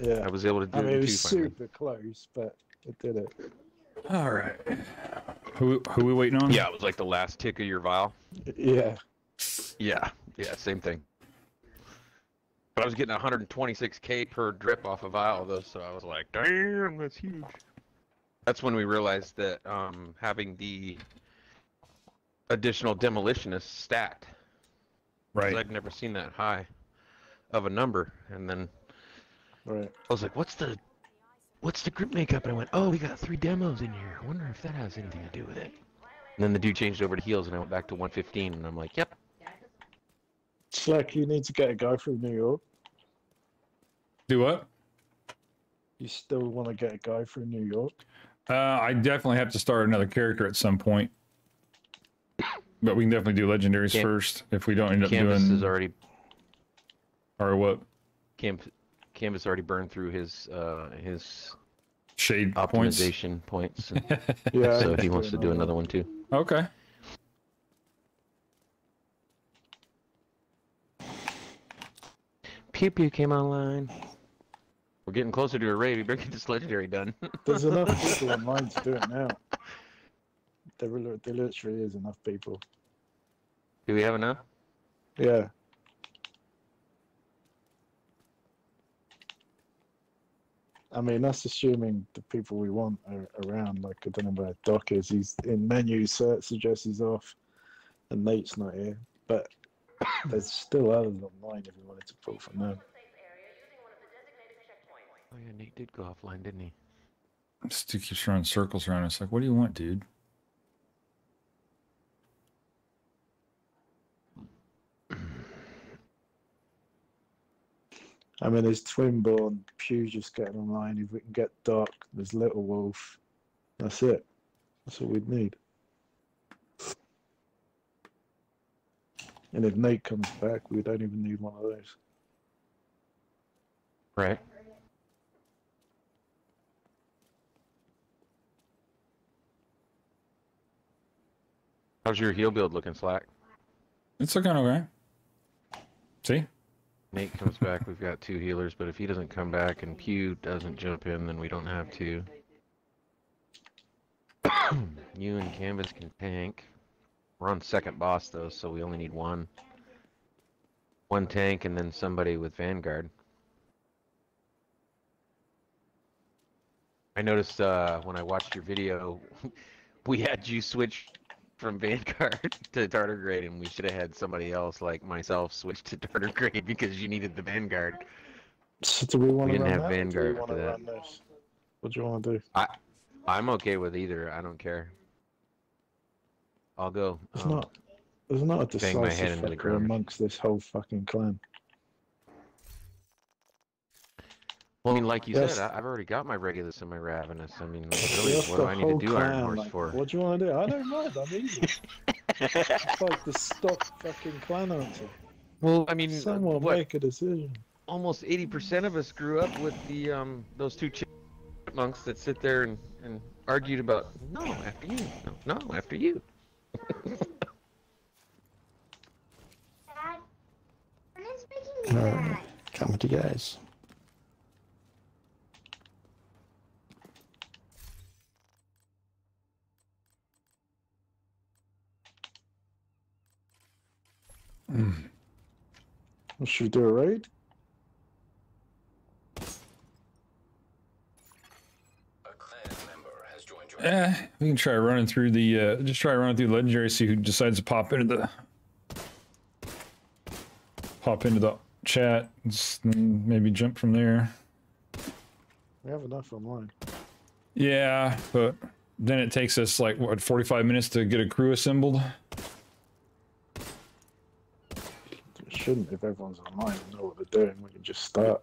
Yeah. I was able to do I mean, it it in was two finally. super close, but it did it. All right. Who who we waiting on? Yeah, it was like the last tick of your vial. Yeah. Yeah, yeah, same thing. But I was getting 126k per drip off a vial though, so I was like, damn, that's huge. That's when we realized that um, having the additional demolitionist stacked. 'cause Right. I'd never seen that high of a number, and then Right. I was like, "What's the, what's the group makeup?" And I went, "Oh, we got three demos in here. I wonder if that has anything to do with it." And then the dude changed over to heals, and I went back to 115, and I'm like, "Yep, Slack, you need to get a guy from New York. Do what? You still want to get a guy from New York? Uh, I definitely have to start another character at some point. But we can definitely do legendaries Cam- first if we don't end up Canvas doing is already or what Cam, Canvas already burned through his uh, his shade optimization points, and Yeah. so he wants to do another one too. Okay. Pew Pew came online. We're getting closer to a raid. We better get this legendary done. There's enough people online to do it now. There, there literally is enough people. do we have enough? Yeah. I mean, that's assuming the people we want are around. Like, I don't know where Doc is. He's in menu, so it suggests he's off, and Nate's not here. But there's still others online if you wanted to pull from them. Oh yeah, Nate did go offline, didn't he? Stu keeps running circles around us. Like, what do you want, dude? I mean, there's Twinborn, Pew just getting online. If we can get Doc, there's Little Wolf. That's it. That's all we'd need. And if Nate comes back, we don't even need one of those. Right. How's your heal build looking, Slack? It's looking okay. See? Nate comes back, we've got two healers, but if he doesn't come back and Pew doesn't jump in, then we don't have two. you and Canvas can tank. We're on second boss though, so we only need one. One tank and then somebody with Vanguard. I noticed uh, when I watched your video, we had you switch from Vanguard to Tardigrade, and we should have had somebody else like myself switch to Tardigrade because you needed the Vanguard. So do we want to didn't run have that? or do we Vanguard want for to that. run this? What do you want to do? I, I'm okay with either. I don't care. I'll go. There's um, not. There's not a bang my head decisive into fucker amongst this whole fucking clan. Well, I mean, like you Yes. said, I, I've already got my Regulus and my Ravenous. I mean, Yes, really, what do I need to whole do Iron Horse like, for? What do you want to do? I don't mind. I'm easy. it's like the stock fucking clan answer. Well, I mean, uh, Someone what? make a decision. Almost 80% of us grew up with the um those two chipmunks that sit there and, and argued about no after you, no, no after you. Dad, when is making me Alright. mad? Coming to you guys. Should we do a raid? Eh, we can try running through the uh just try running through legendary, see who decides to pop into the pop into the chat. Just, mm, maybe jump from there. We have enough online. Yeah, but then it takes us like what 45 minutes to get a crew assembled. It shouldn't if everyone's online and know what they're doing. We can just start.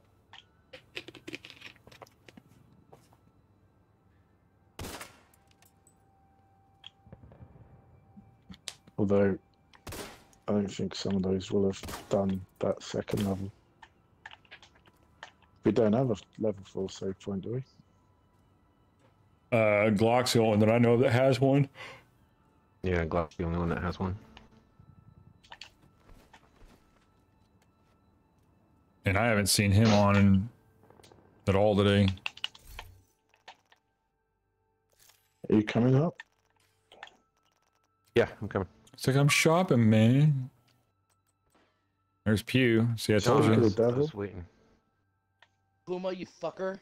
Although, I don't think some of those will have done that second level. We don't have a level 4 save point, do we? Uh Glock's the only one that I know that has one. Yeah, Glock's the only one that has one. And I haven't seen him on at all today. Are you coming up? Yeah, I'm coming. It's like I'm shopping, man. There's Pew. See, I told Sorry, you. was, I was waiting. Puma, you fucker.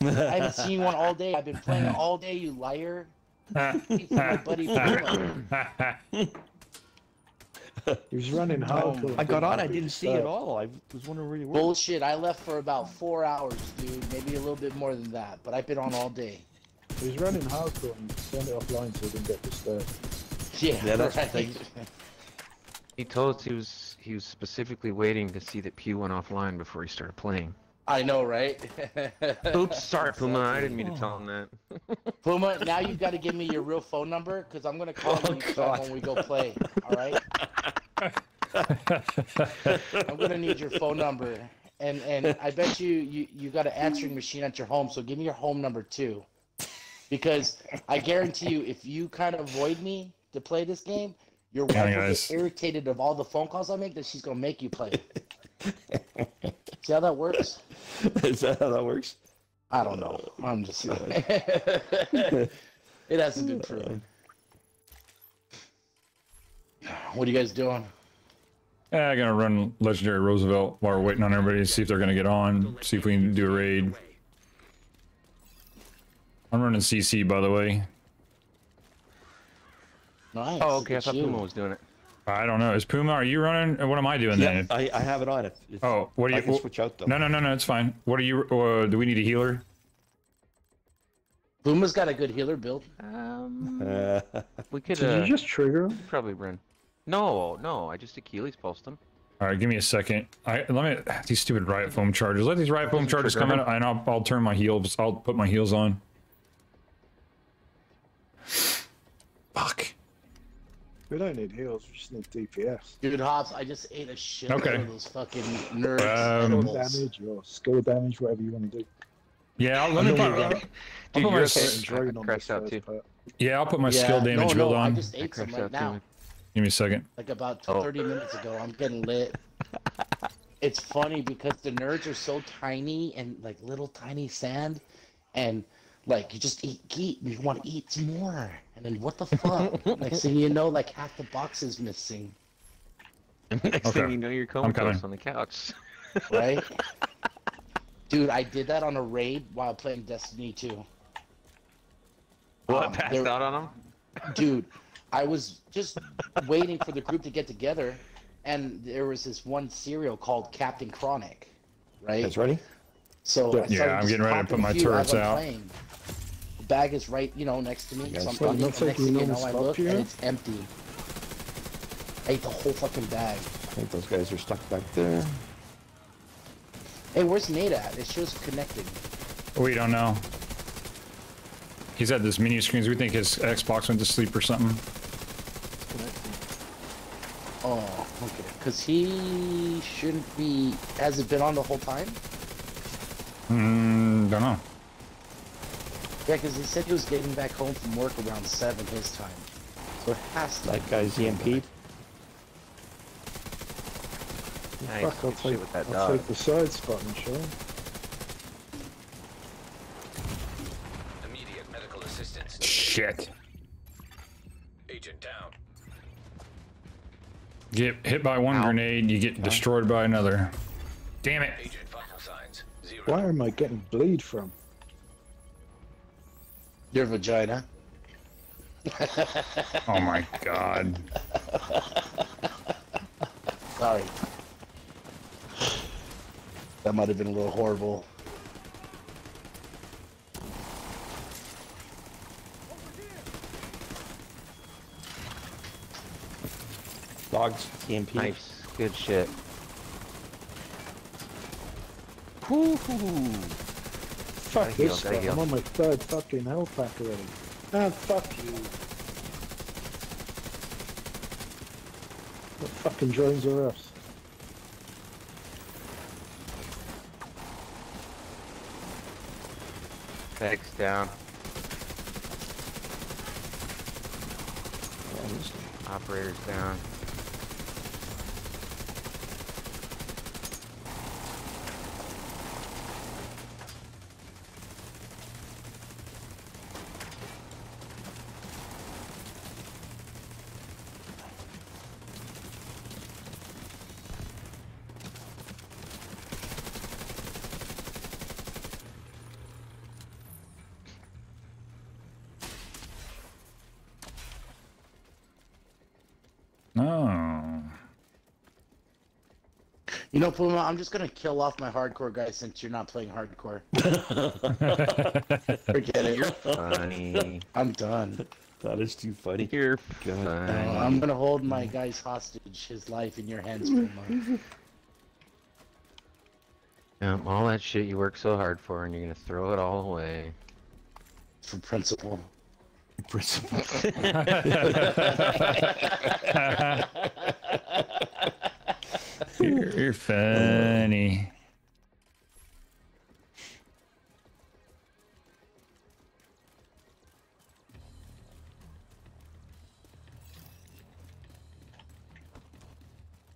I haven't seen you one all day. I've been playing all day, you liar. He's my buddy Puma. He was running oh hardcore. I got on. I didn't see it start. all. I was wondering where you were. Bullshit. I left for about four hours, dude. Maybe a little bit more than that. But I've been on all day. He was running hardcore and turned it offline so he didn't get disturbed. Yeah, Yeah, that's right. thing. He told us he was he was specifically waiting to see that Pew went offline before he started playing. I know, right? Oops, sorry, Puma. I didn't mean to tell him that. Puma, now you've got to give me your real phone number because I'm gonna call Oh, you each time God. when we go play. All right? I'm gonna need your phone number, and and I bet you you you got an answering machine at your home. So give me your home number too, because I guarantee you, if you kind of avoid me to play this game, your wife Yeah, will get irritated of all the phone calls I make that she's gonna make you play. See how that works? Is that how that works? I don't know. I'm just saying. it hasn't been proven. What are you guys doing? Uh, yeah, I'm gonna run Legendary Roosevelt while we're waiting on everybody to see if they're gonna get on. See if we can do a raid. I'm running CC by the way. Nice. Oh, okay. I thought. Puma was doing it. I don't know. Is Puma? Are you running? What am I doing Yeah, then? I, I have it on. If, if Oh, what do you? I you? can wh- switch out though. no, no, no, no. It's fine. What are you? Uh, do we need a healer? Puma's got a good healer build. Um, we could Did uh, you just trigger him? probably run. No, no. I just Achilles pulsed him. All right, give me a second. I let me these stupid riot foam charges. Let these riot foam charges come in, and I'll I'll turn my heals. I'll put my heals on. Fuck. We don't need heals, we just need DPS. Dude, Hobbs, I just ate a shit Okay. out of those fucking nerds. Um, Skill damage or skill damage, whatever you want to do. Yeah, I'll, let me I know put, I'll put my you're okay. Certain dragon I on crashed out too. part. yeah, I'll put my Yeah, skill damage no, build no, I on. just I ate some right now. too. Give me a second. Like about Oh. 30 minutes ago. I'm getting lit. It's funny because the nerds are so tiny and like little tiny sand, and like you just eat, eat, and you want to eat some more, and then what the fuck? Next thing you know, like half the box is missing, Next Okay. thing you know, you're coming. comatose on the couch. right? Dude, I did that on a raid while playing Destiny 2. What? Um, passed there- out on him? dude i was just waiting for the group to get together and there was this one cereal called captain chronic right That's ready? so I yeah I'm getting ready to put my turrets out. playing. The bag is right you know next to me guys so i'm still putting next taking to me and normal now i look here? and it's empty I ate the whole fucking bag I think those guys are stuck back there. hey where's nate at it shows connected We don't know. He's at this menu screens. We think his Xbox went to sleep or something. oh okay because he shouldn't be has it been on the whole time Mm, don't know. Yeah because he said he was getting back home from work around 7 his time so it has to That guy's EMP'd. Nice. Fuck, I'll Good shit take, with that I'll dog. take the side spot and show him. Immediate medical assistance. Shit. Agent down. Get hit by one Ow. grenade, you get destroyed by another. Damn it. Agent vital signs. Zero. Where am I getting bleed from? Your vagina. Oh my god. Sorry. That might have been a little horrible. Dogs, EMP. Nice. Good shit. Fuck Gotta this I'm on my third fucking health pack already. Ah, fuck you. What fucking drones are us? Pegs down. Operators down. You know, Puma, I'm just gonna kill off my hardcore guys since you're not playing hardcore. Forget it. You're funny. I'm done. That is too funny. You're God. Uh. I'm gonna hold my guy's hostage, his life in your hands, Puma. Yeah, all that shit you work so hard for, and you're gonna throw it all away. For principle. Principal. you're, you're funny.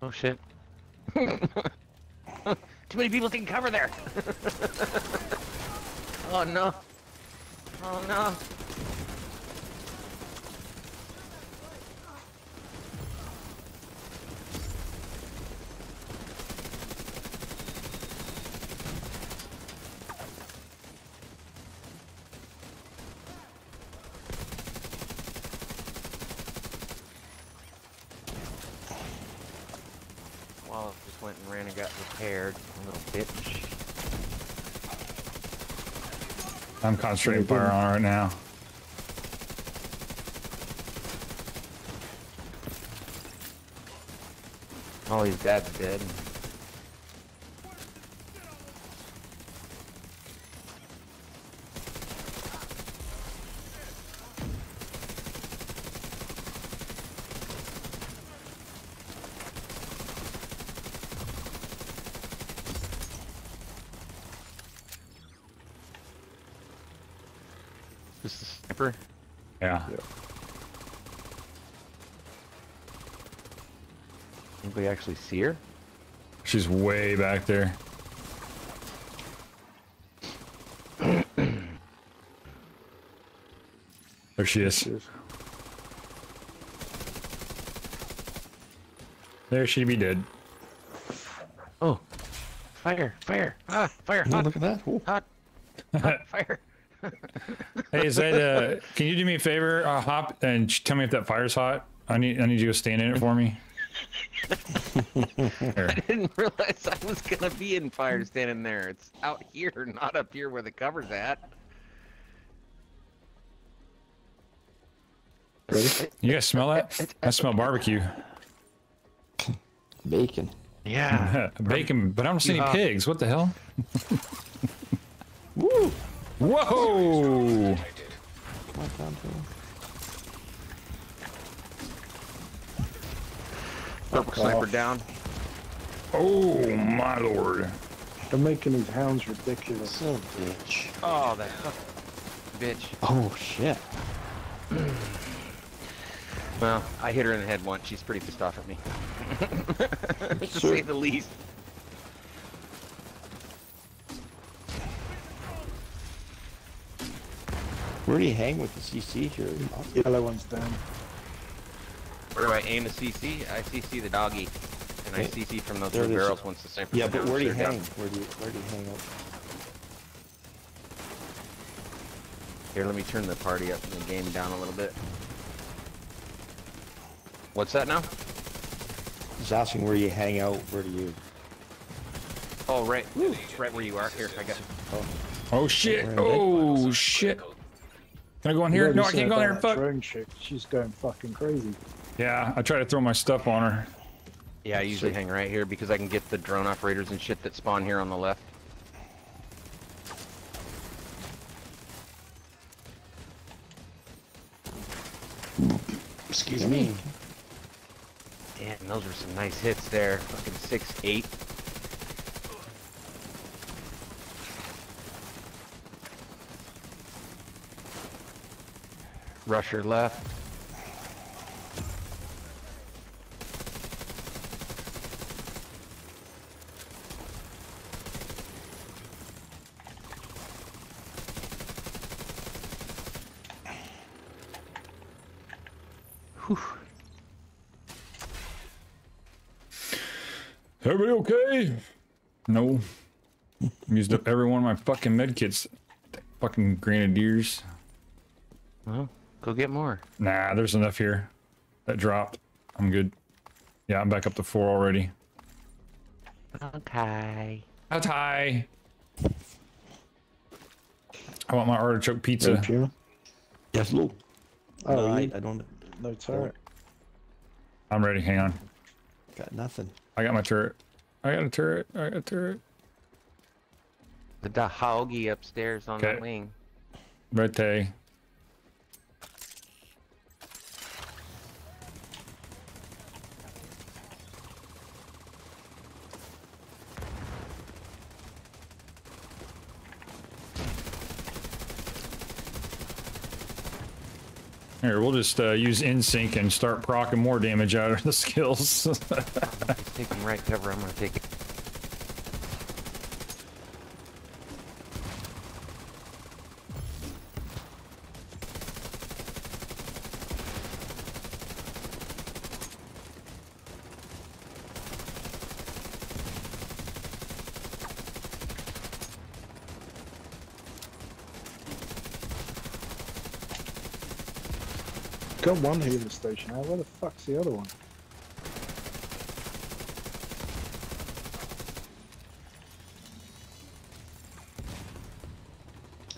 Oh shit. Too many people taking cover there. oh no. Oh no. Wallace just went and ran and got repaired. Little bitch. I'm concentrating fire on it right now. Oh, his dad's dead. Sniper. Yeah. Anybody actually see her? She's way back there. There she is. There she be dead. Oh, fire! Fire! Ah, fire! Oh, Hot! look at that. Oh. Hot! Hot! Fire! Hey, is that uh can you do me a favor, uh, hop and tell me if that fire's hot? I need I need you to stand in it for me. I didn't realize I was gonna be in fire standing there. It's out here, not up here where the cover's at. Ready? You guys smell that? I smell barbecue. Bacon. Yeah. Bacon, but I don't see any pigs. What the hell? Woo! Whoa! Come on, down Purple sniper down. Oh my lord. They're making these hounds ridiculous. Son of a bitch. Oh, that bitch. Oh, shit. Well, I hit her in the head once. She's pretty pissed off at me. to Sure. say the least. Where do you hang with the CC here? Yellow one's down. Where do I aim the CC? I CC the doggy. And I CC from those There two it is. barrels once the sniper Yeah, but where do you clear down. hang? Where do you where do you hang out? Here, let me turn the party up and the game down a little bit. What's that now? He's asking where you hang out. Where do you? Oh, right. It's right where you are. Here, I got Oh, Oh shit. We're Oh shit. Can I go in here? Yeah, No, I can't go in here. Fuck. Drone chick. She's going fucking crazy. Yeah, I try to throw my stuff on her. Yeah, I usually hang right here because I can get the drone operators and shit that spawn here on the left. Excuse me. Damn, those were some nice hits there. Fucking six eight. Rusher left. Everybody okay? No. Used up every one of my fucking medkits. Fucking grenadiers. Well, go get more. Nah, there's enough here. That dropped. I'm good. Yeah, I'm back up to four already. Okay. How high? I want my artichoke pizza. Red Puma. Yes, Lou. Oh, no, I, I don't no turret. I'm ready. Hang on. got nothing. I got my turret. I got a turret. I got a turret. The Dahogi upstairs on Okay. the wing. Right there. Here, we'll just uh, use InSync and start procking more damage out of the skills. He's taking right cover. I'm gonna take it. One healer station out. Where the fuck's the other one?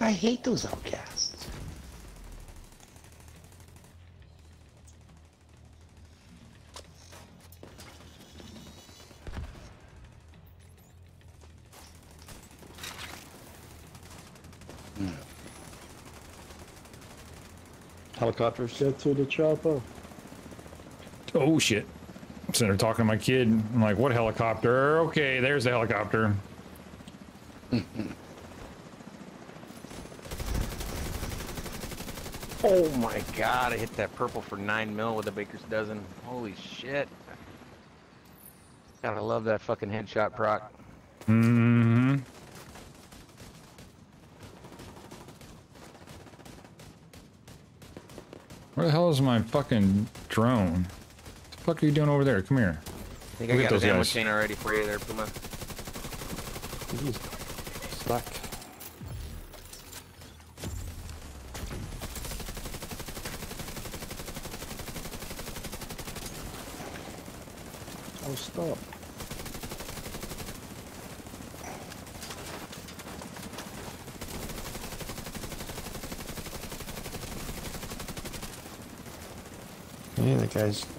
I hate those outcasts. Helicopters. Get to the chopper. oh shit! I'm sitting there talking to my kid. I'm like, "What helicopter? Okay, there's the helicopter." Oh my god, I hit that purple for 9 mil with a baker's dozen. Holy shit. Gotta love that fucking headshot proc. hmm Where is my fucking drone? What the fuck are you doing over there? Come here. I think Look I got those a ammo chain already for you there, Puma. He's stuck. Oh, stop. Yeah, the guy's.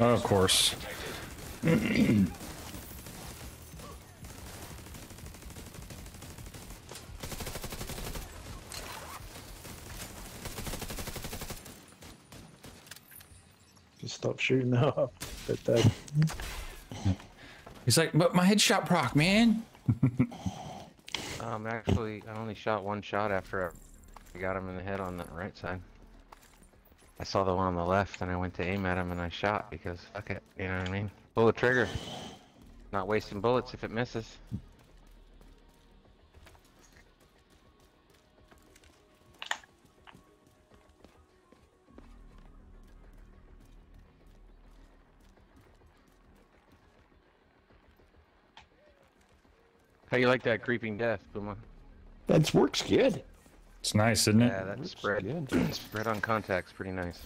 Oh, of course. Just stop shooting up. They're dead. He's like, but my headshot proc, man. Um, actually, I only shot one shot after I got him in the head on the right side. I saw the one on the left and I went to aim at him and I shot because fuck it, you know what I mean? Pull the trigger. Not wasting bullets if it misses. How you like that creeping death, Puma? That works good. It's nice, isn't it? Yeah, that spread good. spread on contact's pretty nice.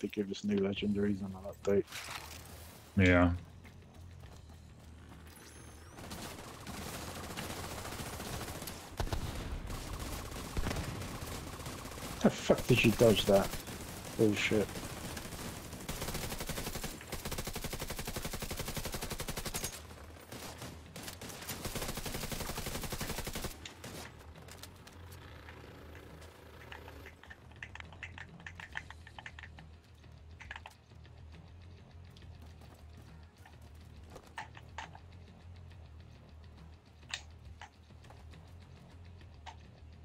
They give us new legendaries on that update. Yeah. How the fuck did you dodge that? Bullshit.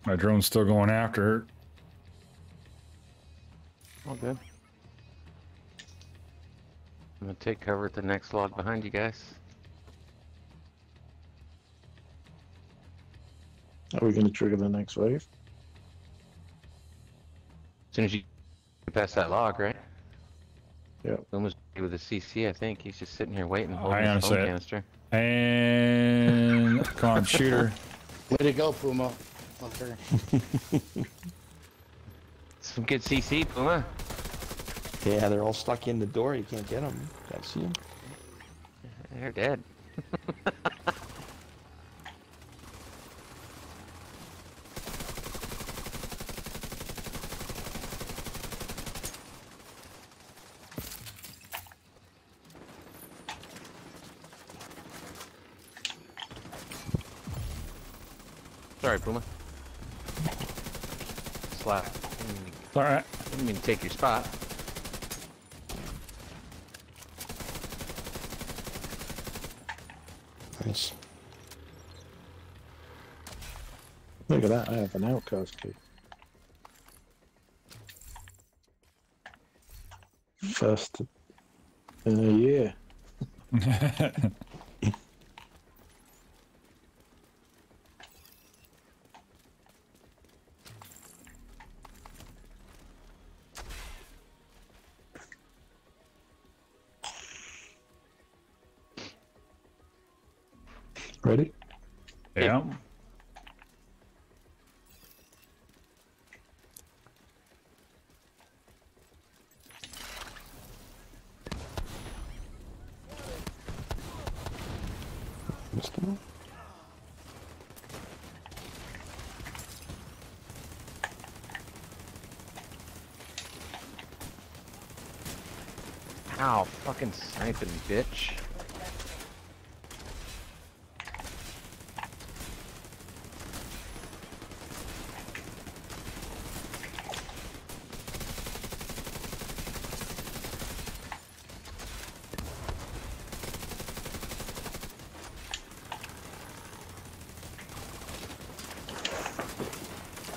My drone's still going after her. All good. I'm gonna take cover at the next log behind you guys. Are we going to trigger the next wave? As soon as you get past that log, right? Yeah. Almost with a CC, I think. He's just sitting here waiting, holding on his a phone sec. canister. And come on, shooter. Way to go, Puma. Fucker. Some good CC, Puma. Yeah, they're all stuck in the door. You can't get them. Can't see them. They're dead. Sorry, Puma. Slap. Didn't mean- It's all right. Didn't mean to take your spot. Nice. Look at that, I have an outcast key. First in a year. fucking sniping, bitch.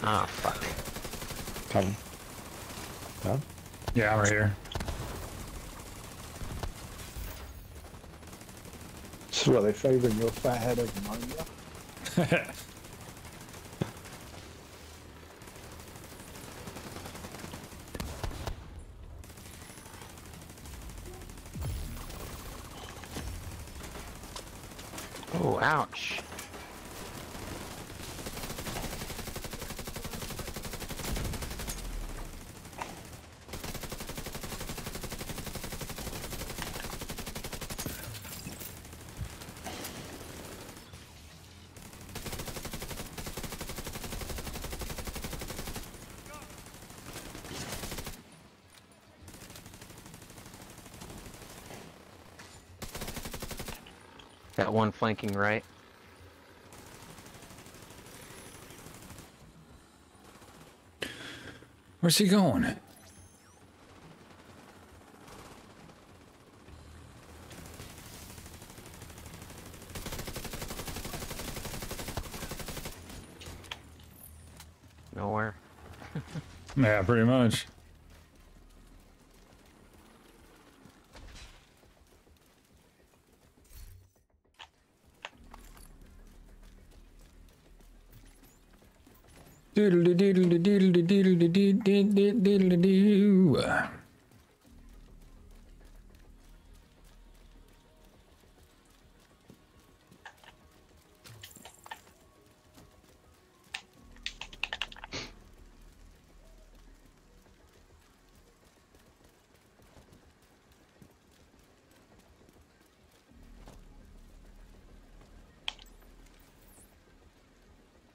Ah, fuck. Come. Done? Yeah, I'm right here. So what, they favouring your fat head over mine, yeah? Oh, ouch. Got one flanking right. Where's he going? Nowhere. Yeah, pretty much.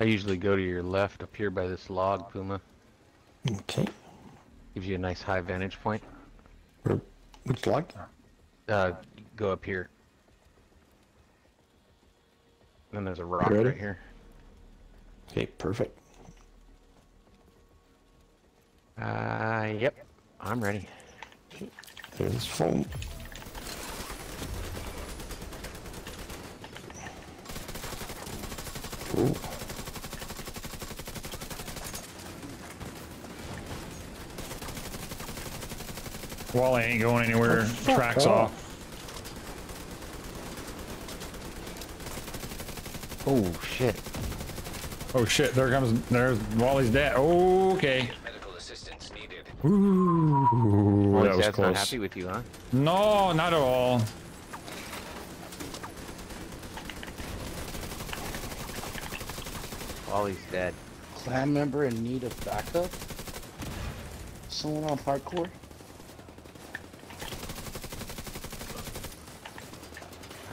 I usually go to your left up here by this log, Puma. Okay. Gives you a nice high vantage point. Which log? Uh, go up here. Then there's a rock right here. Okay, perfect. Uh, yep. I'm ready. There's foam. Ooh. Wally ain't going anywhere. Oh, Tracks off. off. Oh shit. Oh shit! There comes. There's Wally's dad. Okay. Medical assistance needed. Ooh, Well, that was Dad's not happy with you, huh? No, not at all. Wally's dead. Clan member in need of backup? Someone on parkour?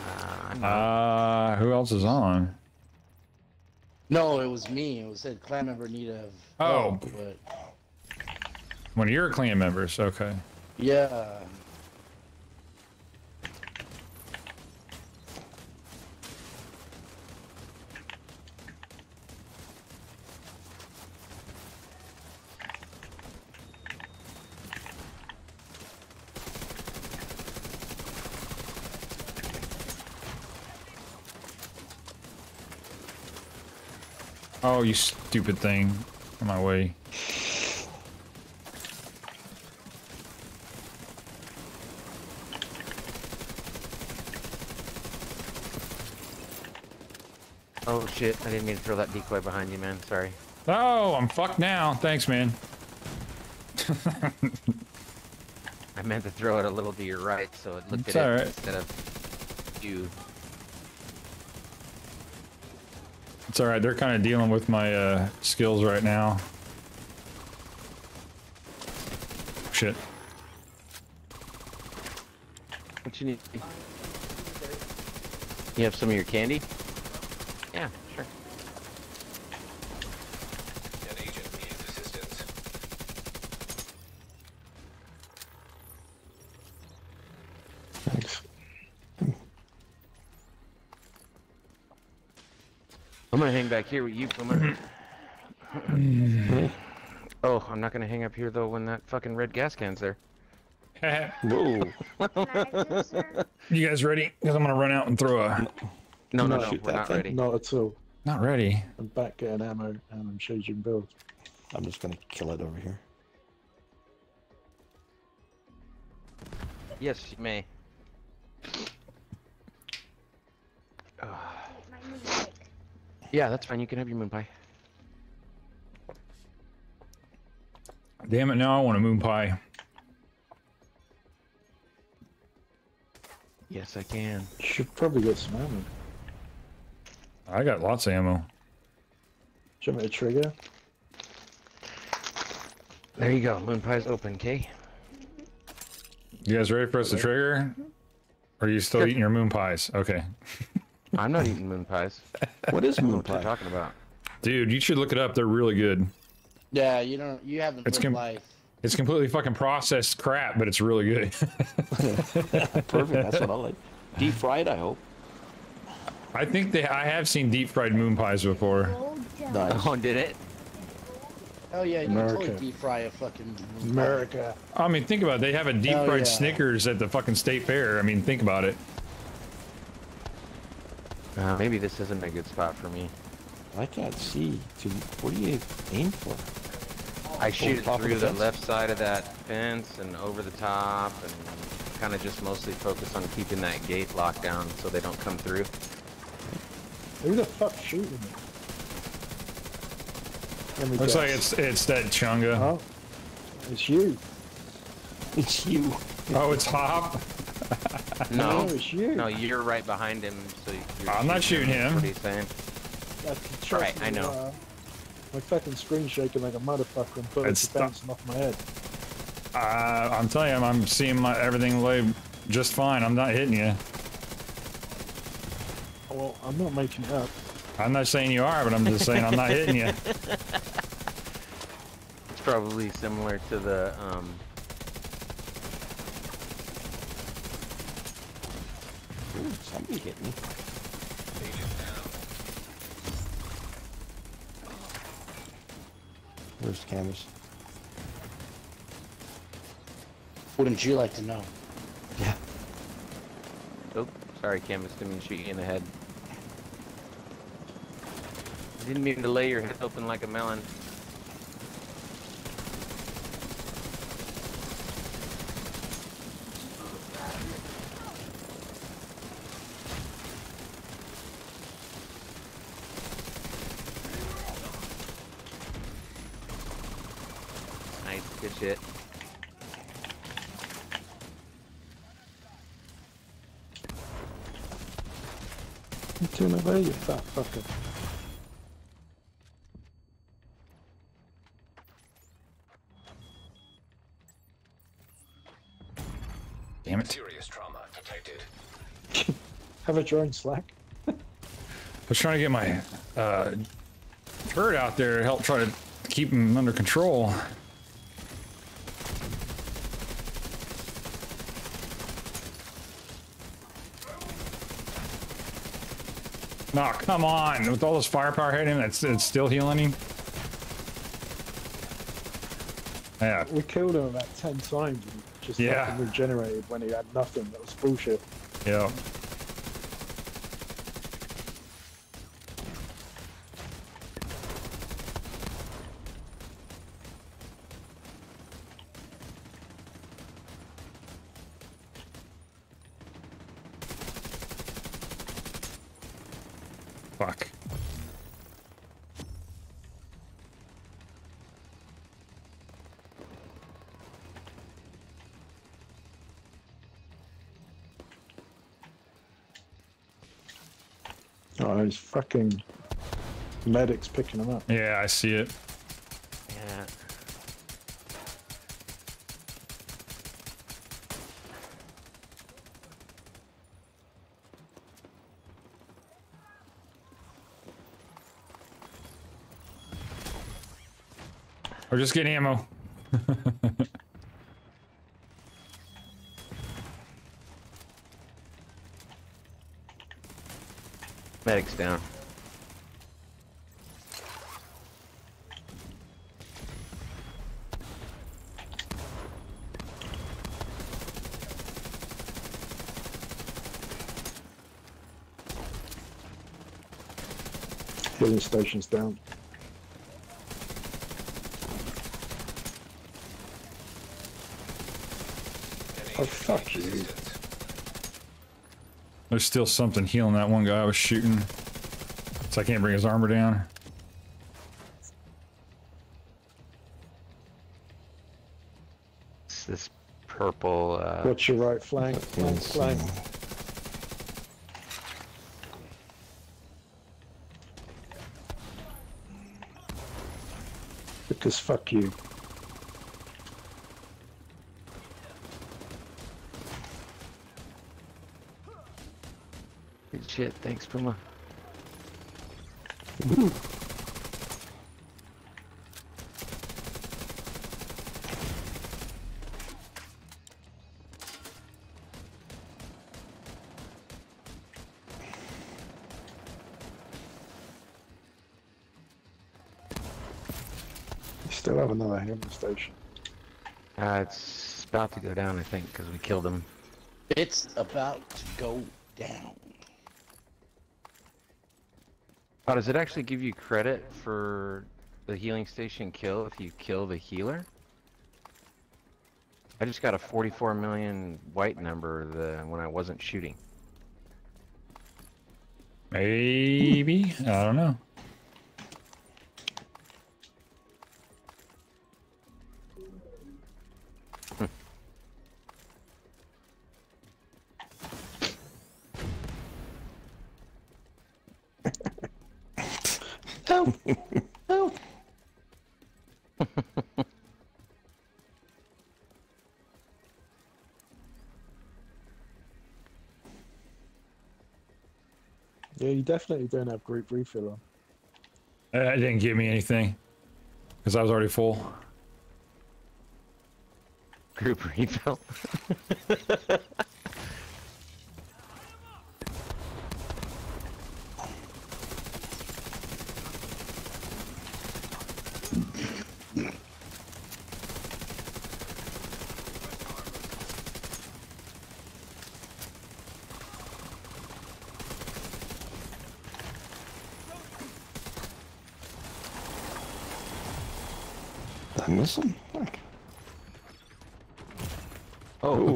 Uh, I'm not. Uh, who else is on? No, it was me. It was said clan member need of Oh. help, but One of your clan members. Okay. yeah. Oh, you stupid thing. On my way. Oh shit! I didn't mean to throw that decoy behind you, man. Sorry. Oh, I'm fucked now. Thanks, man. I meant to throw it a little to your right, so it looked It's at it alright. instead of you. It's all right. They're kind of dealing with my uh, skills right now. Shit. What you need? You have some of your candy? Yeah, sure. An agent needs assistance. Thanks. I'm gonna hang back here with you. I'm oh, I'm not gonna hang up here though when that fucking red gas can's there. Whoa. Can I go, sir? you guys ready? Because I'm gonna run out and throw a. No, no, No, no, we're not thing. ready. Not at all. Not ready. I'm back getting ammo and I'm changing build. I'm just gonna kill it over here. Yes, you may. Yeah, that's fine. You can have your moon pie. Damn it! Now I want a moon pie. Yes, I can. Should probably get some ammo. I got lots of ammo. Do you want me to trigger? There you go. Moon pie's open, Kay. You guys ready for us to trigger? Or are you still Sure. eating your moon pies? Okay. I'm not eating moon pies. What is I don't moon what you're pie? talking about. Dude, you should look it up. They're really good. Yeah, you don't you haven't It's lived com- life. It's completely fucking processed crap, but it's really good. Perfect. That's what I like. Deep fried, I hope. I think they I have seen deep fried moon pies before. Nice. Oh, did it? Oh yeah, you can totally America. deep fry a fucking America. I mean, think about it. They have a deep Oh, fried yeah. Snickers at the fucking state fair. I mean, think about it. Uh, maybe this isn't a good spot for me. I can't see. To, what do you aim for? I shoot it through the the, left side of that fence and over the top and kind of just mostly focus on keeping that gate locked down so they don't come through. Who the fuck shooting me? Me Looks guess. like it's it's that chunga. Oh, it's you. It's you. Oh, it's Hop. No, No, you. no, you're right behind him, so you're I'm not shooting him. What he's saying. That's trust Right, I me, know. uh, my fucking screen shaking like a motherfucker and bullets It's are bouncing off my head. Uh, I'm telling you, I'm seeing my everything lay just fine. I'm not hitting you. Well, I'm not making it up. I'm not saying you are, but I'm just saying I'm not hitting you. It's probably similar to the um. Ooh, somebody hit me. Agent down. Where's Camus? Wouldn't you like to know? Yeah. Oh, sorry, Camus. Didn't mean to shoot you in the head. Didn't mean to lay your head open like a melon. Nice, good shit. Turn away, you fat fucker. Damn it. Serious trauma detected. Have a drone slack. I was trying to get my uh, turret out there to help try to keep him under control. No, come on. With all this firepower hitting him, it's, it's still healing him. Yeah, We killed him about 10 times and just Yeah. regenerated when he had nothing. That was bullshit. yeah. Fuck. His fucking medics picking him up. Yeah, I see it. Yeah. We're just getting ammo. Medic's down. Healing station's down. Oh, fuck you. Assistance. There's still something healing that one guy I was shooting. So I can't bring his armor down. It's this purple. Uh, Watch your right flank, flank, Yes, flank. Because fuck you. Shit. Thanks, Puma. You still have another healing station. Uh, it's about to go down, I think, because we killed him. It's about to go down. Oh, does it actually give you credit for the healing station kill if you kill the healer? I just got a 44 million white number the when I wasn't shooting. Maybe. I don't know. definitely don't have group refill on. Uh, it didn't give me anything because I was already full. Group refill.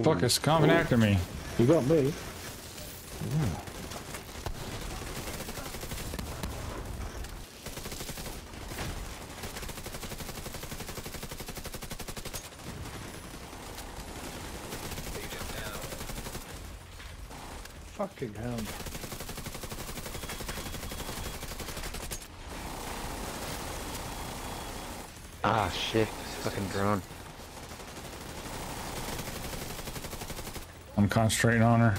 fuck is coming after me? You got me. Agent down. Fucking hell. Ah, shit. Fucking drone. I'm concentrating on her.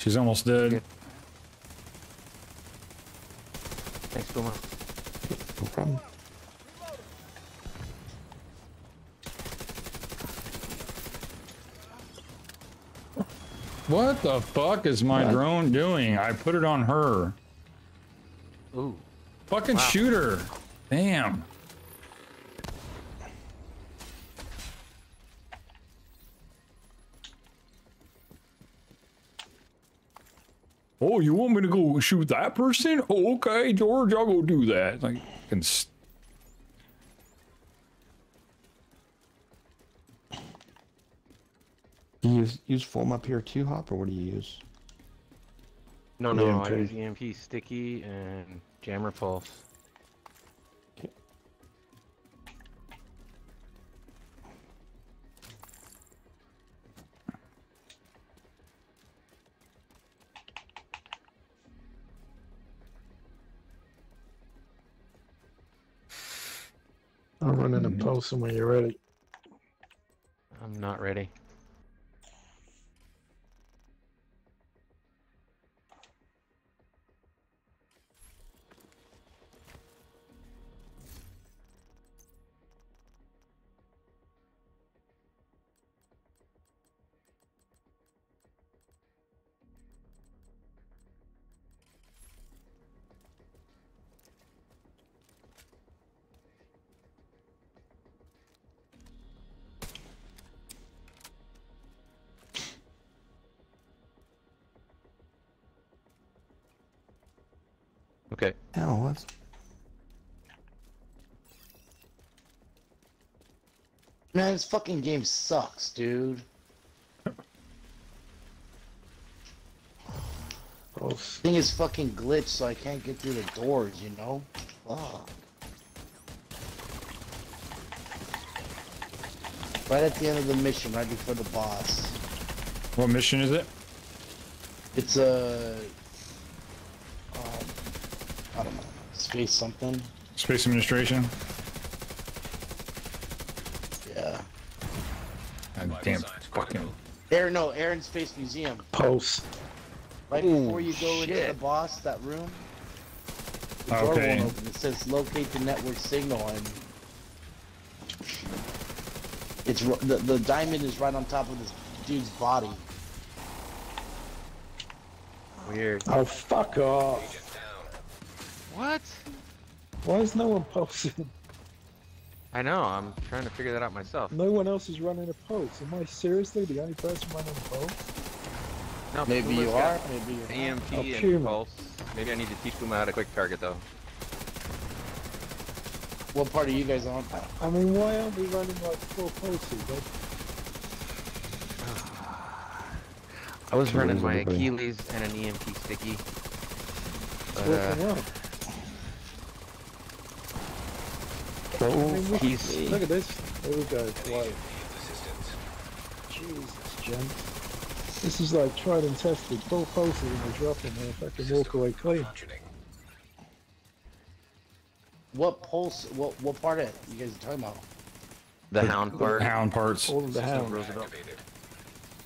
She's almost dead. Good. Thanks, Boomer. No problem. What the fuck is my What? drone doing? I put it on her. Ooh. Fucking Wow. shoot her. Damn. Oh, you want me to go shoot that person? Oh, okay, George, I'll go do that. Like, can s- Do you use, use foam up here too, Hop, or what do you use? No, no, I EMP. use EMP sticky and jammer pulse. Them when you're ready. I'm not ready. Okay. Hell, what? Man, this fucking game sucks, dude. Pulse. Thing is fucking glitched, so I can't get through the doors. You know? Fuck. Right at the end of the mission, right before the boss. what mission is it? It's a. Um, I don't know. Space something. Space Administration? Yeah. God damn fucking. Air, no, Air and Space Museum. Post. Right Ooh, before you go into the boss, that room. The door Okay. won't open. It says locate the network signal, and it's ro- the the diamond is right on top of this dude's body. Weird. Oh, fuck off. Agent down. What? Why is no one pulsing? I know, I'm trying to figure that out myself. No one else is running a pulse. Am I seriously the only person running a pulse? No, Maybe Puma's you are. Maybe you're not. EMP Oh, and Puma. pulse. Maybe I need to teach Puma how to quick target though. What part are you guys on? I mean, why aren't we running like four pulses? Like, I was running my. Achilles and an EMP sticky. it's But, working uh, well. Oh, I mean, we- he's Look at this. There we go. White. Assistance. Jesus, gent. This is like tried and tested. Four pulses and we're dropping there. Fucking walk away clean. What pulse? What what part of it you guys are talking about? the hound part. The Hound parts. All of the hound. Activated.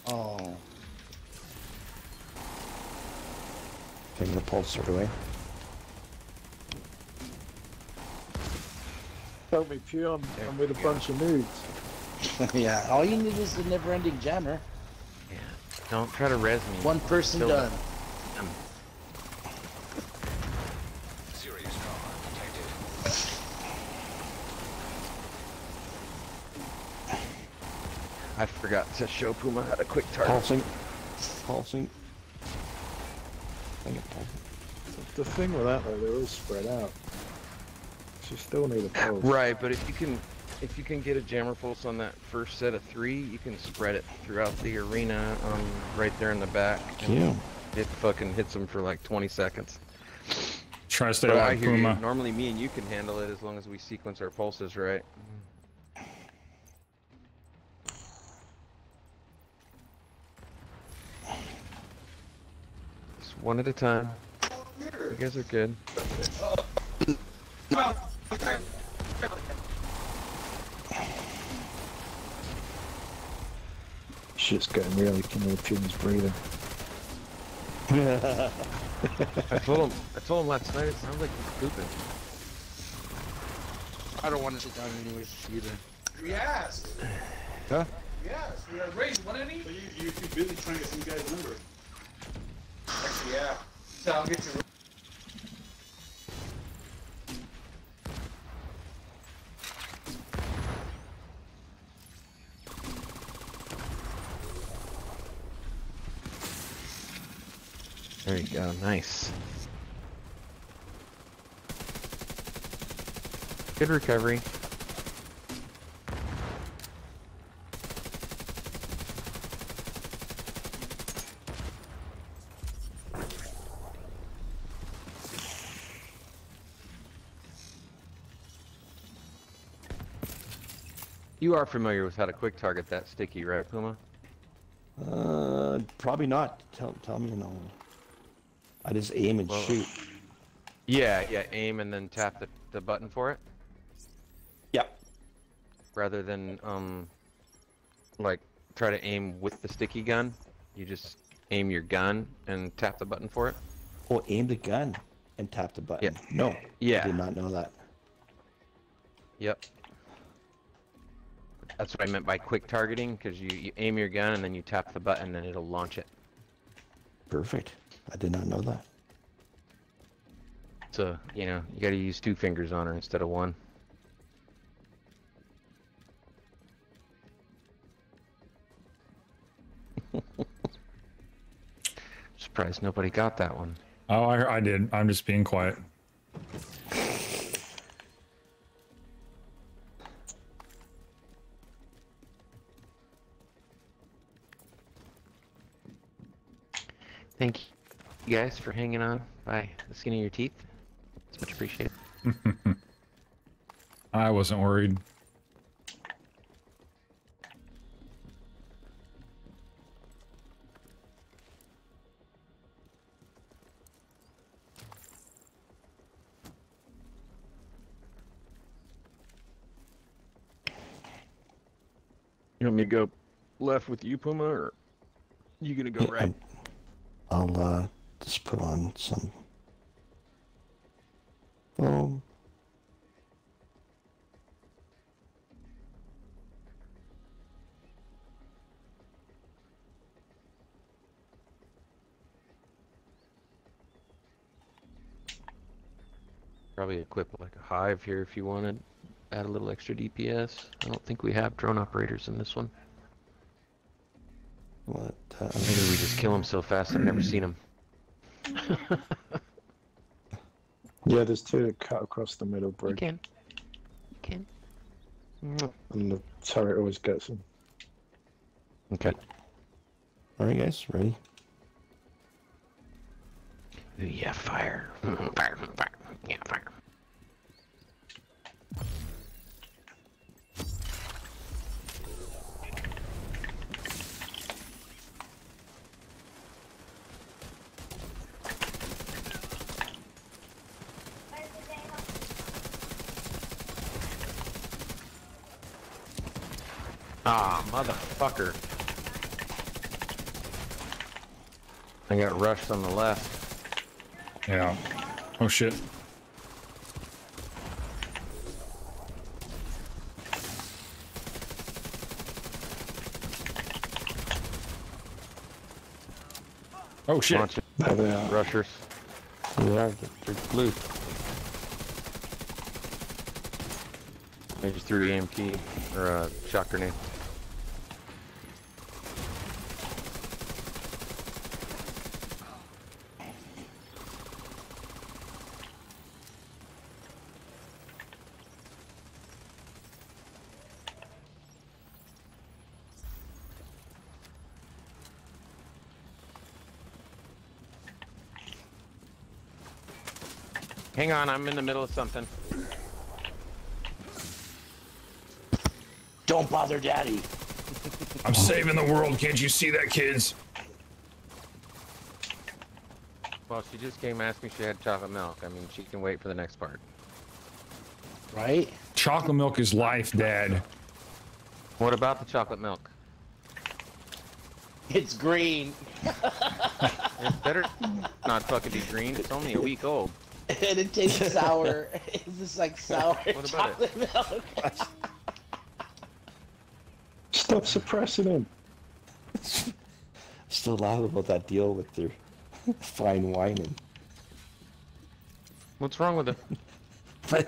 Oh, taking the pulse straight away. Tell me, Pew, I'm, I'm with a bunch of nudes. yeah, all you need is a never-ending jammer. Yeah. Don't try to res me. One person Kill done. them. Serious trauma detected. I forgot to show Puma how to quick target. Pulsing. Pulsing. I think pulsing. The thing with that though, they're all spread out. So you still need a pulse. Right, but if you can, if you can get a jammer pulse on that first set of three, you can spread it throughout the arena, um, right there in the back. Yeah. It fucking hits them for like 20 seconds. Try to stay But I alive, hear you. Puma. Normally, me and you can handle it as long as we sequence our pulses right. Just one at a time. You guys are good. Shit's getting really Canadian's breathing. I told him. I told him last night. It sounds like he's pooping. I don't want to sit down anyways either. We asked. Huh? Yes, we are raised. What any? So you, you're too busy trying to get some guy's number. Actually, yeah. So I'll get you. There you go. Nice. Good recovery. You are familiar with how to quick target that sticky, right, Puma? Uh, probably not. Tell, tell me no. I just aim and Well- shoot. Yeah, yeah. Aim and then tap the, the button for it, Yep. rather than um, like try to aim with the sticky gun. You just aim your gun and tap the button for it. Oh, aim the gun and tap the button. Yeah. No. I Yeah. did not know that. Yep. That's what I meant by quick targeting, because you, you aim your gun and then you tap the button and it'll launch it. Perfect. I did not know that. So, you know, you gotta use two fingers on her instead of one. Surprised nobody got that one. Oh, I, I did. I'm just being quiet. Thank you guys for hanging on by the skin of your teeth. It's much appreciated. I wasn't worried. You want me to go left with you, Puma, or you gonna go Yeah, right? I'm- I'll uh, just put on some foam. Probably equip like a hive here if you wanted. Add a little extra DPS. I don't think we have drone operators in this one. What? Uh, Maybe we just kill them so fast I've never seen them. Yeah, there's two that cut across the middle You bridge, can. You can. Mwah. and the turret always gets them. Okay. all right, guys, ready? Ooh, yeah, fire. fire, fire. Yeah, fire. Ah, motherfucker. I got rushed on the left. Yeah. Oh shit. Oh shit. Rushers. Yeah, they're blue. I just threw EMP or uh, a shock grenade. Hang on, I'm in the middle of something. Don't bother daddy. I'm saving the world. Can't you see that, kids? Well, she just came ask me if she had chocolate milk. I mean, she can wait for the next part. Right? Chocolate milk is life, Dad. What about the chocolate milk? It's green. It's better not fucking be green. It's only a week old. and it tastes sour. it's just like sour What about chocolate milk. Stop suppressing him. Still loud about that deal with their fine wine and What's wrong with it? my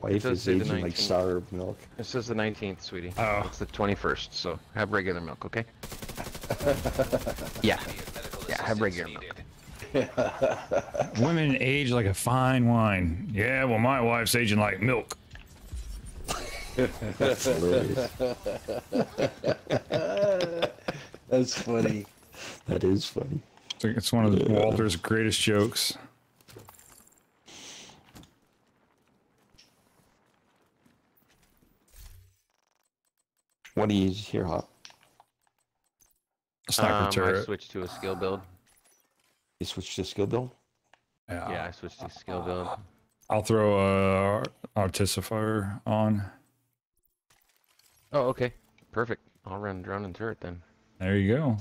wife is say aging like 19th. sour milk. It says the 19th, sweetie. Oh. It's the 21st, so have regular milk, okay? yeah. Yeah, have regular milk. Women age like a fine wine. Yeah, well, my wife's aging like milk. That's hilarious. That's funny. That is funny. It's one of Walter's greatest jokes. What do you use here, Hop? Sniper Um, I switched to a skill build. You switch to skill build? Yeah. Yeah, I switched to skill build. I'll throw a artificer on. Oh, okay. Perfect. I'll run drone and turret then. There you go.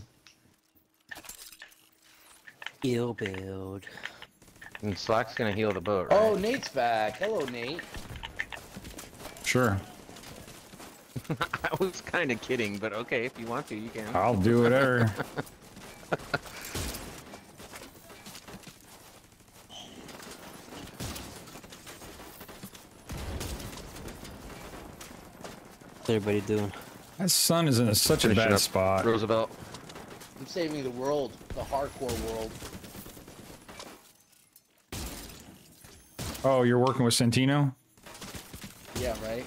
Skill build. And Slack's gonna heal the boat, oh, right? Oh, Nate's back. Hello, Nate. Sure. I was kind of kidding, but okay, if you want to, you can. I'll do whatever. everybody doing? that sun is in a, such a bad up spot. Roosevelt. I'm saving the world, the hardcore world. Oh, you're working with Santino? Yeah, right?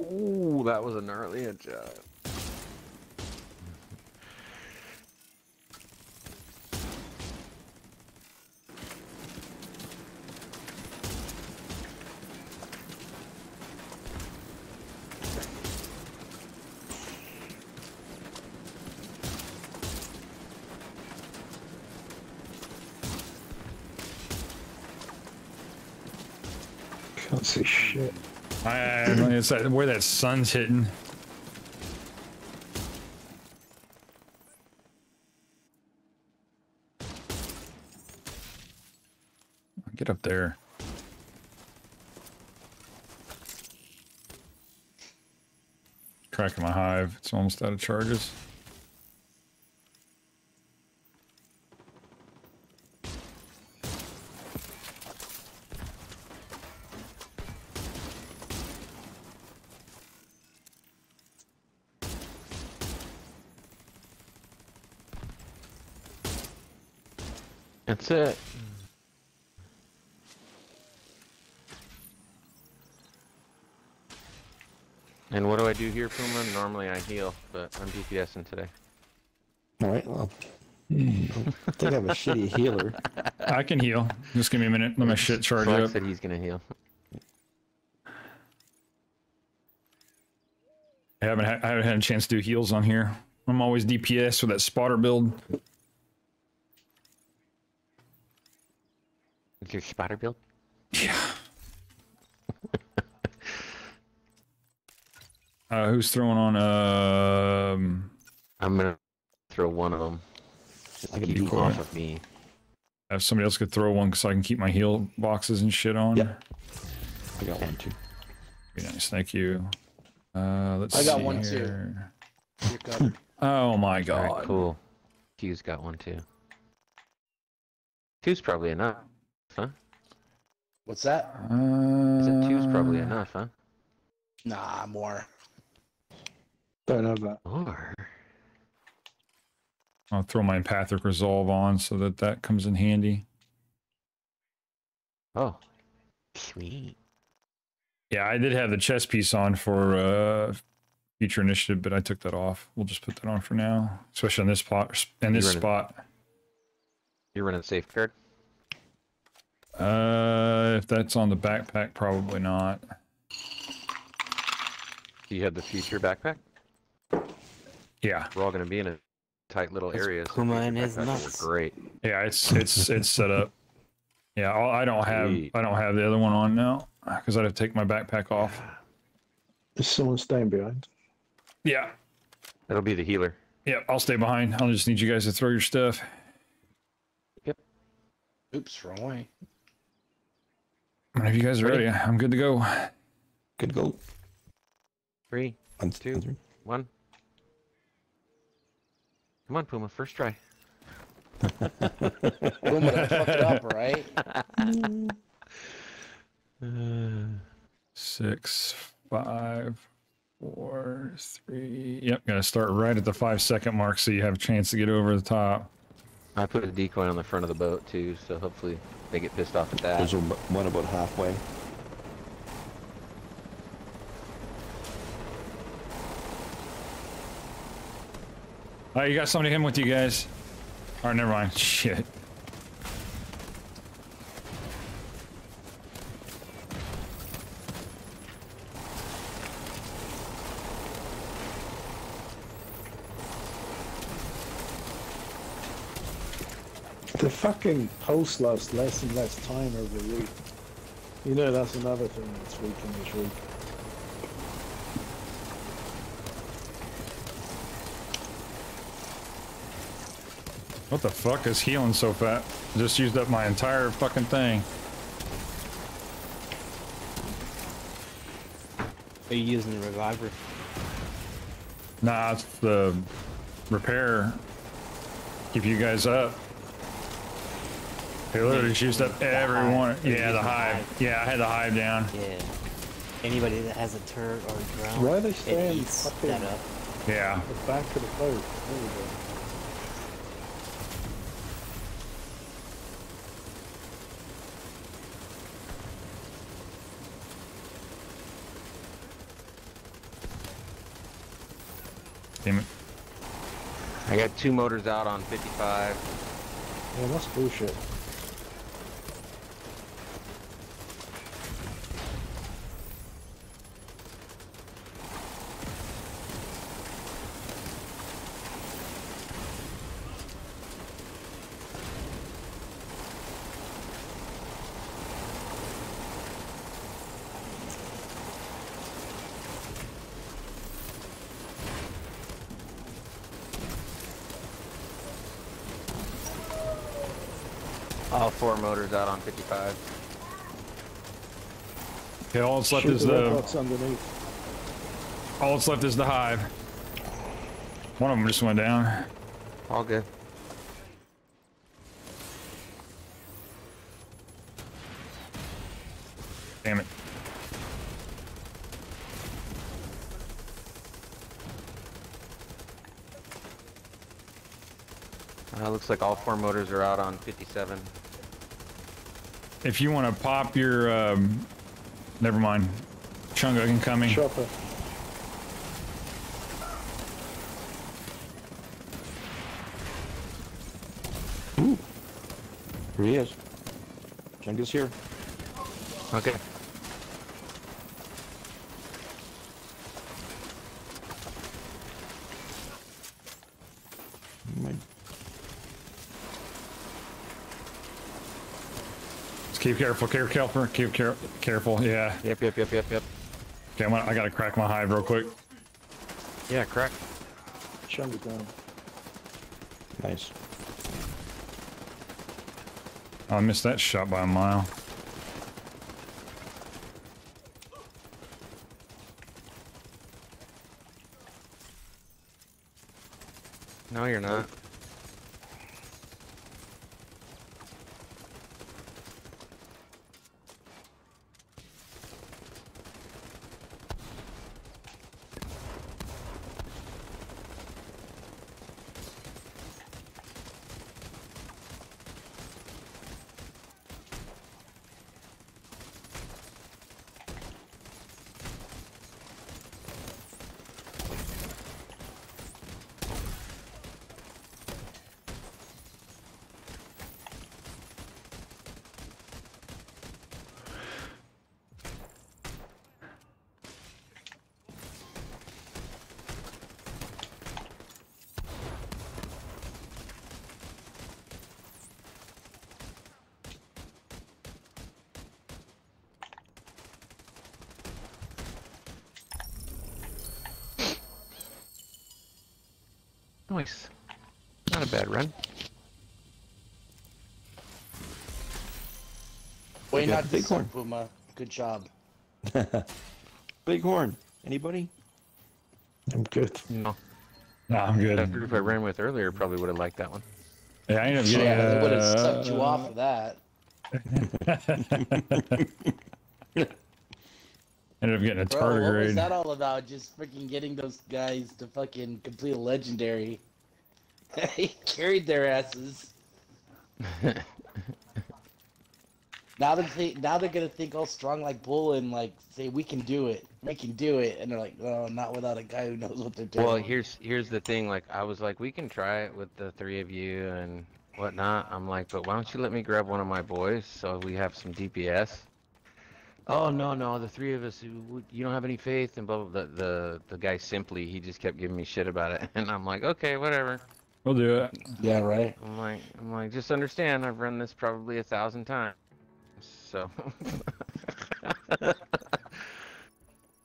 Ooh, that was a gnarly headshot. Can't see shit. I, I don't know, it's where that sun's hitting. Get up there. Cracking my hive. It's almost out of charges. That's it. And what do I do here, Puma? Normally I heal, but I'm DPSing today. All right. Well, I think I'm a shitty healer. I can heal. Just give me a minute. Let my shit charge Slack up. said he's gonna heal. I haven't, ha- I haven't had a chance to do heals on here. I'm always DPS with that spotter build. Your spotter build? Yeah. uh, who's throwing on? Um, I'm gonna throw one of them. I can Keep off of me. If somebody else could throw one so I can keep my heal boxes and shit on. Yep. I got one too. Very nice, thank you. Uh, let's see. I got see one too. here. You're. Oh my god. right, cool. Q's got one too. Two's probably enough, huh? What's that? Uh, I said two's probably enough, huh? Nah, more. Don't have that. Or I'll throw my empathic resolve on so that that comes in handy. oh, sweet. Yeah, I did have the chess piece on for uh future initiative, but I took that off. We'll just put that on for now, especially in this spot. In this running- spot, You're running safeguard. Uh, if that's on the backpack, probably not. Do you have the future backpack? Yeah, We're all gonna be in a tight little That's area. so Puma future and his backpacks will work nuts. Great. yeah, it's it's it's set up. Yeah, I'll- I don't have Sweet. I don't have the other one on now because I'd have to take my backpack off. Is someone staying behind? Yeah, That'll be the healer. yeah, I'll stay behind. I'll just need you guys to throw your stuff. Yep. Oops, wrong way. Whenever you guys are ready, I'm good to go. Good to go. Three, On Two. on three. one. Come on, Puma. First try. Boom, but fuck it up, right? Six, five, four, three. Yep, gotta start right at the five second mark so you have a chance to get over the top. I put a decoy on the front of the boat too, so hopefully they get pissed off at that. There's a, one about halfway. Oh, you got somebody in with you guys. All right, never mind. Shit. The fucking post lasts less and less time every week. You know that's another thing that's weaking this week. What the fuck is healing so fat? Just used up my entire fucking thing. Are you using the reviver? Nah, it's the repair. Keep you guys up. They literally just used up everyone. hive. Yeah, the The hive. hive. Yeah, I had the hive down. Yeah. Anybody that has a turret or a drone, Why are they it staying eats fucking that up. Yeah. at the back of the boat? There we go. Damn it. I got two motors out on 55. Yeah, that's bullshit. All four out on 55. Okay, all that's left Shoot is the the underneath. all that's left is the hive. One of them just went down. All good. Damn it. Uh, looks like all four motors are out on 57. If you want to pop your, um, never mind. Chunga incoming. Chopper. Ooh. Here he is. Chungus here. Okay. My- Just keep careful, keep careful, keep care- careful. Yeah. Yep, yep, yep, yep, yep. Okay, I'm gonna, I gotta crack my hive real quick. Yeah, crack. Shut it down. Nice. Oh, I missed that shot by a mile. No, you're not. Nice. Not a bad run. Way You got not Bighorn. Puma. Good job. Bighorn. Anybody? I'm good. No. Nah, I'm good. That group I ran with earlier probably would have liked that one. Yeah, I ended up getting. Yeah, they would have sucked you uh, off of that. ended up getting a Bro, tardigrade. what was that all about? Just freaking getting those guys to fucking complete a legendary. he carried their asses. Now they think, now they're gonna think all strong like bull and like say we can do it, we can do it, and they're like, oh, not without a guy who knows what they're doing. Well, here's here's the thing. Like, I was like, we can try it with the three of you and whatnot. I'm like, but why don't you let me grab one of my boys so we have some DPS? Oh no, no, the three of us, you you don't have any faith, and blah blah. The the the guy simply, he just kept giving me shit about it, and I'm like, okay, whatever. We'll do it. yeah, right. I'm like, I'm like, just understand, I've run this probably a thousand times, so.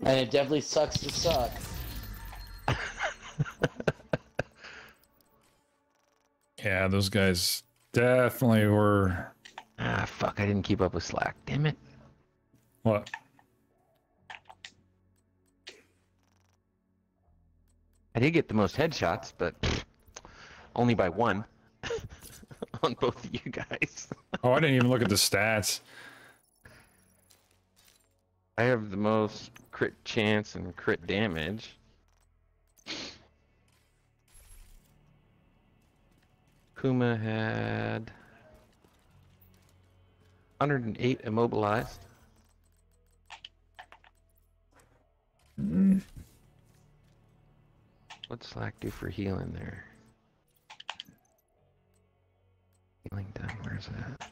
And it definitely sucks to suck. Yeah, those guys definitely were. ah, fuck! I didn't keep up with Slack. Damn it. What? I did get the most headshots, but only by one on both of you guys. Oh, I didn't even look at the stats. I have the most crit chance and crit damage. Kuma had 108 immobilized. Mm. What's Slack do for healing there? Healing done, where's that?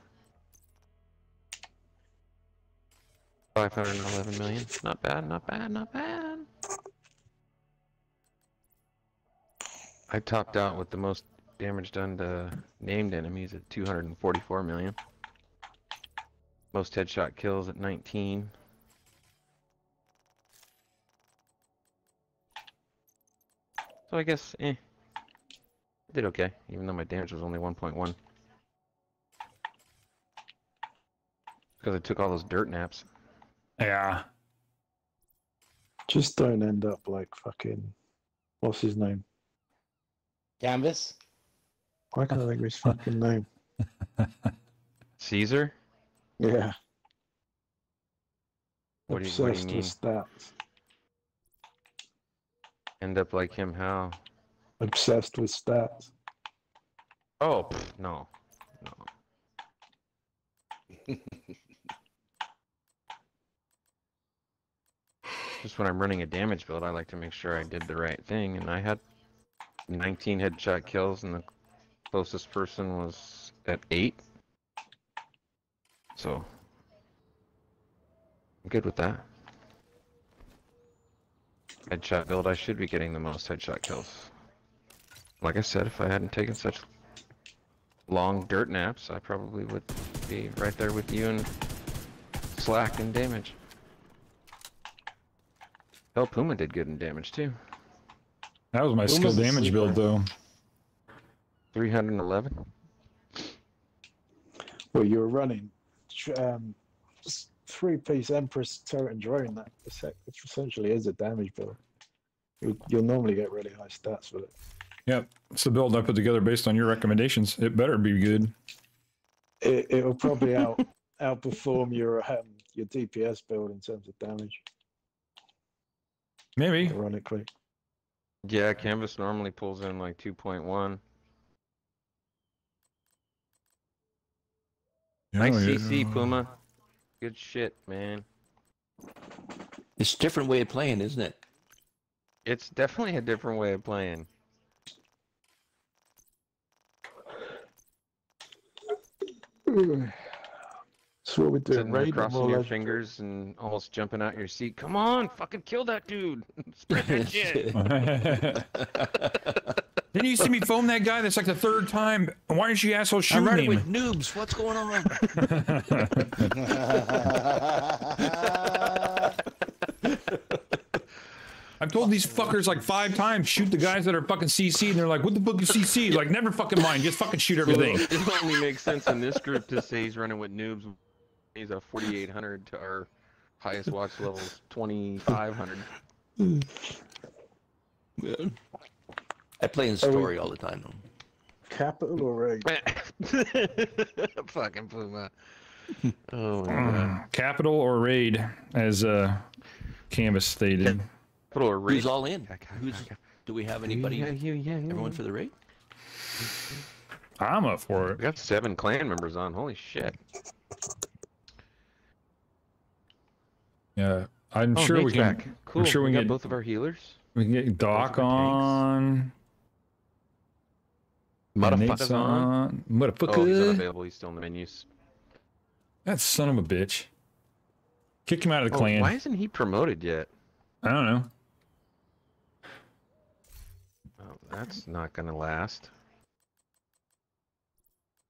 511 million. Not bad, not bad, not bad. I topped out with the most damage done to named enemies at 244 million. Most headshot kills at 19. So I guess, eh. I did okay, even though my damage was only 1.1. Because I took all those dirt naps. Yeah. Just don't end up like fucking. What's his name? Canvas. Why can't I think of his fucking name? Caesar? Yeah. What do you, what do you Obsessed mean? with stats. End up like him how? Obsessed with stats. Oh, pff, no. No. Just when I'm running a damage build, I like to make sure I did the right thing, and I had 19 headshot kills, and the closest person was at 8. So, I'm good with that. Headshot build, I should be getting the most headshot kills. Like I said, if I hadn't taken such long dirt naps, I probably would be right there with you and Slack in damage. Hell, Puma did good in damage too. That was my skill Puma's a damage build though. 311. Well, you were running tr- um, three-piece Empress turret and drone. That es- essentially is a damage build. You'll, you'll normally get really high stats with it. Yep, it's the build I put together based on your recommendations. It better be good. it it'll probably out outperform your um, your DPS build in terms of damage. Maybe. Ironically, Yeah, Canvas normally pulls in like 2.1. Nice Oh, yeah. CC, Puma. Good shit, man. It's a different way of playing, isn't it? It's definitely a different way of playing. so what we doing? Sitting there Raid or crossing your legendary? fingers and almost jumping out your seat. Come on, fucking kill that dude. Spread that shit. Didn't you see me foam that guy? That's like the third time. Why didn't you asshole I'm shoot running him? with noobs. What's going on? I've told these fuckers like five times, shoot the guys that are fucking CC, and they're like, "What the fuck is CC?" Like, never fucking mind, just fucking shoot everything. it only makes sense in this group to say he's running with noobs. He's a 4800 to our highest watch levels 2500. I play in story all the time, though. Capital or raid? Fucking Puma. Oh my god. Mm, Capital or raid, as uh, Canvas stated. Put a raid. Who's all in? Who's, do we have anybody? Yeah, yeah, yeah, yeah. Everyone for the raid? I'm up for it. We got seven clan members on. Holy shit. Yeah, I'm Oh, sure we can. Back. Cool. I'm sure we we can got get both of our healers. we can get Doc of our on. and Motherfuckers on. Oh, he's unavailable. He's still in the menus. that son of a bitch. Kick him out of the Oh, clan. why isn't he promoted yet? I don't know. Oh, that's not gonna last.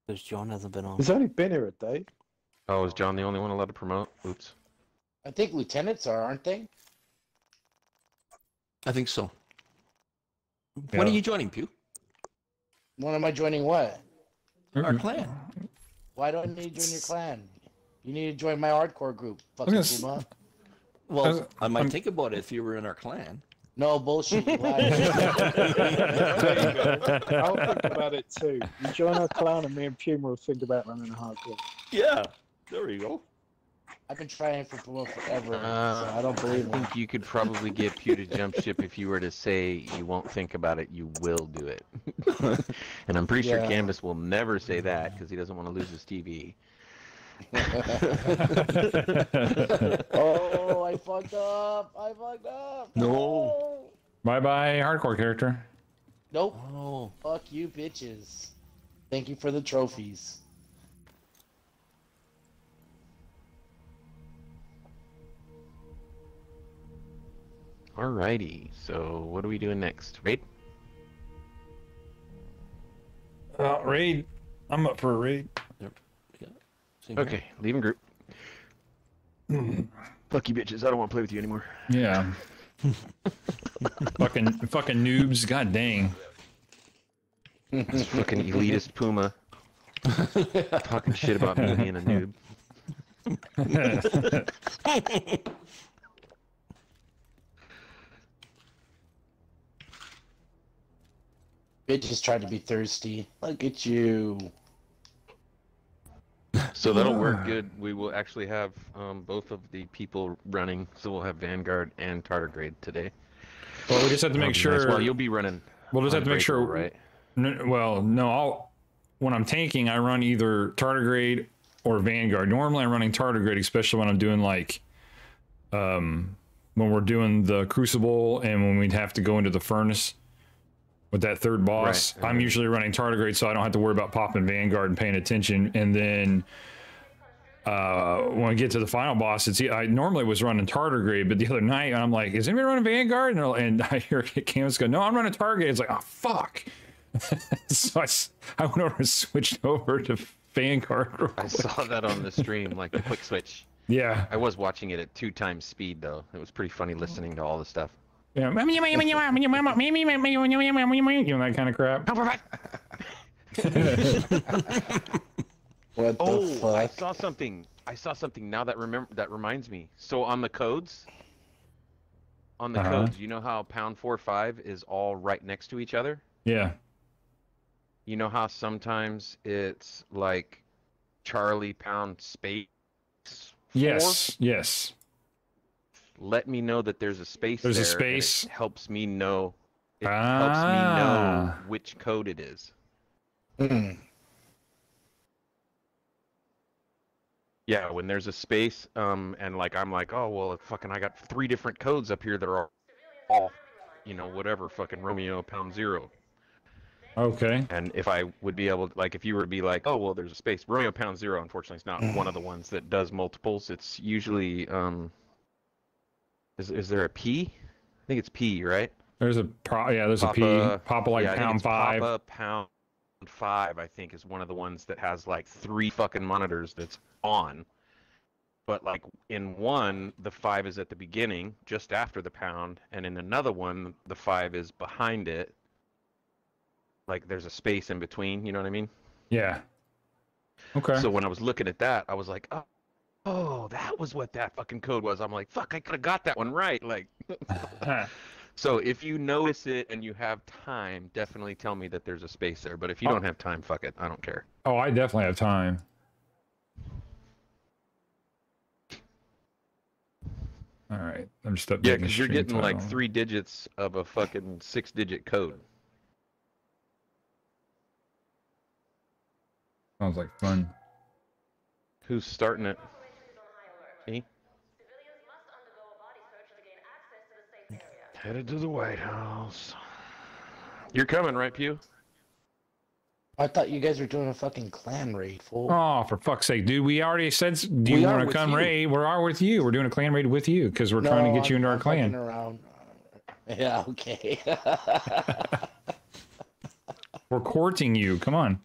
Because John hasn't been on. He's only been here a day. Oh, is John the only one allowed to promote? Oops. I think lieutenants are, aren't they? I think so. When are you joining, Pew? When am I joining what? Our clan. Why do I need to join your clan? You need to join my hardcore group. Fucking gonna s- Puma. Well, was- I might I'm- think about it if you were in our clan. No bullshit. you lied. I'll think about it too. You join our clan, and me and Puma will think about running a hardcore. Yeah, there you go. I've been trying for Puma forever, Uh, so I don't believe I think you could probably get Pew to jump ship if you were to say you won't think about it, you will do it. and I'm pretty sure Canvas will never say that because he doesn't want to lose his TV. oh, I fucked up. I fucked up. No. Bye bye, hardcore character. Nope. Oh, Fuck you, bitches. Thank you for the trophies. Alrighty, so what are we doing next? Raid? Uh, raid. I'm up for a raid. same here. Okay, leaving group. Fuck you bitches, I don't want to play with you anymore. Yeah. fucking fucking noobs. God dang. This fucking elitist Puma. Talking shit about me being a noob. Bitches tried to be thirsty. Look at you. So that'll work good. We will actually have um, both of the people running. So we'll have Vanguard and Tardigrade today. well, we just have to make sure. nice. Well, you'll be running. We'll just have to make sure. Right? N- well, no. I'll when I'm tanking, I run either tardigrade or Vanguard. Normally, I'm running tardigrade, especially when I'm doing like, um, when we're doing the Crucible and when we'd have to go into the furnace with that third boss. Right, I'm right. usually running tardigrade, so I don't have to worry about popping Vanguard and paying attention. And then. Uh, when I get to the final boss, it's I normally was running tardigrade, but the other night I'm like, "Is anybody running Vanguard?" And, they're- and I hear Camus go, "No, I'm running tardigrade. It's like, "Oh fuck!" so I, I went over and switched over to Vanguard. real I saw that on the stream, like the quick switch. Yeah, I was watching it at two times speed though. It was pretty funny listening to all the stuff. Yeah, you know that kind of crap. What the Oh, I fuck? saw something. I saw something now that remember that reminds me. So on the codes, on the Uh-huh. codes, you know how pound four five is all right next to each other. Yeah. You know how sometimes it's like Charlie pound space. four? Yes. Yes. Let me know that there's a space. There's a there, and it space? helps me know. It helps me know Ah. which code it is. Hmm. Yeah, when there's a space, um, and like I'm like, oh well, fucking, I got three different codes up here that are all, you know, whatever, fucking Romeo pound zero. Okay. And if I would be able, to, like, if you were to be like, oh well, there's a space, Romeo pound zero, unfortunately, is not one of the ones that does multiples. It's usually, um, is is there a P? I think it's P, right? There's a pro. Yeah. There's a P. Papa- Papa like yeah, pound five. Papa pound five, I think, is one of the ones that has like three fucking monitors that's on. But like in one, the five is at the beginning, just after the pound, and in another one, the five is behind it. Like there's a space in between. You know what I mean? Yeah. Okay. So when I was looking at that, I was like, oh, oh, that was what that fucking code was. I'm like, fuck, I could have got that one right. Like. So if you notice it and you have time, definitely tell me that there's a space there. But if you Oh. don't have time, fuck it. I don't care. oh, I definitely have time. All right. I'm just updating. Yeah, because you're getting like three digits of a fucking six-digit code. Sounds like fun. Who's starting it? Me? Headed to the White House. You're coming, right, Pew? I thought you guys were doing a fucking clan raid, fool. Oh, for fuck's sake, dude! We already said. Do We you are want to with come you. raid? We are with you. We're doing a clan raid with you because we're No, trying to get you I'm- into our I'm fucking clan. Around. Yeah, okay. We're courting you. Come on.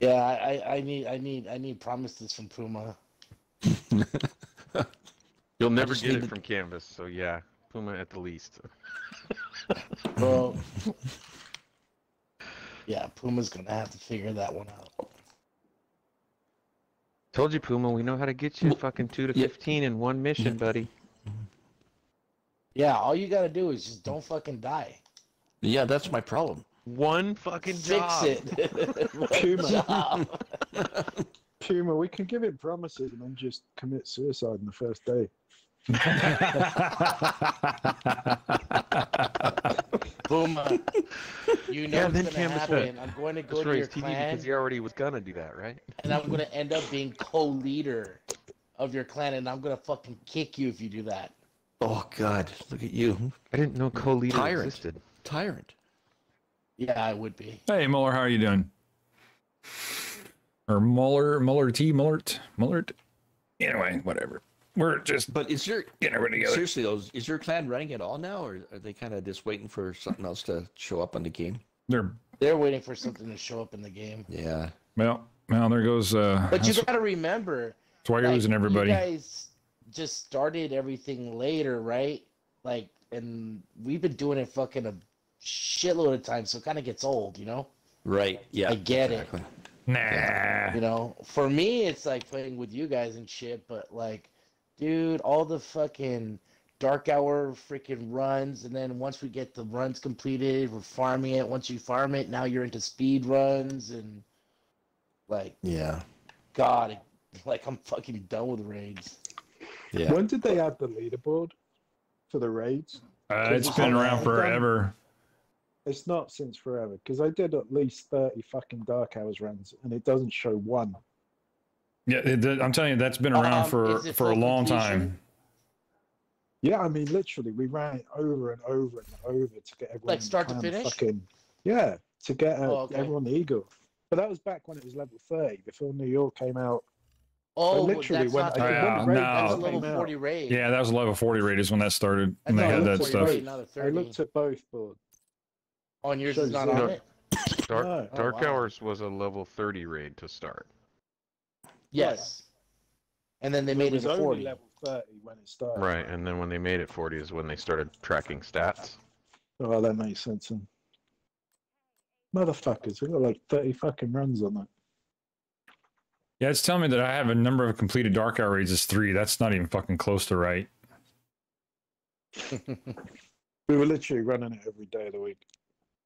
yeah, I, I, I need, I need, I need promises from Puma. You'll never just get it to- from Canvas, so yeah, Puma at the least. Well, yeah, Puma's gonna have to figure that one out. Told you, Puma, we know how to get you fucking two to yeah. fifteen in one mission, mm-hmm. buddy. Yeah, all you gotta do is just don't fucking die. Yeah, that's my problem. One fucking Fix job. it. Puma. job. Puma, we can give him promises and then just commit suicide on the first day. Puma, you know Yeah, what's gonna Canvas will happen. I'm going to go Destroy to your TV clan, because he already was gonna do that, right? and I'm gonna end up being co-leader of your clan, and I'm gonna fucking kick you if you do that. Oh God, look at you, I didn't know co-leader Tyrant. existed. tyrant. Yeah, I would be. hey, Muller, how are you doing? Or Muller, Muller T, Mullert, Mullert. Anyway, whatever. We're just But is your getting everybody together. seriously though? Is your clan running at all now, or are they kind of just waiting for something else to show up on the game? They're They're waiting for something to show up in the game. Yeah. well, well. There goes. Uh, But you gotta remember, that's why you're like, losing everybody. You guys just started everything later, right? Like, and we've been doing it fucking a shitload of times, so it kind of gets old, you know. Right. Yeah. I get it. exactly. Nah. You know, for me, it's like playing with you guys and shit. But like, dude, all the fucking dark hour freaking runs, and then once we get the runs completed, we're farming it. Once you farm it, now you're into speed runs and like, Yeah. God, like I'm fucking done with raids. Yeah. When did they add the leaderboard for the raids? Uh, it's been around forever. It's not since forever because I did at least 30 fucking Dark Hours runs and it doesn't show one. Yeah, it, it- I'm telling you, that's been around Um, for for a long time. Yeah, I mean, literally, we ran it over and over and over to get everyone. Like in start to finish? Fucking, yeah, to get uh, Oh, okay. everyone the eagle. But that was back when it was level 30, before New York came out. Oh, I but literally that's went- not I- yeah, raid, no. that's a came level 40 raid. Yeah, that was a level 40 raid is when that started. I And they had that stuff. raid, not a I 30. looked at both boards. On yours shows is not on it. Dark No. Oh, wow. Hours was a level thirty raid to start. Yes. and then they made was it a only 40. level 30 when it started. Right, and then when they made it 40 is when they started tracking stats. Oh, that makes sense. And Motherfuckers, we got like 30 fucking runs on that. Yeah, it's telling me that I have a number of completed dark hour raids is three. That's not even fucking close to right. We were literally running it every day of the week.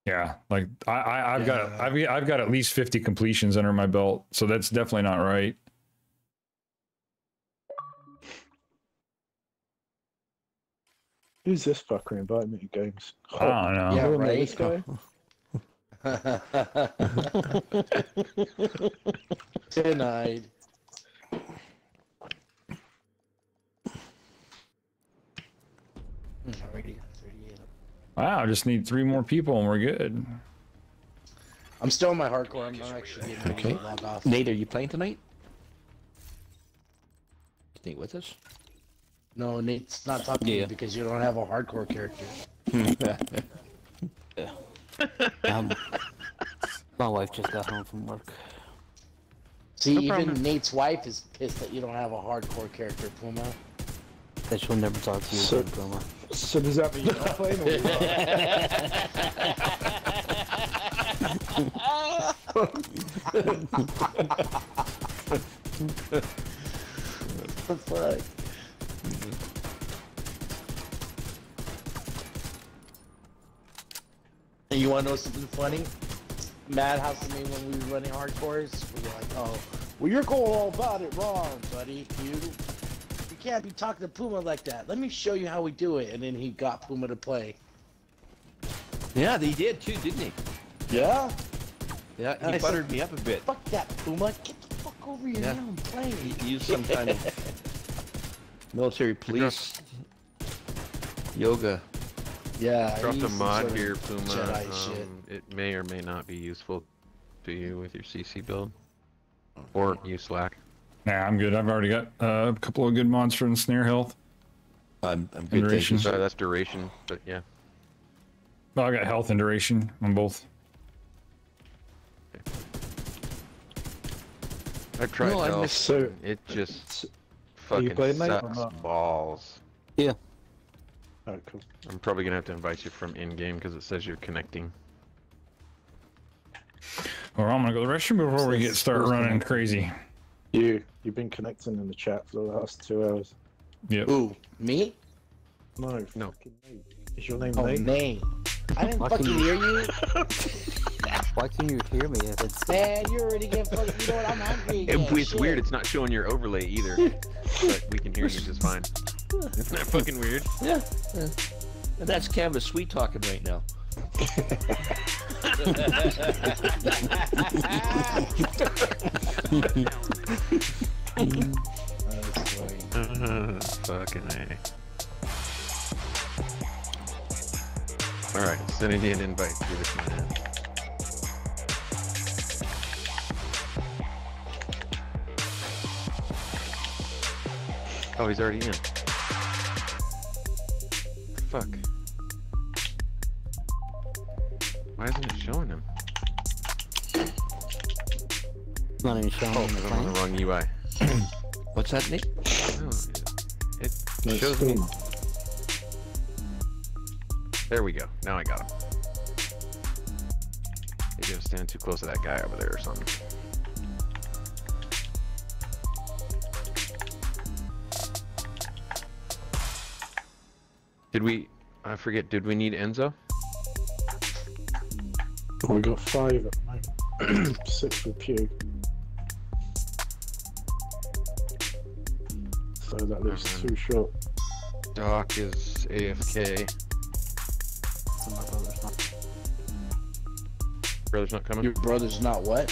Yeah, like I, I I've got I've I've got at least fifty completions under my belt, so that's definitely not right. Who's this fucker inviting me to games? I don't know. Yeah, You know right. This guy? Denied. Hmm, Already got 38. Wow, I just need three more people and we're good. I'm still in my hardcore. I'm not actually getting Okay. log off. Nate, are you playing tonight? Is Nate with us? No, Nate's not talking to you because you don't have a hardcore character. Um, my wife just got home from work. See, No even problem. Nate's wife is pissed that you don't have a hardcore character, Puma. That she'll never talk to you So- again, Puma. So does that mean you're not playing or what? the fuck? And you want to know something funny? Madhouse and me when we were running hardcores, we were like, oh, well, you're going all about it wrong, buddy. You you can't be talking to Puma like that. Let me show you how we do it. And then he got Puma to play. Yeah, he did too, didn't he? Yeah? Yeah, And he said- buttered me up a bit. Fuck that, Puma. Get the fuck over here Yeah. now and play. He used some kind of military police yoga. Yeah, Dropped he's a mod sort of here, Puma. Jedi shit. Um, it may or may not be useful to you with your CC build. Or you Slack. Nah, I'm good. I've already got uh, a couple of good mods for the snare health. I'm, I'm good. Duration. Sorry, that's duration, but yeah. Well, I got health and duration on both. I tried No, I health, missed- So, It just Are you fucking playing, mate, sucks not? balls. oh, cool. I'm probably gonna have to invite you from in-game because it says you're connecting. Well, I'm gonna go to the restroom before we get start running crazy. You, you've been connecting in the chat for the last two hours. Yep. Ooh, Me? No, No. Is your name Oh, Nate? Nate. I didn't fucking hear you. Why can't you hear me if it's Man, you're already getting fucking. You know what? I'm hungry. It- again. it's Shit. weird. It's not showing your overlay either, but we can hear you just fine. Isn't that fucking weird? Yeah. yeah. And that's Canvas sweet talking right now. That's funny. fucking A. Alright, sending you an invite through this man. Oh, he's already in. Fuck. Why isn't it showing him? not even showing Oh, the 'cause I'm on the wrong UI. What's that, Nick? No, it No, shows still me. There we go. Now I got him. Maybe I'm standing too close to that guy over there or something. Did we? I forget. Did we need Enzo? We got five at the moment. Six with Pew. So that leaves Mhm. two short. Doc is AFK. So my brother's not- Brother's not coming. Your brother's not what?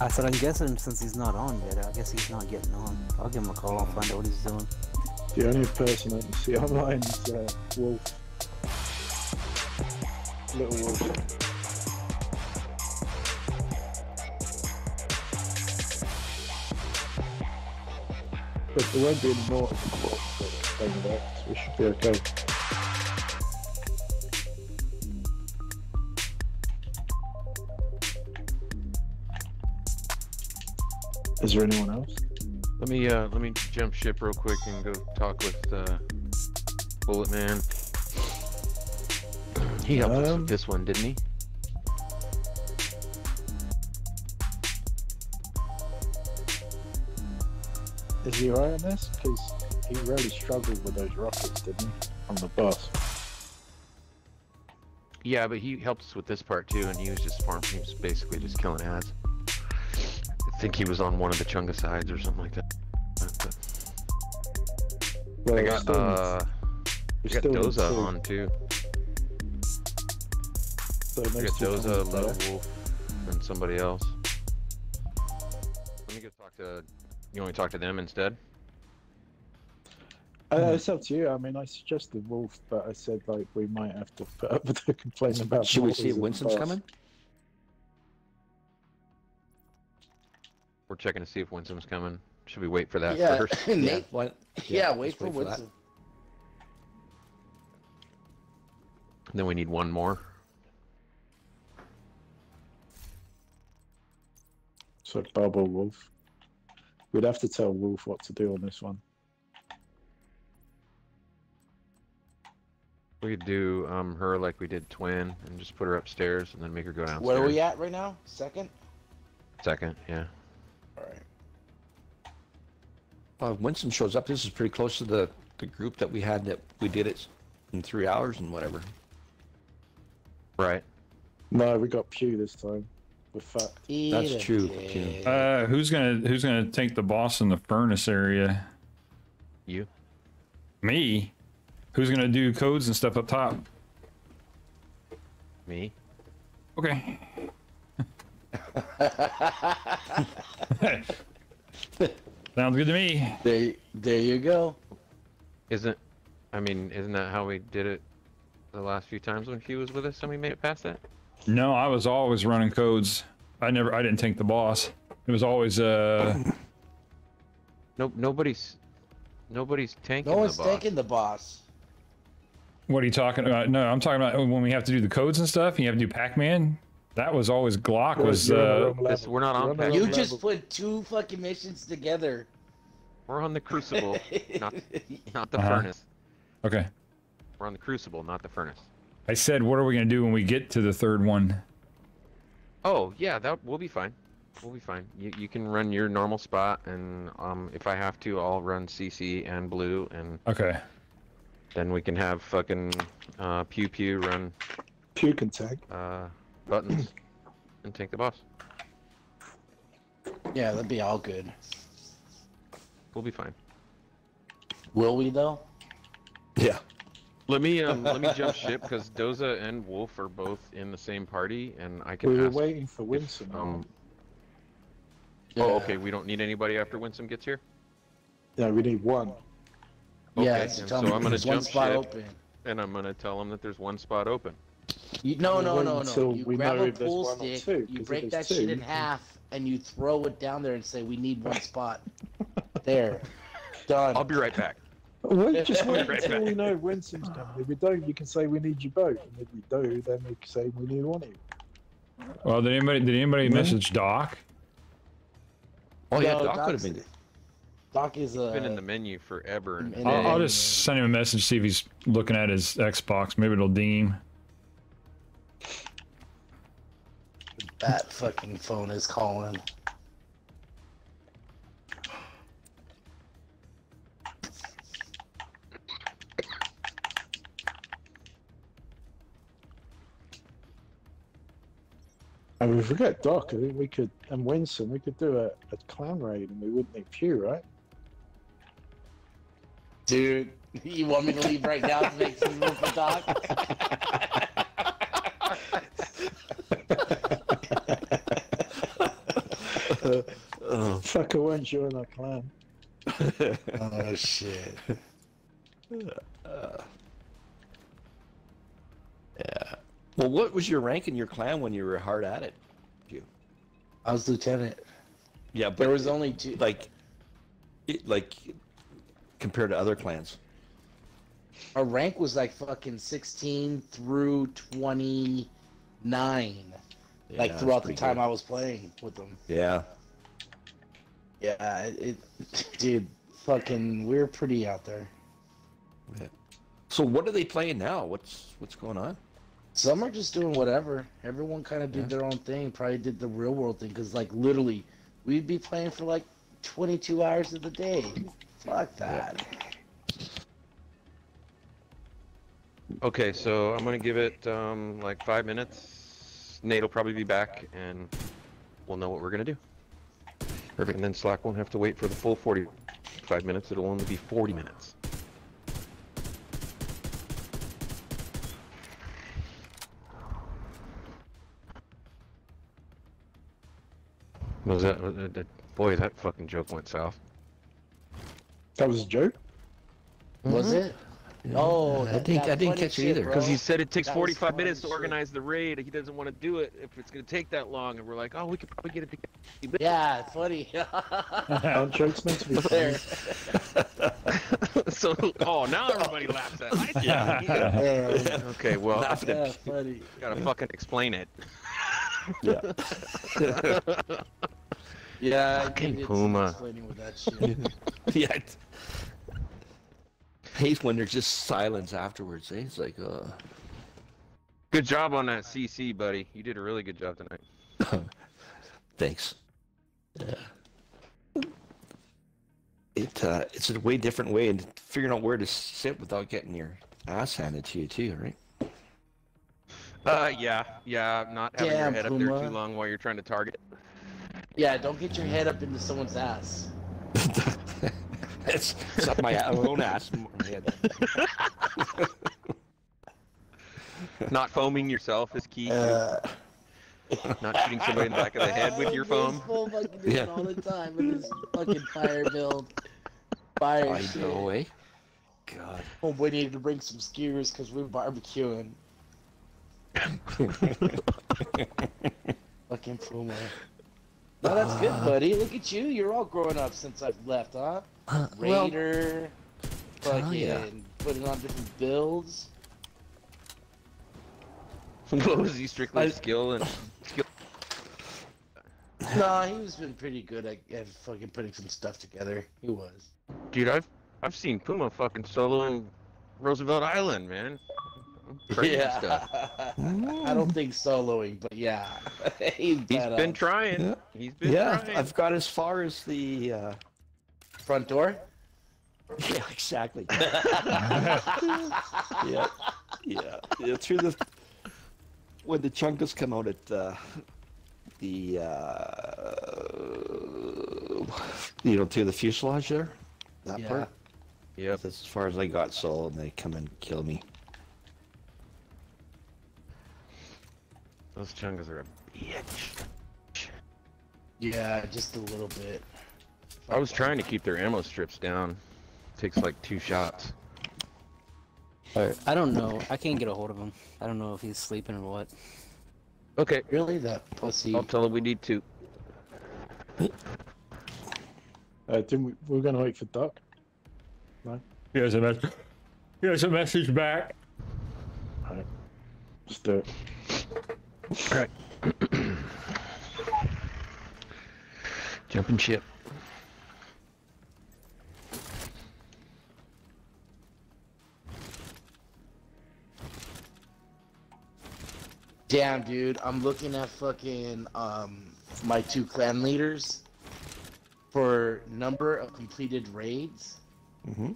I said I'm guessing since he's not on yet, I guess he's not getting on. I'll give him a call and find out what he's doing. The only person I can see online is uh, Wolf. Little Wolf. But there won't be any more playing that, so we should be okay. Is there anyone else? Let me uh let me jump ship real quick and go talk with uh Bullet Man. He helped us Um, with this one, didn't he? Is he right on this? Because he really struggled with those rockets, didn't he? On the boss. Yeah, but he helped us with this part too, and he was just farm. He was basically just killing ads. I think he was on one of the Chunga sides or something like that. But Well, I got still uh, we got Doza two, on too. so I got Doza, coming Little there. Wolf, and somebody else. Let me go talk to. You want me to talk to them instead? Uh, it's up to you. I mean, I suggested Wolf, but I said like we might have to put up with the complaint about. Should we see if and Winston's boss. coming? We're checking to see if Winston's coming. Should we wait for that yeah, first? Nate. What? Yeah, wait for wait for that. Winston. Then we need one more. So Bob or Wolf. We'd have to tell Wolf what to do on this one. We could do um her like we did Twin, and just put her upstairs, and then make her go downstairs. Where are we at right now? Second. Second, yeah. Well, Winston shows up, this is pretty close to the, the group that we had that we did it in three hours and whatever. Right. No, we got Pew this time. We're fucked. That's Eat a true, dick. too. Uh, who's gonna who's gonna take the boss in the furnace area? You. Me. Who's gonna do codes and stuff up top? Me. Okay. Sounds good to me. There, there you go. Isn't? I mean, isn't that how we did it the last few times when she was with us and we made it past that? No, I was always running codes. I never I didn't take the boss. It was always uh No, nobody's. Nobody's tanking No one's the boss. taking the boss. what are you talking about? No, I'm talking about when we have to do the codes and stuff, and you have to do Pac-Man. That was always Glock was You're on the uh this- we're not on You're You just put two fucking missions together. We're on the Crucible, not not the Uh-huh. furnace. okay. We're on the Crucible, not the furnace. I said, what are we gonna do when we get to the third one? Oh yeah, that we'll be fine. We'll be fine. You you can run your normal spot, and um, if I have to, I'll run CC and blue, and Okay. then we can have fucking uh, pew pew run Pew can tag. uh, buttons and take the boss. Yeah, that'd be all good. We'll be fine. Will we though? Yeah. Let me um let me jump ship because Doza and Wolf are both in the same party, and I can We were ask. waiting for Winston. Um. Yeah. Oh, okay. We don't need anybody after Winston gets here. Yeah, we need one. Yeah, Okay, so and so I'm gonna there's one jump spot ship. open. And I'm gonna tell them that there's one spot open. You, no, no, no, no. until You we grab a pool stick, two, 'cause you break that there's shit in half, and you throw it down there and say, "We need one spot." there, done. I'll be right back. Wait, just wait Right until we back. know Winston's coming. If we don't, you can say we need you both. And if we do, then we can say we need one of you. Well, did anybody did anybody No. message Doc? Oh yeah, No, Doc could have Doc's- been. Doc is uh, Been in the menu forever. And And I'll, I'll just send him a message see if he's looking at his Xbox. Maybe it'll ding him. That fucking phone is calling. And we forget Doc. I think we could, and Winston, we could do a, a clown raid and we wouldn't need Pew, right? Dude, you want me to leave right now to make some room for Doc? Oh. Fuck, I won't join our clan. oh shit. Yeah. Well, what was your rank in your clan when you were hard at it? You. I was lieutenant. Yeah, but There was only two. like, it, like compared to other clans. Our rank was like fucking 16 through 29. Yeah, like throughout the time good. I was playing with them. Yeah. Yeah, it, dude, fucking, we're pretty out there. So what are they playing now? What's what's going on? Some are just doing whatever. Everyone kind of did Yeah. their own thing. Probably did the real world thing because, like, literally, we'd be playing for like 22 hours of the day. Fuck that. Okay, so I'm gonna give it um, like five minutes. Nate will probably be back, and we'll know what we're gonna do. Perfect. And then Slack won't have to wait for the full 45 minutes. It'll only be 40 minutes. Was that, was that- that- boy? That fucking joke went south. That was a joke. Was mm-hmm. it? Oh, I that- didn't, I didn't catch it either. Because he said it takes That 45 minutes to funny shit. organize the raid. He doesn't want to do it if it's going to take that long. And we're like, oh, we could probably get it together. Yeah, funny. Aren't jokes meant to be funny? so, oh, now everybody laughs at it. Yeah. yeah. Okay, well, Laugh yeah, funny. gotta fucking explain it. Yeah. Yeah, Fucking you Puma. Explaining with that shit. yeah. It- Hate when there's just silence afterwards. Eh? It's like, uh, Good job on that CC, buddy. You did a really good job tonight. thanks. Yeah. It uh, it's a way different way and figuring out where to sit without getting your ass handed to you too, right? Uh, yeah, yeah. Not having Damn, your head up there too long while you're trying to target. Yeah, don't get your head up into someone's ass. it's, it's up my own ass. Not foaming yourself is key. Uh, Not shooting somebody in the back of the head with your foam. Full fucking doing Yeah. all the time with his fucking fire build. Fire I shit. know, eh? God. Oh, we needed to bring some skewers because we're barbecuing. Fucking Puma. No, that's good, buddy. Look at you. You're all growing up since I've left, huh? Uh, Raider. hell fucking yeah. putting on different builds. what was he strictly I- skill and skill? No, he was been pretty good at, at fucking putting some stuff together. He was. Dude, I've I've seen Puma fucking soloing Roosevelt Island, man. Crazy yeah. stuff. I don't think soloing, but yeah. He's, He's badass. been trying. Yeah. He's been yeah, trying. I've got as far as the. Uh, front door. yeah, exactly. yeah, yeah, yeah. Through the when the chunkus come out at uh, the uh, you know through the fuselage there, that Yeah. part. Yep. That's as far as I got. So and they come and kill me. Those chungas are a bitch. Yeah, just a little bit. I was trying to keep their ammo strips down. Takes like two shots. I don't know. I can't get a hold of him. I don't know if he's sleeping or what. Okay, Really, that pussy. I'll tell him we need two. Uh, didn't we, we were going to wait for Duck. He has a message. He has a message back. Alright. Let's do it. Jumping ship. Damn, dude, I'm looking at fucking um my two clan leaders for number of completed raids. Mm-hmm.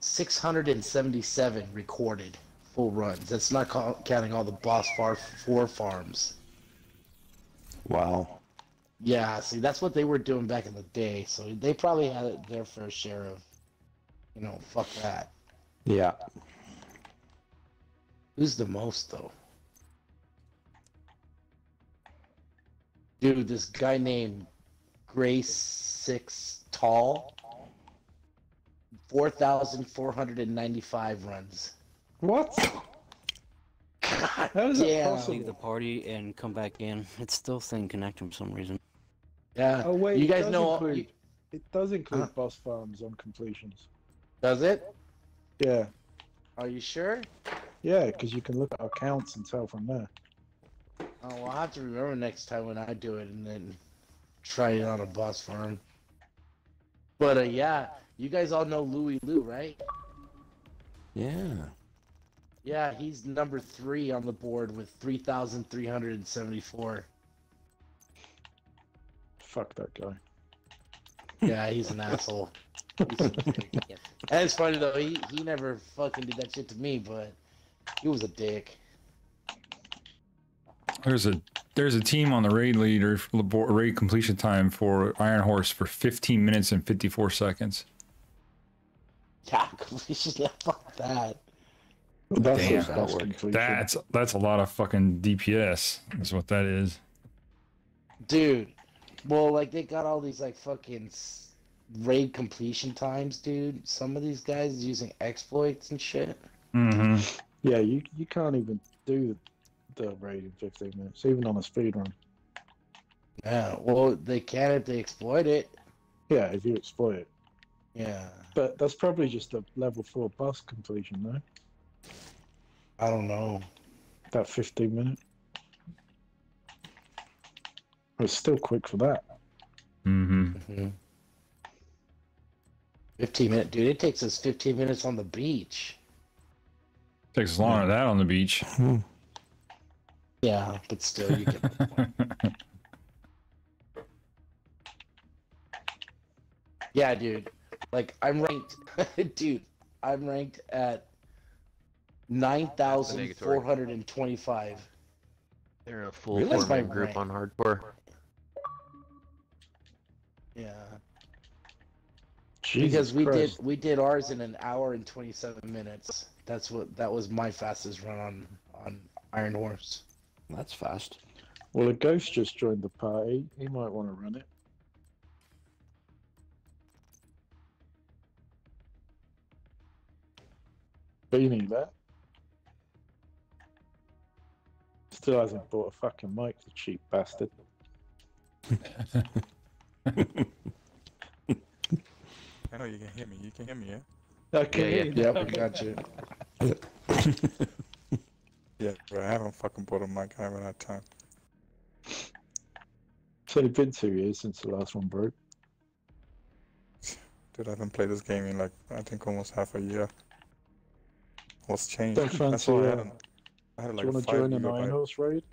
677 recorded full runs. That's not counting all the boss far four farms. Wow. Yeah, see, that's what they were doing back in the day. So they probably had their fair share of, you know, fuck that. Yeah. Who's the most though? Dude, this guy named Grace Six Tall. Four thousand four hundred and ninety-five runs. What? God How is that damn. possible? Leave the party and come back in. It's still saying connecting for some reason. Yeah. Oh wait, you guys know? include- you- It does include Huh? boss farms on completions. does it? Yeah, Are you sure? yeah, because you can look at our counts and tell from there. Oh, well, I'll have to remember next time when I do it, and then try it on a boss farm. But uh, yeah, you guys all know Louis Lou, right? Yeah. Yeah, he's number three on the board with three thousand three hundred and seventy-four. Fuck that guy. Yeah, he's an asshole. He's a dick. And it's funny though, he he never fucking did that shit to me, but he was a dick. There's a there's a team on the raid leader raid completion time for Iron Horse for 15 minutes and 54 seconds. Yeah, completion. Fuck that. That's Damn. a. That's that's a lot of fucking DPS. Is what that is. Dude, well, like they got all these like fucking raid completion times, dude. Some of these guys using exploits and shit. Mm-hmm. Yeah, you you can't even do the, the raid in 15 minutes, even on a speed run. Yeah, well, they can if they exploit it. Yeah, if you exploit it. Yeah, But that's probably just a level four boss completion, though. I don't know. That 15 minute. It's still quick for that. Mm-hmm. hmm 15 minute, dude. It takes us 15 minutes on the beach. Takes as long as that on the beach. Yeah, but still, you get the point. Yeah, dude. Like I'm ranked, dude. I'm ranked at nine thousand four hundred and twenty-five. They're a full Really? That's four-man my group rank. on hardcore. Yeah, Jesus because we Christ. did we did ours in an hour and twenty-seven minutes. That's what that was my fastest run on on Iron Horse. That's fast. Well, a ghost just joined the party. He might want to run it. Beanie that. Still hasn't bought a fucking mic, the cheap bastard. I know you can hear me. You can hear me, yeah? Okay. Yeah, we got you. Yeah, bro. I haven't fucking bought a mic. I haven't had time. It's only been two years since the last one broke. Dude, I haven't played this game in like I think almost half a year. What's changed? Don't That's fancy, why I uh, hadn't. I had Do like you want to join an. Iron Horse raid?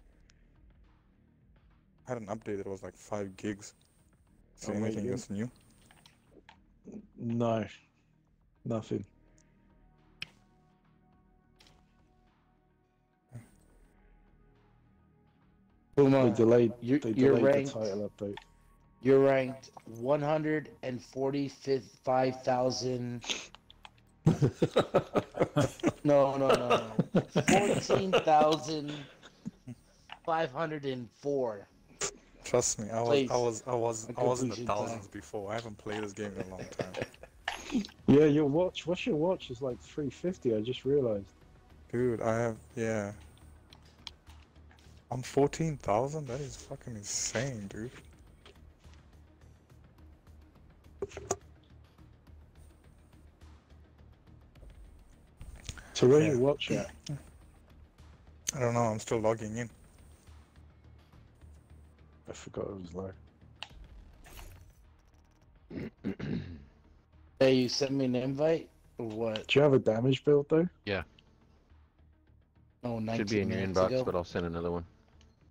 I had an update that was like five gigs. See Oh, anything you- that's new? No. Nothing. They Puma, delayed, you're, they you're delayed ranked. the title update. You're ranked one hundred and forty-five thousand. No, no, no, no. Fourteen thousand five hundred and four. Trust me, I was, Please. I was, I was, I was in the completion time. thousands before. I haven't played this game in a long time. Yeah, your watch. What's your watch? Is like 350. I just realized. Dude, I have, yeah. I'm 14,000? That is fucking insane, dude. So where Yeah. you watch at? I don't know, I'm still logging in. I forgot it was low. Hey, you sent me an invite or what? Do you have a damage build though? Yeah, Oh, 19 should be in your inbox, ago? but I'll send another one.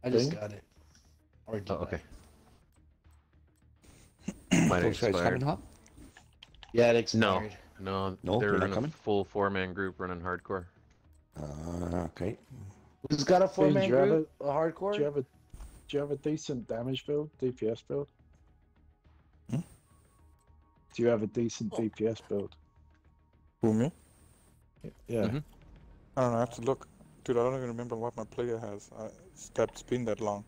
I just Thing? got it. Or Oh, okay. Might have expired. coming up? Yeah, it No, expired. no, No, they're they're not in a coming? full four-man group running hardcore. Uh, okay. Who's got a four-man do group? A hardcore? Do you have a Do you have a decent damage build? DPS build? Hmm? Do you have a decent DPS build? Who, me? Yeah. Mhm. I don't know, I have to look. Dude, I don't even remember what my player has. I, it's, that's been that long.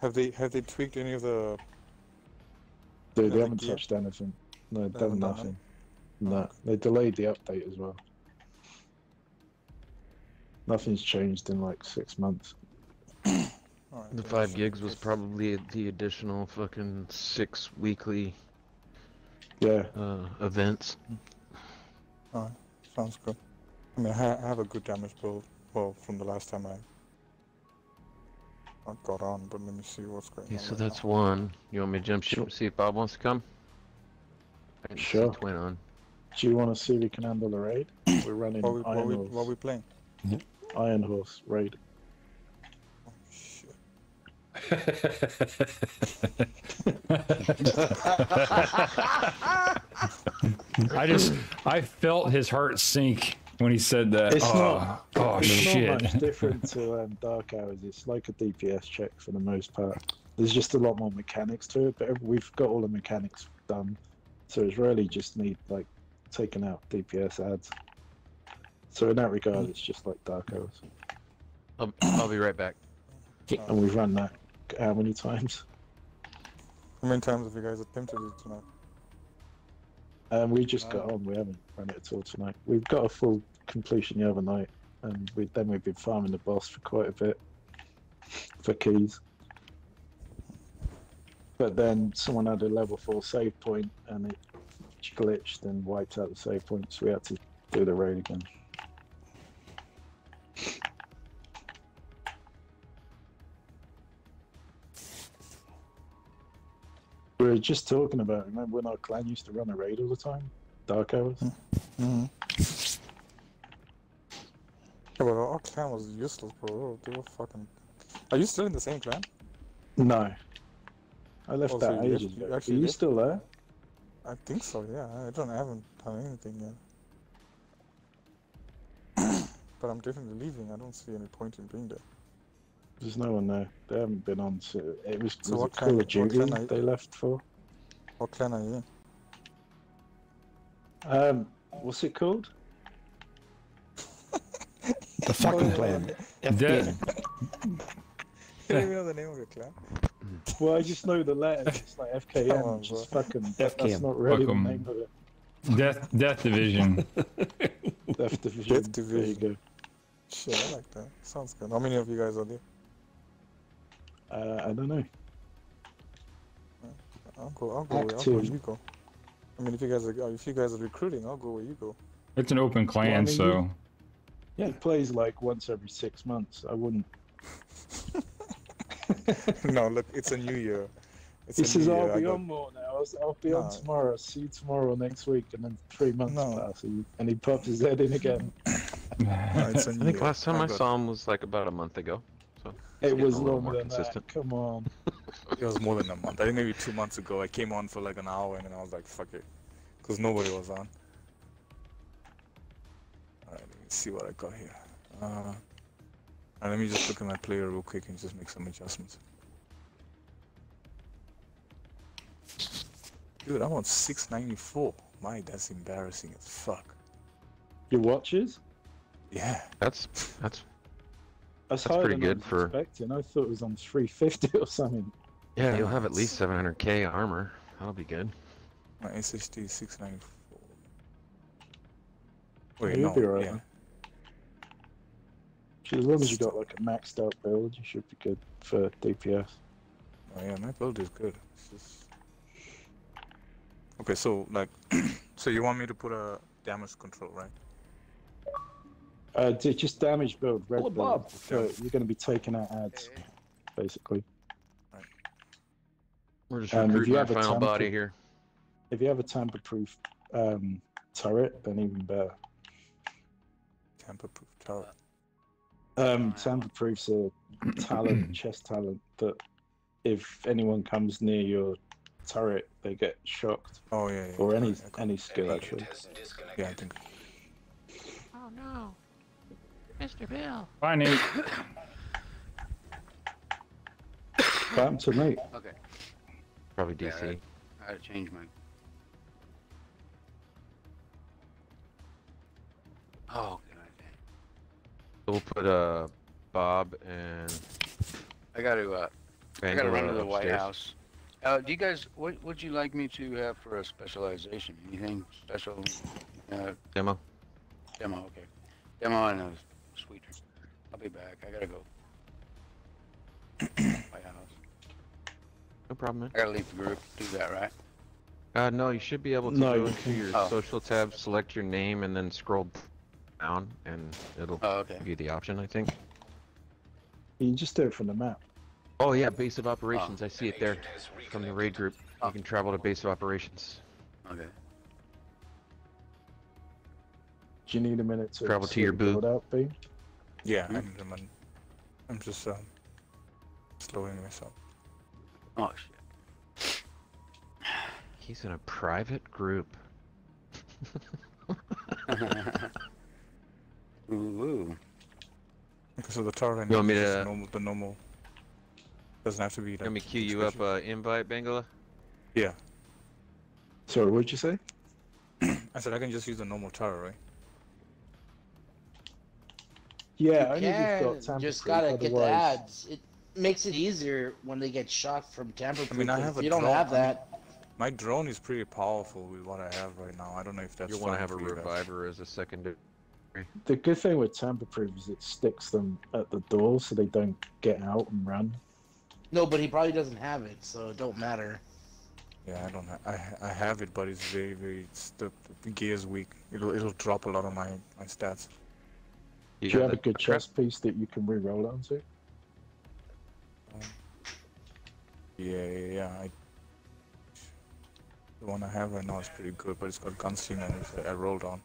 Have they have they tweaked any of the Dude, Yeah, they haven't gear. touched anything. No, They done haven't done nothing. No, they delayed the update as well. Nothing's changed in like six months. Alright, The five gigs was probably the additional fucking six weekly Yeah, uh, events. Alright, sounds good. I mean, I have a good damage build. Well, from the last time I I got on, but let me see what's going Okay, on. so right that's one. You want me to jump ship and see if Bob wants to come? I didn't see Sure. Twin on. Do you want to see if we can handle the raid? We're running. What we, what Iron we, Horse. what we playing? Mm-hmm. Iron Horse raid. Oh, shit. I just I felt his heart sink when he said that. It's oh, not. oh it's shit. not much different to um, Dark Hours. It's like a DPS check for the most part. There's just a lot more mechanics to it, but we've got all the mechanics done, so it's really just need like taking out DPS ads. So in that regard, it's just like Dark Hours, I'll, I'll be right back. and we've run that how many times? How many times have you guys attempted it tonight? Um, we just got on. We haven't run it at all tonight. We've got a full completion the other night, and we, then we've been farming the boss for quite a bit for keys. But then someone had a level four save point, and it glitched and wiped out the save point, so we had to do the raid again. Were just talking about. Remember when our clan used to run a raid all the time? Dark hours. Mm-hmm. Yeah, but our clan was useless, bro. They were fucking. Are you still in the same clan? No. I left Oh, that you ages ago. Are you left? still there? I think so. Yeah, I don't. I haven't done anything yet. but I'm definitely leaving. I don't see any point in being there. There's no one there. They haven't been on. To, it was, So was what it Call kind- of what Duty they left for. What clan are you in? Um, what's it called? The fucking plan. Dead. You don't even know the name of your clan? Well, I just know the letters. It's like FKM, Come on, which is bro. fucking. That's not really Welcome. the name of it. Death Death Division. Death Division. Death There you Division. Shit, I like that. Sounds good. How many of you guys are there? Go. Uh, I don't know. I'll go. I'll go. Where, I'll go where you go. I mean, if you guys are if you guys are recruiting, I'll go where you go. It's an open clan, mean, so Yeah, it plays like once every six months. I wouldn't. no, look, it's a new year. It's He says new I'll year. Be got- on more now. I'll, I'll be on tomorrow. See you tomorrow next week, and then three months No. pass, and and he pops his head in again. No, it's a I new think year. last time I got- saw him was like about a month ago. So It was a little longer more than consistent. that. Come on. It was more than a month. I think maybe two months ago. I came on for like an hour and then I was like, fuck it. Because nobody was on. Alright, let me see what I got here. Uh, alright, let me just look at my player real quick and just make some adjustments. Dude, I'm on 694. My, that's embarrassing as fuck. Your watches? Yeah. That's that's That's, That's pretty than I good for- expecting. I thought it was on 350 or something. yeah. You'll have at least 700k armor. That'll be good. My SHD is 694. Wait, You'll no. be alright, yeah. As long as you got like a maxed out build, you should be good for DPS. Oh yeah, my build is good. It's just... Okay, so like, so you want me to put a damage control, right? Uh, d- just damage build, red build. Bob. So you're going to be taking out ads, basically. We're just Um, if recruiting you our have a final temper- body here. If you have a tamper-proof um, turret, then even better. Tamper-proof turret. Um, tamper-proof's a talent, chest talent that if anyone comes near your turret, they get shocked. Oh yeah, yeah. Or any yeah, any skill actually. Yeah, I think. Oh no, Mr. Bill. bye Nate. What happened to me? Okay. Probably Yeah, DC. I had to change mine. Oh, good idea. So we'll put uh Bob and I got to. Uh, I got to run to Angela the White. House. Uh, do you guys? What would you like me to have for a specialization? Anything special? Uh, demo. demo. Okay. Demo and a. I'll be back. I gotta go. White House. No problem, man. I gotta leave the group. Do that, right? Uh, no, you should be able to No, go you into your Oh. social tab, select your name, and then scroll down, and it'll Oh, okay. give you the option. I think. You can just do it from the map. Oh yeah, base of operations. I see it there from the raid group. You can travel to base of operations. Okay. Do you need a minute to Travel to your the booth. build out, B? Yeah, I need them. and I'm just um, slowing myself. Oh shit. He's in a private group. Ooh, ooh. Because of the tower, I You want me to- normal, the normal. Doesn't have to be. Let me like, queue you up special. uh, invite, Bangala. Yeah, Sorry, what'd you say? I said I can just use the normal tower, right? Yeah, You only if can, you've got tamper just gotta get the ads. It makes it easier when they get shot from tamper proof. I mean, I have if a you don't drone, have I mean, that, My drone is pretty powerful with what I have right now. I don't know if that's. You'll want to have a for you guys. reviver as a secondary. The good thing with tamper proof is it sticks them at the door so they don't get out and run. no, but he probably doesn't have it, so it don't matter. Yeah, I don't. Ha- I I have it, but it's very very. It's the, the gear's weak. It'll it'll drop a lot of my my stats. Do you have a good chest piece that you can re-roll onto? Yeah, yeah, yeah. I, the one I have right now is pretty good, but it's got gunslinger and it's, I rolled on.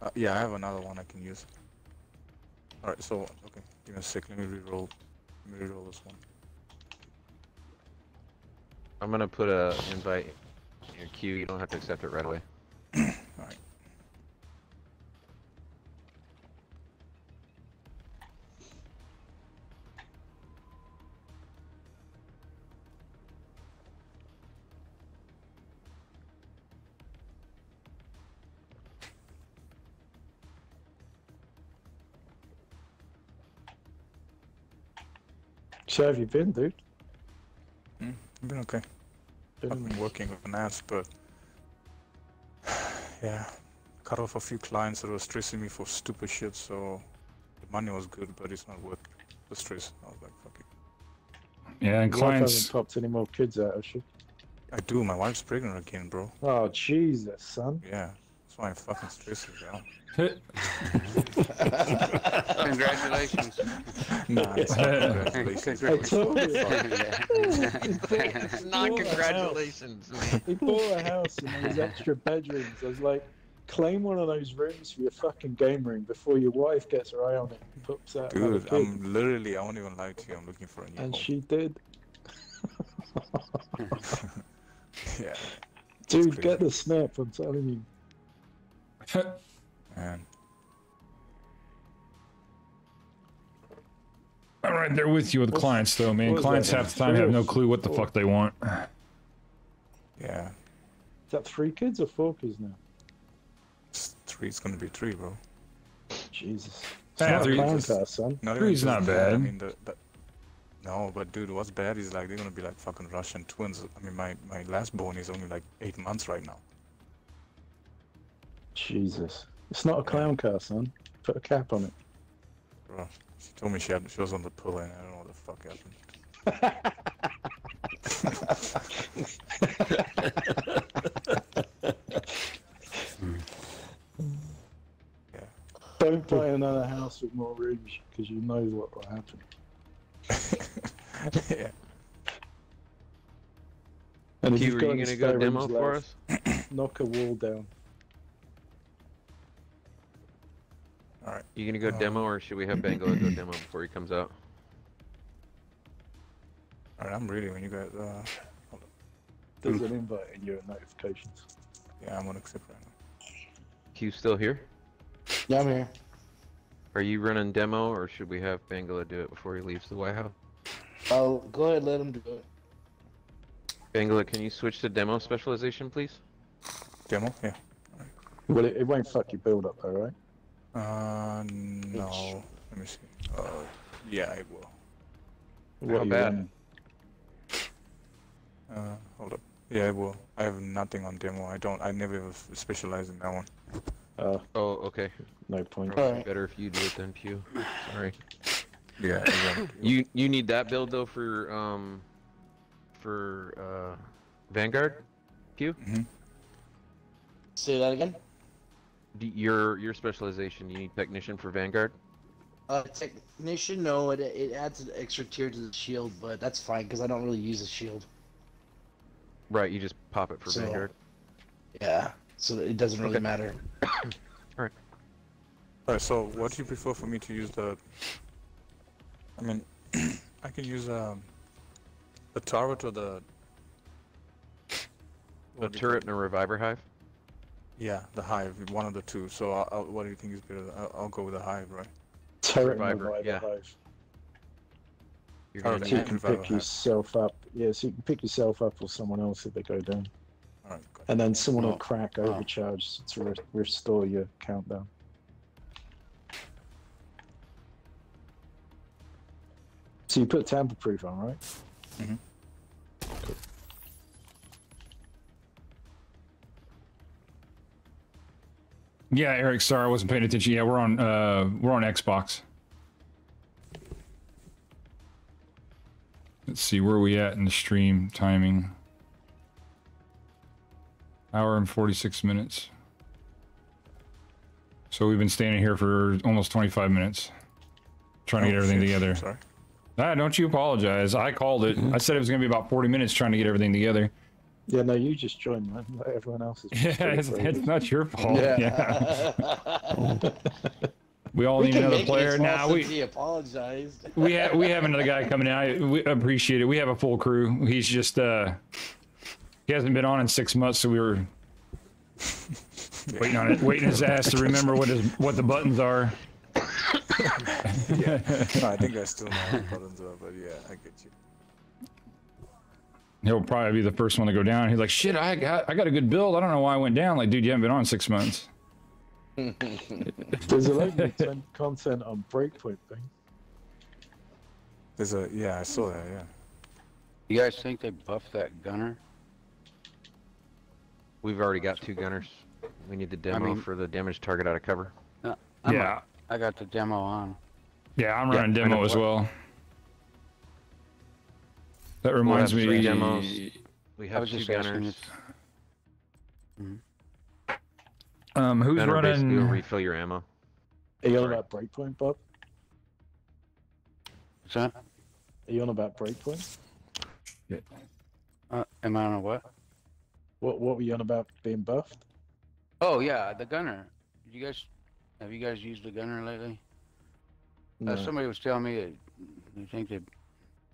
Uh, yeah, I have another one I can use. Alright, so, okay, give me a sec, let me reroll. Let me reroll this one. I'm gonna put a invite in your queue. You don't have to accept it right away. So have you been, dude? Mm, I've been okay. I've been working on ads, but yeah, cut off a few clients that were stressing me for stupid shit. So the money was good, but it's not worth the stress. I was like, fuck it. Yeah, and Your clients. hasn't popped any more kids out, has she? I do. My wife's pregnant again, bro. Oh Jesus, son! Yeah, that's why I'm fucking stressed out. Congratulations. Nah, it's not congratulations. I told you. It's not congratulations, man. He bought a house and there was extra bedrooms. I was like, claim one of those rooms for your fucking game room before your wife gets her eye on it and pops out. Dude. I'm literally, I won't even lie to you, I'm looking for a new And home. she did. yeah, Dude, get the snap, I'm telling you. Man. I'm right there with you with What's- clients, though, man. Clients that, half the time have no clue what the four? fuck they want. Yeah, Is that three kids or four kids now? it's three, it's gonna be three, bro. Jesus. It's Yeah, not a three- clown car, son. Not Three's not just that, I bad. mean, the, the, no, but dude, what's bad is like they're gonna be like fucking Russian twins. I mean, my, my last born is only like eight months right now. Jesus. It's not a clown car, son. Put a cap on it. Bro, she told me she had she was on the pill and I don't know what the fuck happened. yeah. Don't buy another house with more rooms because you know what will happen. yeah. And if Q, you've are you gonna go demo rooms for us? Knock a wall down. Alright. You gonna go Um, demo, or should we have Bangala go demo before he comes out? Alright, I'm ready when you guys uh There's an invite in your notifications. yeah, I'm gonna accept right now. Q still here? Yeah, I'm here. Are you running demo, or should we have Bangala do it before he leaves the White House? Oh, go ahead, let him do it. Bangala, can you switch to demo specialization, please? Demo? Yeah. Well, it, it won't fuck your build up though, right? Uh no. Let me see. Uh yeah I will. What How bad? Uh hold up. Yeah I will. I have nothing on demo. I don't I never ever specialize in that one. Uh, Oh, okay. no point. Probably Alright. better if you do it than Pew. Sorry. Yeah, yeah. You you need that build though for um for uh Vanguard? Pew? hmm Say that again. D- your your specialization. You need technician for Vanguard. Uh, technician, no, it it adds an extra tier to the shield, but that's fine because I don't really use a shield. Right, you just pop it for So- Vanguard. Yeah, so it doesn't really Okay. matter. Alright, Alright, so what do you prefer for me to use the... I mean, I can use um, the turret or the... A what do you turret and a reviver hive. It? Yeah, the hive, one of the two. So I'll, I'll, what do you think is better? I'll, I'll go with the hive, right? Turret and Reviver, reviver yeah. hive. You're Oh, gonna So you can pick hive. yourself up. Yeah, so you can pick yourself up or someone else if they go down. Alright, good. And then someone will Oh. crack Oh. overcharge to re- restore your countdown. So you put tamper proof on, right? Mhm. Yeah, Eric. Sorry, I wasn't paying attention. Yeah, we're on. Uh, we're on Xbox. Let's see where we at in the stream timing. Hour and forty-six minutes. So we've been standing here for almost twenty-five minutes, trying to Oh, get everything shit. together. Sorry. Ah, don't you apologize. I called it. I said it was going to be about forty minutes trying to get everything together. Yeah, no, you just joined, man. Like everyone else is. Yeah, it's, it's not your fault. Yeah. Yeah. We all we need another player now. since We he apologized. we have we have another guy coming out. We appreciate it. We have a full crew. He's just uh he hasn't been on in six months, so we were waiting on it, waiting his ass to remember what his what the buttons are. yeah. No, I think I still know what the buttons are, but yeah, I get you. He'll probably be the first one to go down. He's like, "Shit, I got I got a good build. I don't know why I went down." Like, dude, you haven't been on in six months. There's a lot of content on Breakpoint thing. There's a yeah, I saw that. Yeah. You guys think they buffed that gunner? We've already got two gunners. We need the demo mean- for the damage target out of cover. No, I'm yeah, I got the demo on. yeah, I'm running I demo know as what- well. That We'll reminds have me. three demos. We have was two just asking gunners. Um, who's Gunner basically will running? refill your ammo. Are you on about Breakpoint, Bob? What's that? Are you on about Breakpoint? Uh, am I on a what? What What were you on about being buffed? Oh yeah, the gunner. You guys, have you guys used the gunner lately? No. Uh, somebody was telling me that they think they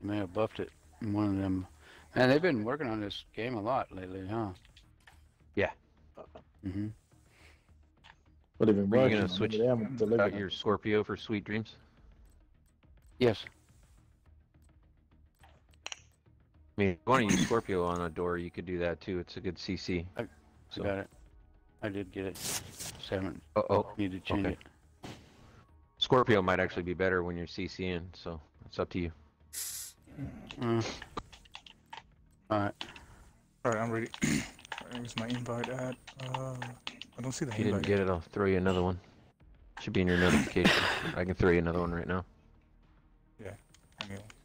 may have buffed it in one of them. And they've been working on this game a lot lately, huh? Yeah. Mm-hmm. What have been Were you working gonna on, switch but they out your Scorpio for Sweet Dreams? Yes. I mean, if you want to use Scorpio on a door, you could do that too. It's a good CC. I So- got it. I did get it. Just haven't Uh oh. need to change Okay. it. Scorpio might actually be better when you're CCing, so it's up to you. Uh, all right. Alright, I'm ready. Where's my invite at? Uh, I don't see the If you didn't get it, I'll throw you another one. Should be in your notification. I can throw you another one right now. Yeah. hang on.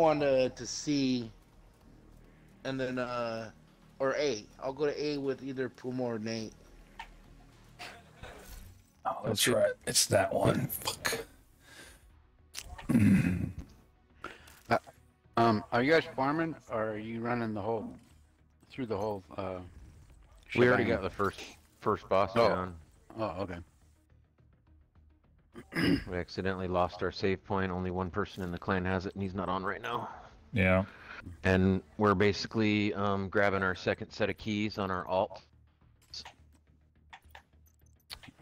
I'll to, to C, and then uh, or A. I'll go to A with either Puma or Nate. Oh, that's right. It's that one. Fuck. Um, are you guys farming or are you running the whole through the whole? Uh, We already got the first first boss Oh. down. Oh, okay. We accidentally lost our save point. Only one person in the clan has it, and he's not on right now. Yeah. And we're basically um, grabbing our second set of keys on our alt.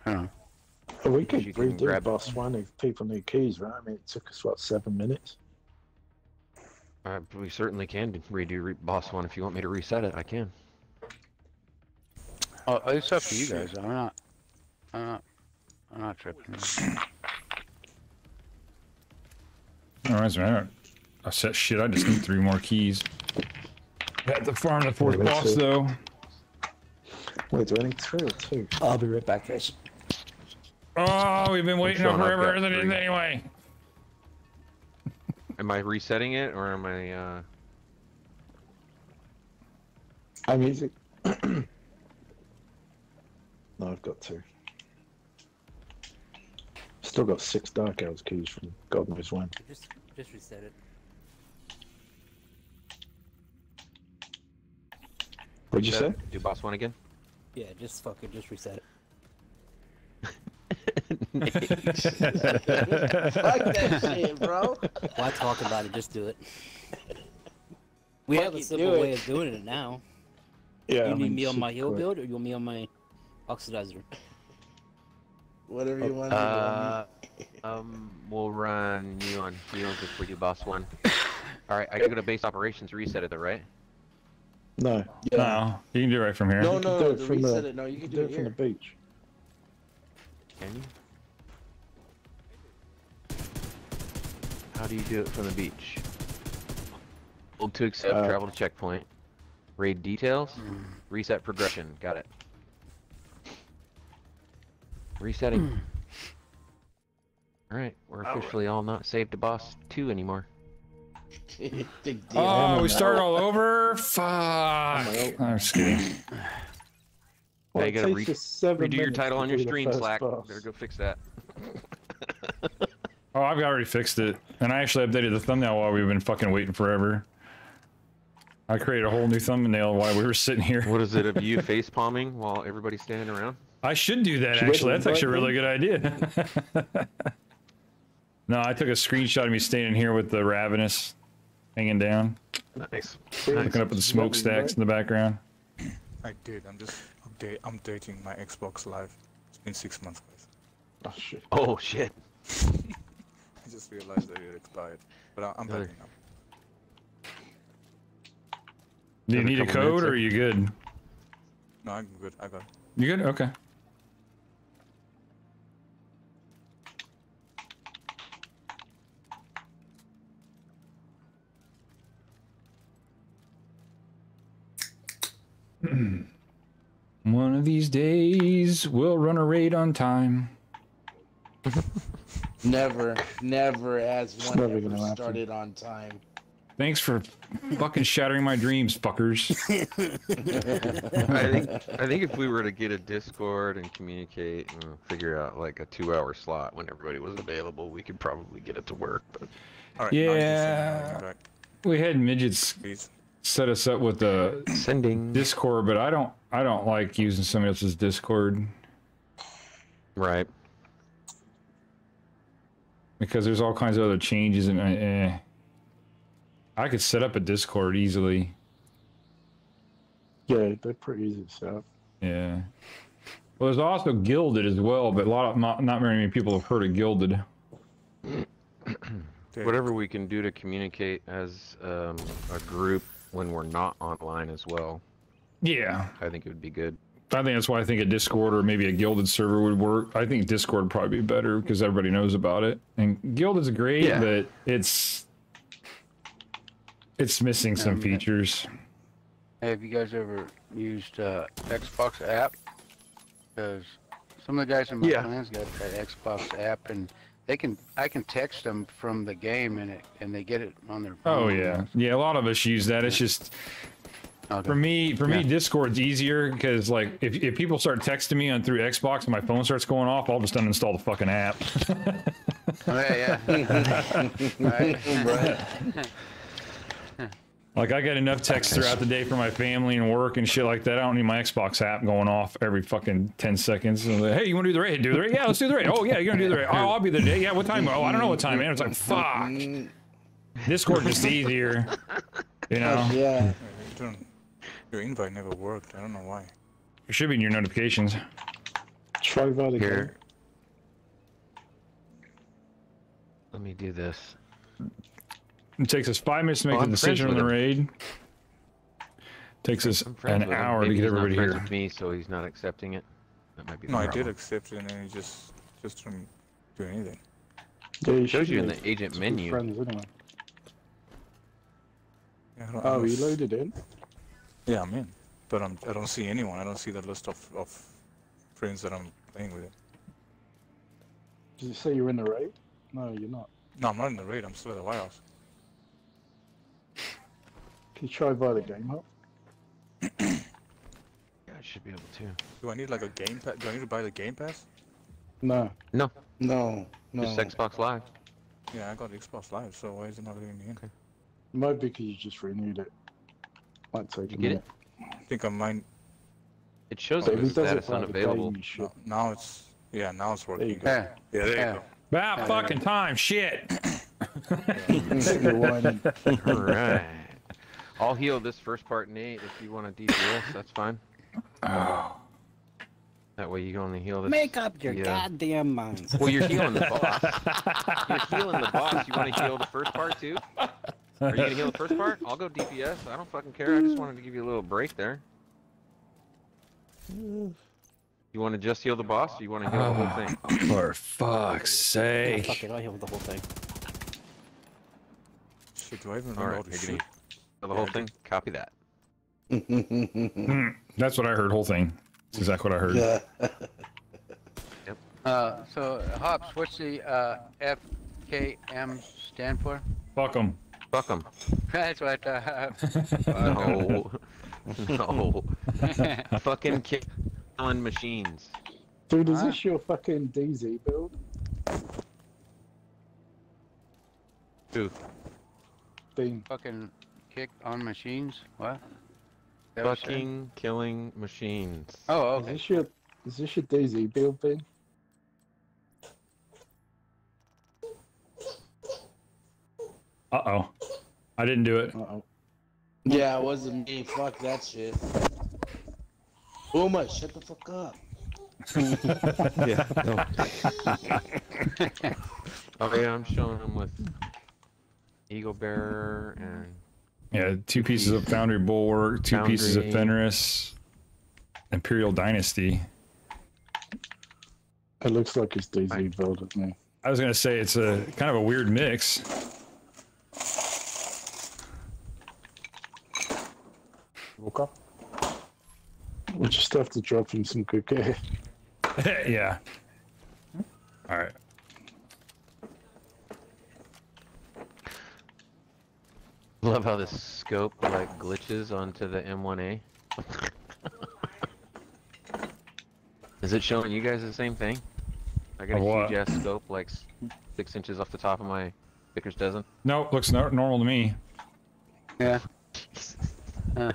Huh. We could can redo grab- boss one if people need keys, right? I mean, it took us what seven minutes. Uh, we certainly can redo re- boss one if you want me to reset it. I can. Oh, it's up to you guys. I'm not. I'm not. I'm not tripping. reminds me, I, don't, I set shit. I just need three more keys. At the farm, the fourth boss too. though. Wait, do I need three or two? I'll be right back, guys. Oh, we've been waiting showing forever got than it is three. anyway. Am I resetting it or am I? uh I'm easy. no, I've got two. Still got six Dark Hours keys from God knows when. Just, just reset it. What'd you say? Do boss one again? Yeah, just fuck it. Just reset it. Fuck that shit, bro. Why talk about it? Just do it. We have a simple way of doing it now. Yeah, you I need mean, me on my heal quick. build or you want me on my oxidizer? Whatever you want. Uh, um, we'll run you on heals if we do boss one. All right, I can go to base operations, reset it though, right? No, No, you can do it right from here. No, you no, do no. it The from reset the, it. No, you you can can do do it it from the beach. Can you? How do you do it from the beach? Hold to accept, Uh, travel to checkpoint. Raid details, reset progression. Got it. Resetting. Hmm. Alright, we're officially all not saved to boss 2 anymore. Oh, we start all over. I'm Fuck. out. I'm just kidding. Well, Hey, you gotta takes re- seven Redo your title on your stream, Slack. boss. Better go fix that. Oh, I've already fixed it, and I actually updated the thumbnail while we've been fucking waiting forever. I created a whole new thumbnail while we were sitting here. What is it of you face palming while everybody's standing around? I should do that Should actually. That's actually a really invite good idea. no, I took a screenshot of me standing here with the ravenous hanging down, Nice. looking up at the smokestacks in the background. I did. I'm just update. I'm dating my Xbox Live. It's been six months, guys. Oh shit. Oh shit. I just realized that it expired, but I, I'm Really? backing up. Do you Another need a couple code or are you good? No, I'm good. I got. it. You good? Okay. One of these days, we'll run a raid on time. Never, never has one never ever gonna started on time. Thanks for fucking shattering my dreams, fuckers. I think I think if we were to get a Discord and communicate and figure out like a two-hour slot when everybody was available, we could probably get it to work. But All right. now you can send Yeah. We had midgets please. Set us up with the sending Discord, but I don't I don't like using somebody else's Discord right. because there's all kinds of other changes and uh, eh. I could set up a Discord easily. Yeah, they're pretty easy to set up. Yeah. Well, there's also Guilded as well, but a lot of not, not very many people have heard of Guilded. Whatever we can do to communicate as um, a group when we're not online as well, Yeah. I think it would be good. I think that's why I think a Discord or maybe a Guilded server would work. I think Discord would probably be better because everybody knows about it. And Guilded's great, Yeah. but it's it's missing some Um, features. Have you guys ever used uh, Xbox app? Because some of the guys in my Yeah. clans got that Xbox app, and they can I can text them from the game, and it and they get it on their oh, phone. Oh yeah, yeah. A lot of us use that. It's just Okay. for me. For me, Yeah. Discord's easier because like if, if people start texting me on through Xbox and my phone starts going off, I'll just uninstall the fucking app. Oh, yeah, yeah. right. Like I get enough texts throughout the day for my family and work and shit like that. I don't need my Xbox app going off every fucking ten seconds. And like, hey, you want to do the raid? Do the raid? Yeah, let's do the raid. Oh yeah, you're gonna do the raid. Oh, I'll be the day. Yeah, what time? Oh, I don't know what time. Man, it's like fuck. Discord just easier. You know, Yeah. Yeah, you don't- Your invite never worked. I don't know why. it should be in your notifications. Try that again. Here. Let me do this. It takes us five minutes to make Oh, the I'm decision on the with raid. Takes us an hour to get he's everybody friends here. With me, so he's not accepting it. That might be the No, I did accept it, and then he just just didn't do anything. Yeah, It shows you in the agent menu. Friends. Yeah, I don't, Oh, you loaded in? Yeah, I'm in. But I'm, I don't see anyone. I don't see the list of, of friends that I'm playing with. Does it say you're in the raid? No, you're not. No, I'm not in the raid. I'm still at the White House. Can you try via the game hub? Yeah, I should be able to. Do I need like a game pass? Do I need to buy the game pass? No. No, No, no. just Xbox Live. Yeah, I got Xbox Live, so why is it not letting me in? It might be because you just renewed it. Might take You a get minute. I think I might. It shows But it if as it status unavailable. game. No, now it's yeah, now it's working. you go. Yeah. Yeah, there Yeah. you go. About fucking time, shit. You're. All right. I'll heal this first part, Nate. If you want a DPS, that's fine. Oh. That way you can only heal this. Make up your the, uh, goddamn minds. Well, you're healing the boss. You're healing the boss. You want to heal the first part too? Are you gonna heal the first part? I'll go DPS. I don't fucking care. I just wanted to give you a little break there. You want to just heal the boss? Or you want to heal the whole thing? For fuck's Yeah, sake. fuck it, I'll heal the whole thing. Shit, do I even All remember how right, to you're shoot? Gonna the whole thing. Copy that. That's what I heard, whole thing. That's exactly what I heard. Uh, so, Hops, what's the uh, FKM stand for? Fuck them. Fuck them. That's what uh, No. no. fucking killing machines. Dude, is Huh? this your fucking DZ build? Who? Dean. fucking kick on machines. What? Is that what? Fucking killing machines. Oh, Is okay. this your is this your DZ build, Dean? Uh oh. I didn't do it. Uh oh. Yeah, it wasn't me. Fuck that shit. Uma, shut the fuck up. yeah. Oh yeah, I'm showing him with Eagle Bearer and Yeah, two pieces of Foundry Bulwark, two pieces of Fenris, Imperial Dynasty. It looks like it's DZ build, doesn't it? I was gonna say it's a kind of a weird mix. Woke up. We just have to drop him some good gear. yeah. All right. Love how this scope like glitches onto the M1A. Is it showing you guys the same thing? I got Of a huge ass scope like six inches off the top of my Vickers dozen. Nope, looks no- normal to me. Yeah.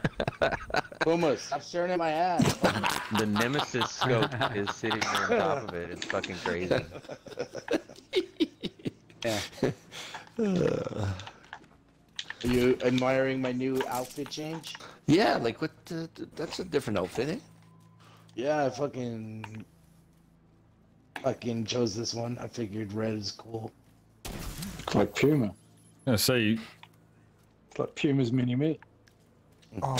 Uma, stop staring at my ass. The Nemesis scope is sitting on top of it. It's fucking crazy. Yeah. Are you admiring my new outfit change? Yeah, like what? Uh, th- that's a different outfit, eh? Yeah, I fucking fucking chose this one. I figured red is cool. It's like Puma. I'm gonna say It's like Puma's mini me. Oh.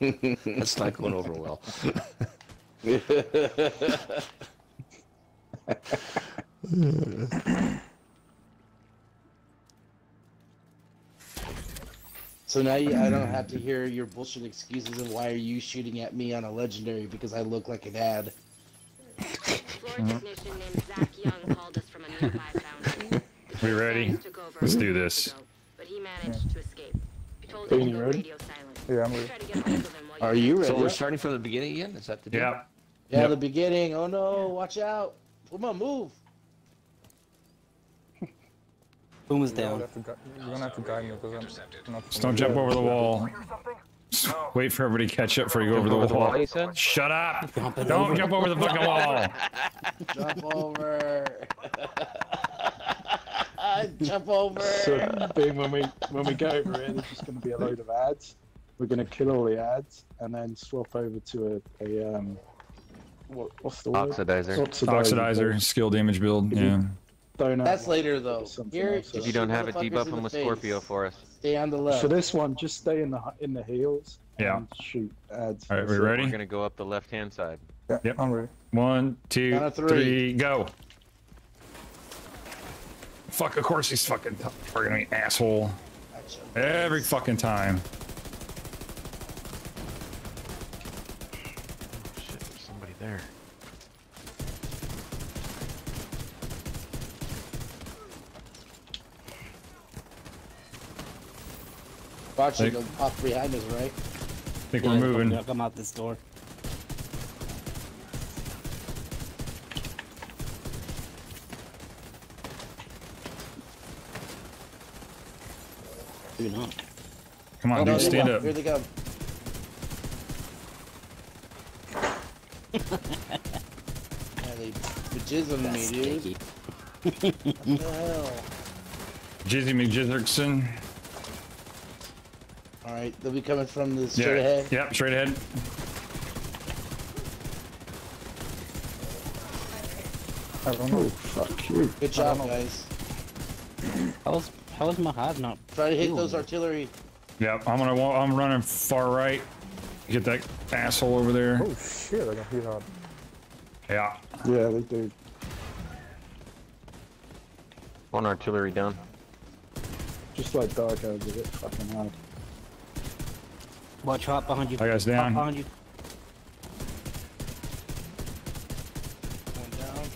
That's not going over well. So now you, I don't have to hear your bullshit excuses of why are you shooting at me on a legendary because I look like an ad. Floor technician named Zach Young called us from a nearby we ready? Let's do this. weeks ago, But he managed to escape. We told Are you ready? Yeah, I'm ready. Try to get hold of him while Are you ready? So we're starting from the beginning again. Is that the deal? Yeah. Yeah, Yep. the beginning. Oh no, watch out. Come on, move. Boom is down. have to gui- You're gonna have to guide me because I'm not. Just don't jump over the wall. Wait for everybody to catch up before you go over the Over the wall. wall, you said? Shut up! Jumping Don't over. jump over the fucking wall. Jump over. Jump over. So, Dean, when we when we go over here, there's just going to be a load of ads. We're going to kill all the ads and then swap over to a, a um, what, what's the word? Oxidizer. Oxidizer, skill damage build. Yeah. Don't have That's one. later though. Here, else. If you don't have it, debuff in him the with face. Scorpio for us. Stay on the left. For this one, just stay in the in the heels. Yeah. And shoot ads. All right, we That's ready? We're gonna go up the left hand side. Yeah, Yep. I'm ready. One, two, Count three. three, go. fuck, of course he's fucking targeting me, asshole. Every fucking time. Watch it, Like- they'll pop behind us, right? I think we're moving. I'll come out this door. Maybe not. Come on, Oh, dude, there they stand up. Here they go. yeah, they jizzing me, dude. sticky. What the hell? Jizzy McJizzerson. Alright, they'll be coming from the straight Yeah. ahead. Yep, straight ahead. Oh, fuck you. Good job, guys. How was how was Mahad not? Try to hit doing those artillery. Yep, I'm gonna. wa- I'm running far right. Get that asshole over there. Oh shit, I got hit on. Yeah. Yeah, they do. One artillery down. Just like Dark Hours, a bit fucking hard. Watch hot behind you. I guy's Hot down. behind you. One down.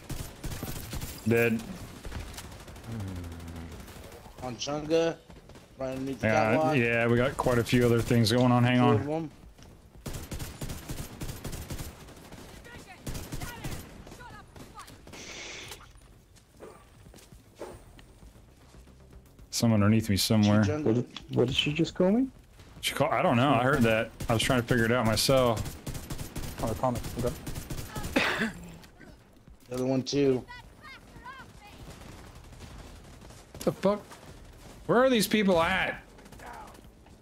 Dead. On Chunga. Right underneath the Yeah, yeah, we got quite a few other things going on. Hang Two on. them. Some underneath me somewhere. What did, what did she just call me? She call, I don't know. I heard that. I was trying to figure it out myself. Oh, I found. Okay. The other one too. What the fuck? Where are these people at?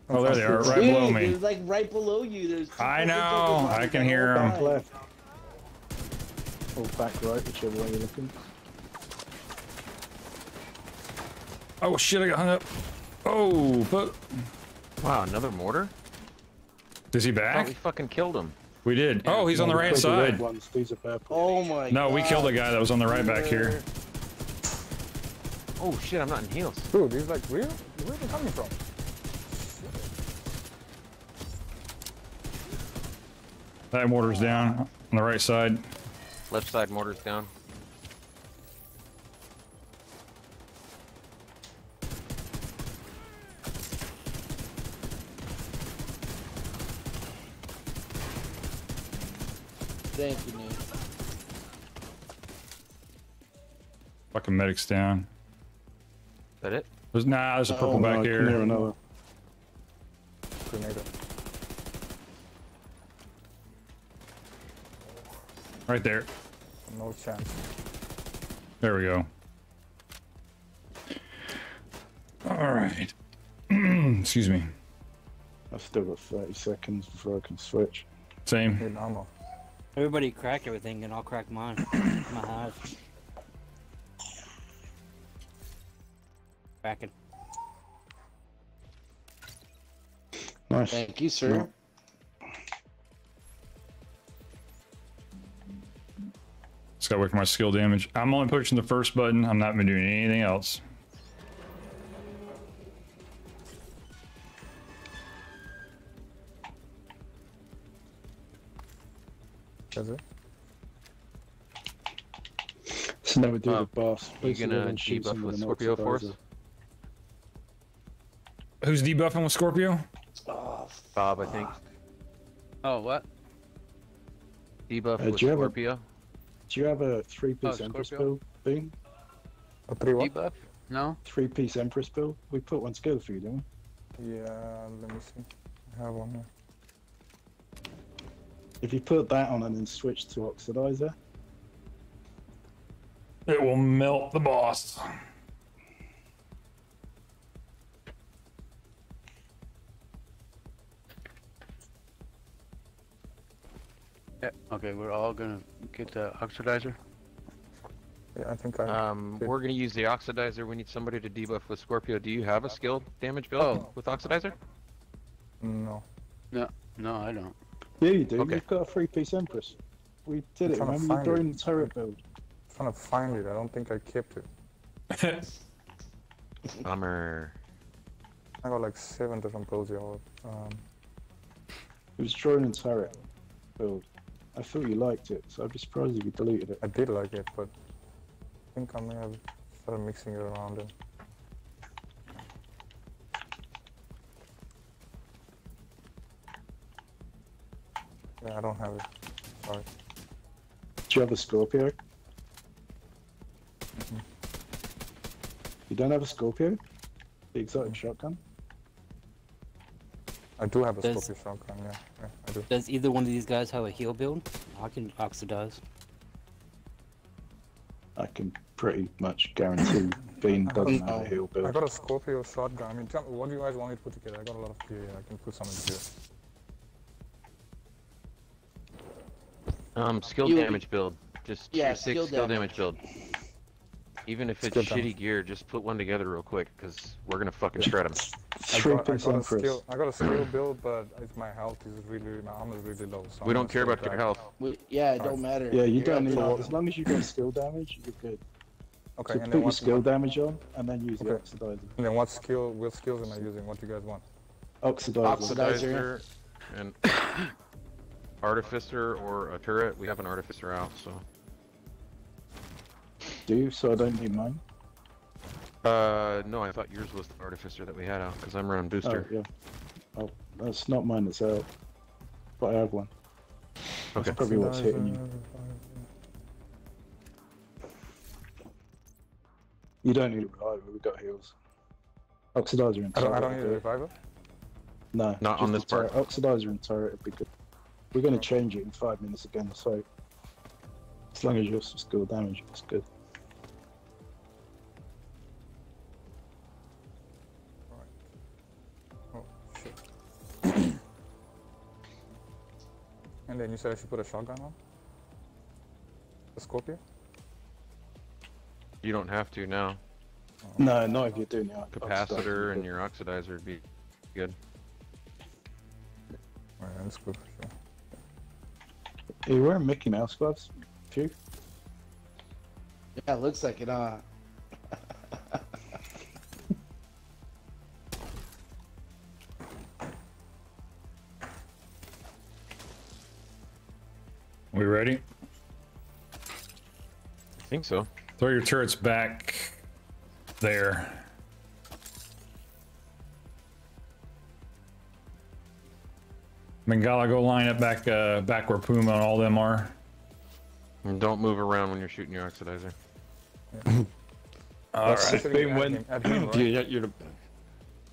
Oh, there they are, right Dude, below me. There's like right below you. There's. I know, I can hear them. Back left. Or back right, whichever way you're looking. Oh shit! I got hung up. Oh, but Wow, another mortar? is he I thought back? we fucking killed him. We did. Oh, he's on the right those are side. Ones. These are. Oh my No, god. we killed the guy that was on the right back here. Oh shit, I'm not in heals. Dude, he's like, where? Where are they coming from? That mortar's down on the right side. Left side mortar's down. Thank you, Nate. Fucking medic's down. Is that it? There's nah. There's a oh, purple Oh, back I can here. hear another. Grenade. Right there. No chance. There we go. All right. Excuse me. I've still got 30 seconds before I can switch. Same. Need ammo. Everybody crack everything, and I'll crack mine. Mahad. Cracking. Nice. Thank you, sir. Just gotta wait for my skill damage. I'm only pushing the first button. I'm not been doing anything else. Does it? It's never do Uh, the boss. you Basically, gonna debuff with Scorpio Force? oxidizer. Who's debuffing with Scorpio? Oh, Bob, I think. Oh, what? Debuff Uh, with do you have a- Scorpio. Do you have a three-piece Oh, Empress build, Bean? A three what? Debuff? No? Three-piece Empress build? We put one skill for you, didn't we? Yeah, let me see. I have one here. We? If you put that on and then switch to Oxidizer, It will melt the boss. Yeah. Okay, we're all gonna get the oxidizer. Yeah, I think I. Um, Good. we're gonna use the oxidizer. We need somebody to debuff with Scorpio. Do you have a skill damage build Oh. with oxidizer? No. No. No, I don't. Yeah, you do. Okay. You've got a three-piece Empress. We did I'm it. trying to Remember you find during it. the turret build? trying to find it. I don't think I kept it. Bummer. I got like seven different builds, y'all. Um, It was drone and turret build. I thought you liked it, so I'd be surprised if you deleted it. I did like it, but I think I may have started mixing it around and Yeah, I don't have it. Sorry. Do you have a Scorpio? Mhm. You don't have a Scorpio? The exotic shotgun? I do have a Does- Scorpio shotgun, yeah. yeah. I do. Does either one of these guys have a heal build? I can oxidize. I can pretty much guarantee Bean doesn't have a heal build. I build. got a Scorpio shotgun. I mean, tell me, what do you guys want me to put together? I got a lot of gear. I can put some in here. Um, skill You- damage build. Just Yeah, yeah, six skill skill, damage. damage. build. Even if it's Skill shitty damage. gear, just put one together real quick, cause we're gonna fucking shred them. I Three got, I got a percent for us. skill. I got a skill build, but it's my health is really, my armor is really low. So We I'm don't care about your health. We, yeah, it don't matter. Yeah, you You're don't need to- it. As long as you got skill damage, you're good. Okay, so and put then your what, skill what, damage on, and then use the Okay. oxidizer. and then what skill, what skills am I using? What do you guys want? Oxidizer. Oxidizer. and artificer or a turret. We have an artificer out, so. Do you? So I don't need mine. Uh, no, I thought yours was the artificer that we had out, cause I'm running booster. Oh booster. yeah. Oh, that's not mine. It's out. But I have one. That's Okay. probably what's hitting you. You don't need a reviver. We've got heals. Oxidizer and I don't, I don't need a it. reviver. No, Not on this part. Oxidizer and turret would be good. We're going to change it in five minutes again, so as long as you're skill damage, it's good. Oh shit. and then you said I should put a shotgun on. A Scorpio. You don't have to now. Oh. No, not if you're doing your Capacitor and your oxidizer would be good. Alright, that's good for sure. Are you wearing Mickey Mouse gloves? Few? Yeah, it looks like it, uh. We ready? I think so. Throw your turrets back there. Bengala, go line up back uh, back where Puma and all them are. And don't move around when you're shooting your oxidizer. All That's right. the thing when. Admin, right? Yeah, you're the-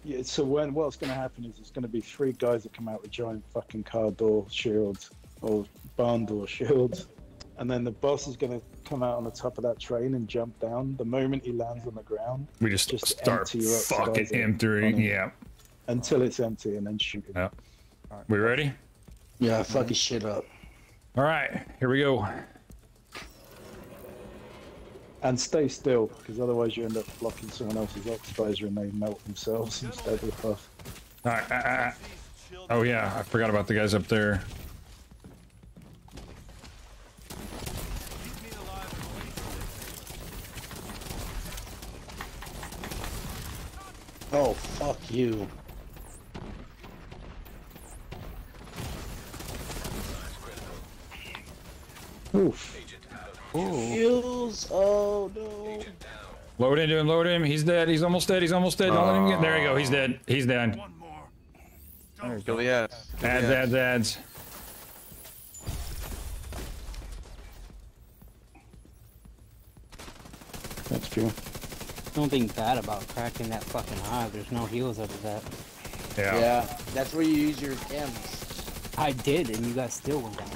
Yeah, so when what's going to happen is there's going to be three guys that come out with giant fucking car door shields or barn door shields, and then the boss is going to come out on the top of that train and jump down. The moment he lands on the ground, We just, Just start fucking oxidizer emptying. Yeah. until it's empty, and then shoot him. Yeah. We ready? Yeah, fuck his shit up. All right. Here we go. And stay still, because otherwise you end up blocking someone else's oxidizer and they melt themselves instead of the buff. All right. ah, ah, ah. Oh yeah, I forgot about the guys up there. Oh, fuck you. Oof. Kills. Oh no. Load into him. Load him. He's dead. He's almost dead. He's almost dead. Don't let him get. There you go. He's dead. He's dead. Kill the ads. Kill the Ads. Ads. Ads. That's true. Nothing bad about cracking that fucking hive. There's no heals out of that. Yeah. Yeah, that's where you use your cams. I did, and you guys still went down.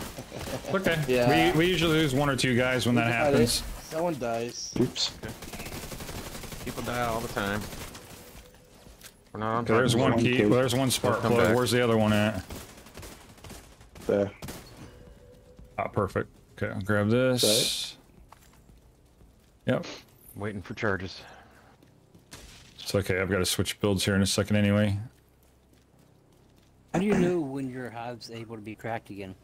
Okay. Yeah. We we usually lose one or two guys when that You it. happens. Someone dies. Oops. People die all the time. We're not on Okay, there's one One key. key. Well, there's one spark plug. back. Where's the other one at? There. Ah, perfect. Okay, I'll grab this. Yep. Waiting for charges. It's okay. I've got to switch builds here in a second anyway. How do you know when your hive's able to be cracked again?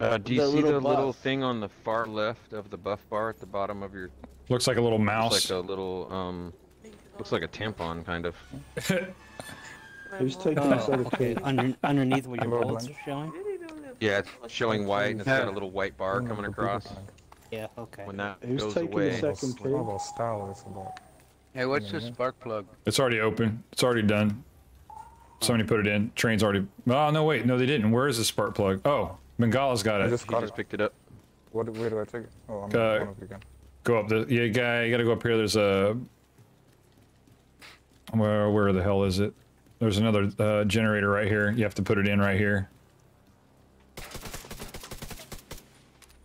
Uh, do you The see little the little thing on the far left of the buff bar at the bottom of your? Looks like a little It's mouse. like a little um. Looks like a tampon, kind of. Who's taking Oh, this other okay. key? Under, underneath where your Lower bullets are showing? Yeah, it's showing white, and it's got a little white bar coming across. Yeah, okay. When that Who's goes taking the second It's about style, it's about Hey, what's the spark plug? It's already open. It's already done. Somebody put it in. Train's already. Oh no, wait, no, they didn't. Where is the spark plug? Oh, Bengala's got I it. just he got just it. picked it up. What, where do I take it? Oh, I'm Uh, not one of you again. Go up the. Yeah, guy, you gotta go up here. There's a. Where where the hell is it? There's another uh, generator right here. You have to put it in right here.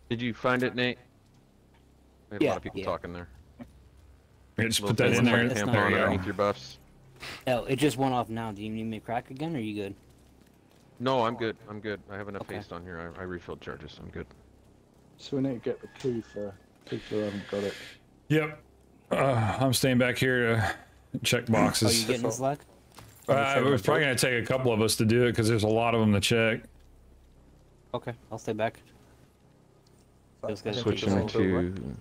Did you find it, Nate? We had a lot of people yeah. talking there. Yeah, just put that in there. like a It's not- There tampon you go. underneath your buffs. Oh, it just went off now. Do you need me to crack again, or are you good? No, I'm good. I'm good. I have enough Okay. haste on here. I, I refilled charges. I'm good. So we need to get the key for people who haven't got it. Yep. Uh, I'm staying back here to check boxes. Oh, you getting this lag? Uh, it was probably gonna take a couple of us to do it because there's a lot of them to check. Okay, I'll stay back. Just gotta take Switching to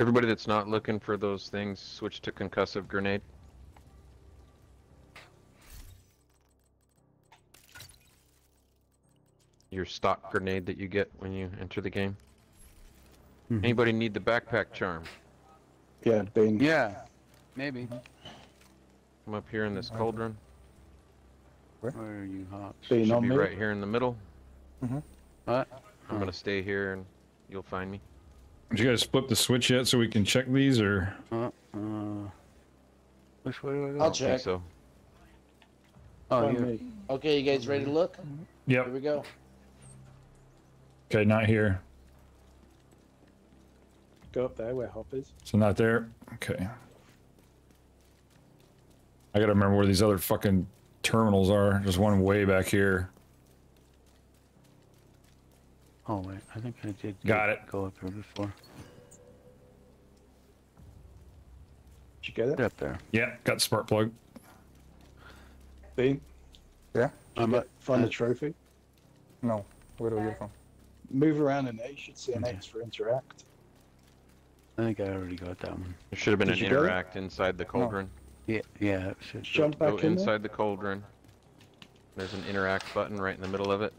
everybody that's not looking for those things. Switch to concussive grenade. Your stock grenade that you get when you enter the game. Mm-hmm. Anybody need the backpack charm? Yeah, Bean. Yeah, maybe. Come up here in this cauldron. Where are you, Hops? Bean Should on be me. right here in the middle. Mm -hmm. What? I'm gonna stay here and you'll find me. Did you guys flip the switch yet so we can check these or? Uh, uh, which way do I go? I'll I think check. so. Oh, Find here. Okay, you guys ready to look? Yeah. Here we go. Okay, not here. Go up there where Hop is. So not there. Okay. I gotta remember where these other fucking terminals are. There's one way back here. Oh wait, I think I did. Got go- it. Go up here before. Did you get Get it? up there. Yeah, got the spark plug. Bean? Yeah? Did I'm you up- find the trophy? No. Where do I get it from? Move around in there. You should see an X for interact. I think I already got that one. There should have been Did an you get interact inside the cauldron. Yeah, yeah, it should. Jump Go back in there. inside the cauldron. There's an interact button right in the middle of it.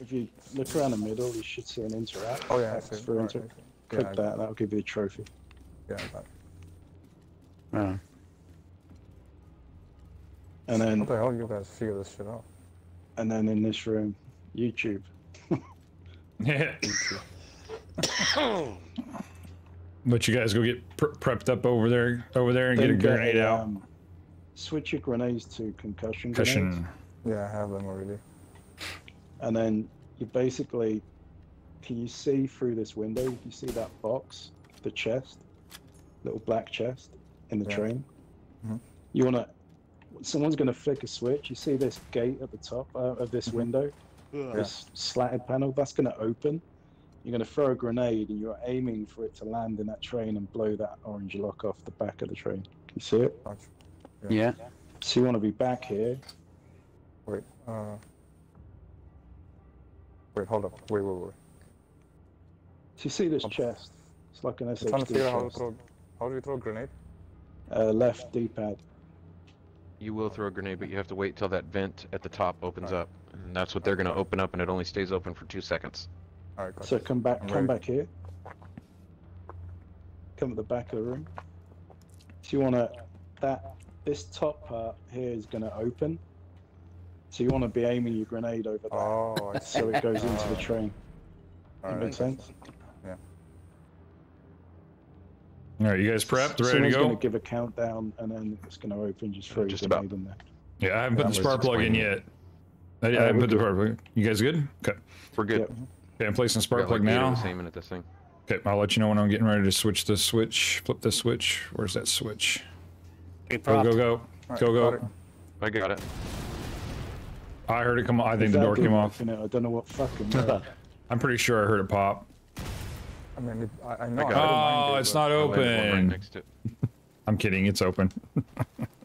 If you look around the middle, you should see an interact. Oh, yeah, I X see it. for Alright, interact. okay. Click Yeah, that. That'll give you a trophy. Yeah, I got it. Uh, And then, What the hell you guys figure this shit out? and then in this room, YouTube. Yeah. but you guys go get pre- prepped up over there, over there, and get a Then get grenade out. um, Switch your grenades to concussion grenades. Yeah, I have them already. And then you basically, can you see through this window? You see that box, the chest, little black chest in the Yeah. train? Mhm. You wanna, someone's gonna flick a switch. You see this gate at the top uh, of this window, this slatted panel. That's gonna open. You're gonna throw a grenade, and you're aiming for it to land in that train and blow that orange lock off the back of the train. Can you see it? Gotcha. yeah. So you want to be back here. Wait, uh. Wait, hold up. Wait, wait, wait. So you see this I'm- chest? It's like an I'm trying to SHD figure out how to chest. throw. How do you throw a grenade? Uh, left D-pad. You will throw a grenade, but you have to wait till that vent at the top opens up. And that's what they're going to open up, and it only stays open for two seconds. Alright, gotcha. So come back, come back here. Come at the back of the room. So you want to that this top part here is going to open. So you want to be aiming your grenade over there, Oh, I see. so it goes into the train. That Alright, makes sense. Yeah. All right, you guys prepped, ready to Someone's go? going to give a countdown, and then it's going to open. Just throw Just your about. in there. Yeah, I haven't put the spark plug in explaining. yet. I, I Uh, put the good. spark plug. You guys good? Okay. We're good. Yep. Okay, I'm placing spark plug like now. the same in at this thing. Okay, I'll let you know when I'm getting ready to switch the switch. Flip the switch. Where's that switch? Hey, Go, go, go. Alright, Go, got go. I got it. I heard it come I think the door came off. it? I don't know what fucking. uh, I'm pretty sure I heard it pop. I mean, it, I, I know. got I it. don't mind Oh, it, it's not I landed one right open. next to it. I'm kidding. It's open.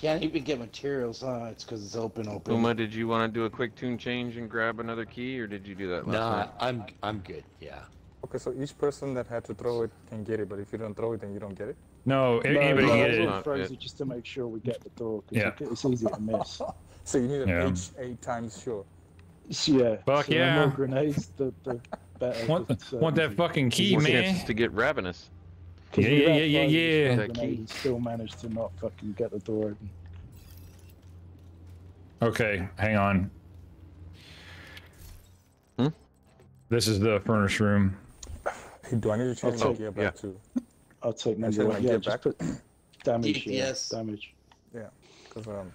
can't even get materials, huh? It's because it's open, open. Uma, did you want to do a quick tune change and grab another key, or did you do that last Nah, night? I'm I'm good. Yeah. Okay, so each person that had to throw it can get it, but if you don't throw it, then you don't get it. No, No, anybody no, can get it. throws it just to make sure we get the door. 'cause Yeah. it's easy to miss. So you need an Yeah. H eight times sure. Yeah. Fuck so the yeah. more grenades, the, the better. Want, the want that fucking key, More man. chances to get ravenous. Because Yeah, yeah, yeah, yeah, yeah. one That grenade key. and still managed to not fucking get the door open. Okay, hang on. Hmm? This is the furnace room. Do I need to change I'll my take- gear back too? I'll take number said my Yeah, gear just back. put damage. Yeah, damage. Yeah, because um,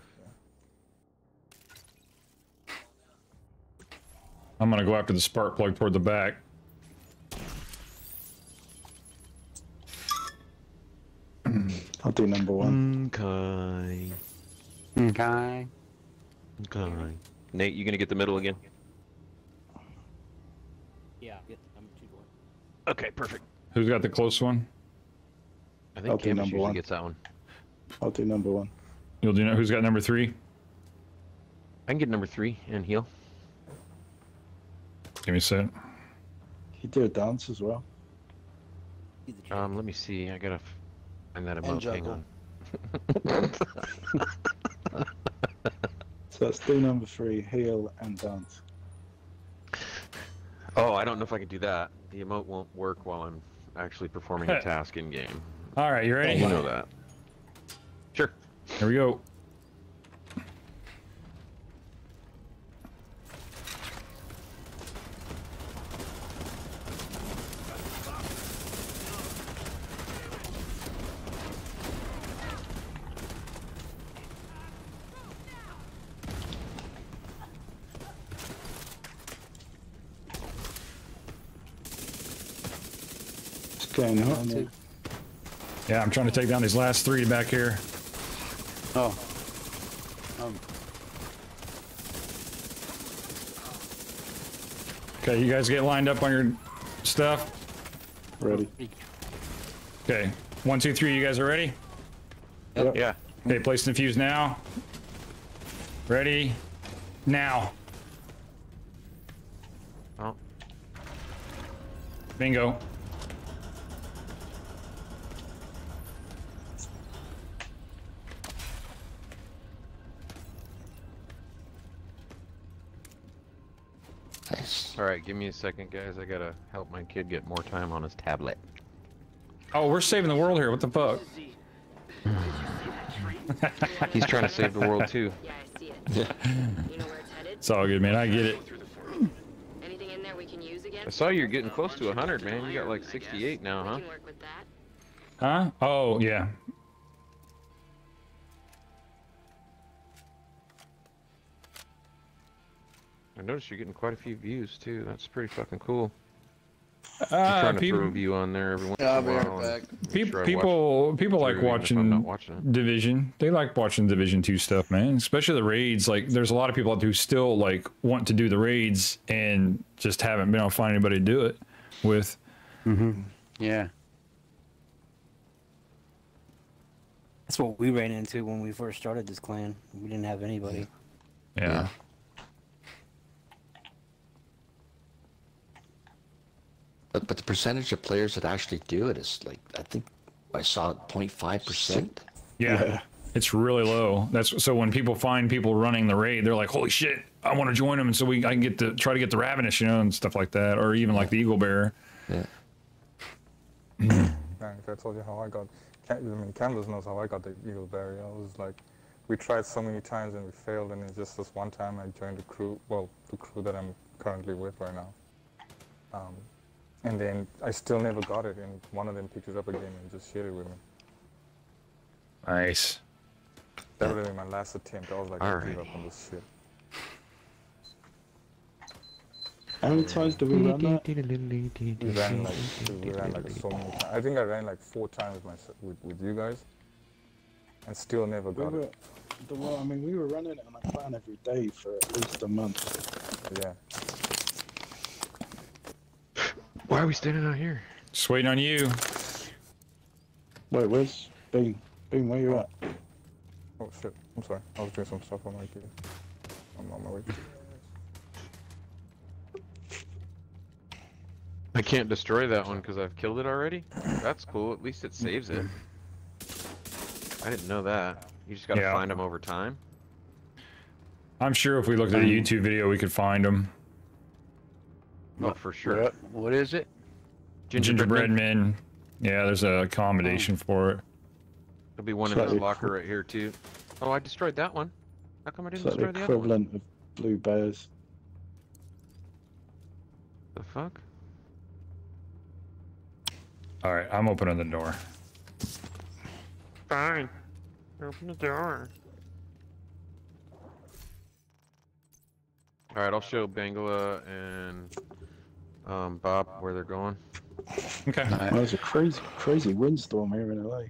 I'm gonna go after the spark plug toward the back. I'll do number one. Okay. Okay. Okay. Nate, you gonna get the middle again? Yeah, get number two door. Okay, perfect. Who's got the close one? I I'll think do Camus number usually one. gets that one. I'll do number one. You'll do. Who's got number three? I can get number three and heal. Give me a sec. You do a dance as well. Um, let me see. I gotta f- find that emote. Hang on. So let's do number three, heal and dance. Oh, I don't know if I can do that. The emote won't work while I'm actually performing a task in game. All right, you ready? You know that. Sure. Here we go. It's going on. two. Yeah, I'm trying to take down these last three back here. Oh. Um, Okay, you guys get lined up on your stuff. Ready. Okay, one, two, three. You guys are ready? Yep. Yeah. Okay, place the fuse now. Ready? Now. Oh. Bingo. Nice. All right, give me a second, guys. I gotta help my kid get more time on his tablet. Oh, we're saving the world here. What the fuck? He's trying to save the world too. Yeah, I see it. You know where it's headed? It's all good, man. I get it. Anything in there we can use again? I saw you're getting close to 100, man. You got like 68 now, huh? We can work with that. Huh? Oh, yeah. I noticed you're getting quite a few views too. That's pretty fucking cool. Uh, trying to people, throw a view on there every once Yeah, in a while. back. and sure people, people like through, even if I'm not watching watching. Division. They like watching Division Two stuff, man. Especially the raids. Like, there's a lot of people out there who still like want to do the raids and just haven't been able to find anybody to do it with. Mm-hmm. yeah. That's what we ran into when we first started this clan. We didn't have anybody. Yeah. But, but the percentage of players that actually do it is like I think I saw 0.5 percent. Yeah. It's really low. That's so when people find people running the raid, they're like, "Holy shit, I want to join them!" And so we, I can get to try to get the ravenous, you know, and stuff like that, or even like the eagle bear. Yeah. man, if I told you how I got, I mean, Candace knows how I got the Eagle bear. I was like, we tried so many times and we failed, and it's just this one time I joined the crew, well, the crew that I'm currently with right now. Um, and then I still never got it, and one of them picked it up again and just shared it with me. Nice. That would have been my last attempt. I was like, I give up on this shit. How many times do we run that? We ran like, we ran like so many times. I think I ran like four times myself with, with you guys, and still never We got were, it. the, well, I mean, we were running it on a plan every day for at least a month. Yeah. Why are we standing out here? Just waiting on you. Wait, where's Bean? Bean, where you at? Oh shit. I'm sorry. I was doing some stuff on my gear. I'm on my way. My can't destroy that one because I've killed it already. That's cool. At least it saves it. I didn't know that. You just gotta Yeah. find them over time. I'm sure if we looked at a YouTube video, we could find them. Oh, for sure. What is it? Gingerbread, men. Yeah, there's a commendation mm. for it. There'll be one in Slightly this locker right here too. Oh, I destroyed that one. How come I didn't like the destroy the other one? equivalent of blue bears. The fuck? All right, I'm opening the door. Fine. Open the door. All right, I'll show Bangla and um, Bob where they're going. Okay. Well, there's a crazy, crazy windstorm here in LA.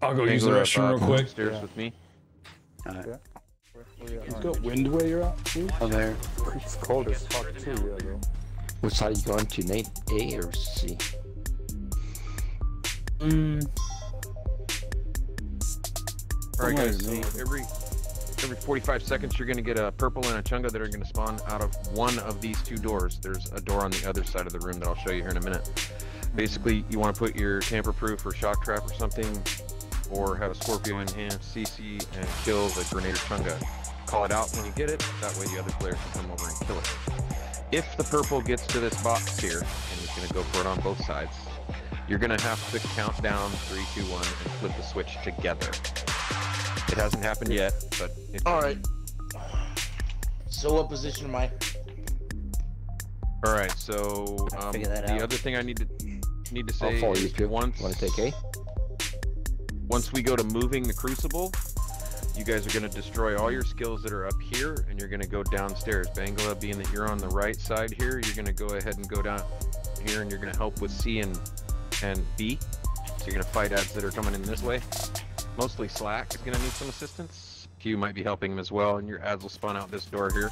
I'll go use the restroom real come quick. Upstairs with me. Alright. You've got wind where you're at, too? Oh, there. It's cold as fuck too, yeah, bro. Which side are you going to, Nate? A or C? Mm, All right, guys. every every 45 seconds, you're gonna get a purple and a chunga that are gonna spawn out of one of these two doors. There's a door on the other side of the room that I'll show you here in a minute. Basically, you want to put your tamper-proof or shock trap or something, or have a Scorpio in hand, CC, and kill the grenade or chunga. Call it out when you get it. That way, the other player can come over and kill it. If the purple gets to this box here, and he's gonna go for it on both sides, you're gonna have to count down three, two, one, and flip the switch together. It hasn't happened yet, but it's All right. So what position am I? All right. So um, the out. other thing I need to need to I'll say you, once Want to take A? once we go to moving the crucible, you guys are going to destroy all your skills that are up here, and you're going to go downstairs. Bangla, being that you're on the right side here, you're going to go ahead and go down here, and you're going to help with C and and B. So you're going to fight ads that are coming in this way. Mostly Slack is going to need some assistance. Q might be helping him as well, and your ads will spawn out this door here.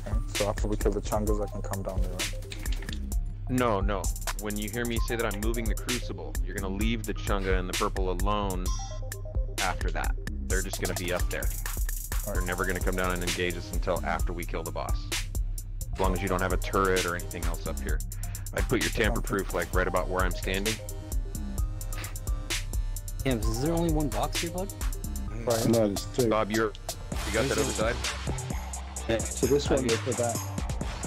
Okay. So after we kill the chungas, I can come down there, right? No, no. When you hear me say that I'm moving the crucible, you're gonna leave the chunga and the purple alone after that. They're just gonna be up there. They're never gonna come down and engage us until after we kill the boss. As long as you don't have a turret or anything else up here. I'd put your tamper proof like right about where I'm standing. Yeah, is there only one box here, bud? Right. No, there's two. Bob, you're you got that other side? So this one is for that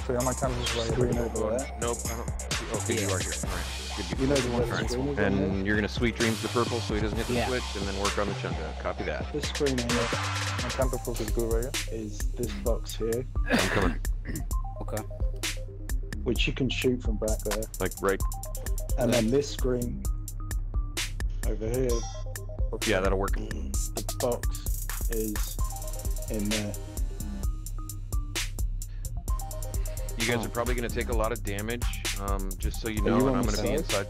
So yeah, my camera's right screen here. over there. Nope, I don't see okay, you are here. Alright. Good, You know the one Alright. the screen is on there? And you're gonna sweet dreams the purple so he doesn't hit the Yeah. switch and then work on the chunga. Copy that. This screen here My tamper proof is good right here. is this box here, I'm coming. Okay. which you can shoot from back there. Like right And then this screen over here, Yeah, that'll work. the box is in there. You guys are probably going to take a lot of damage, um, just so you know, you and I'm going to be inside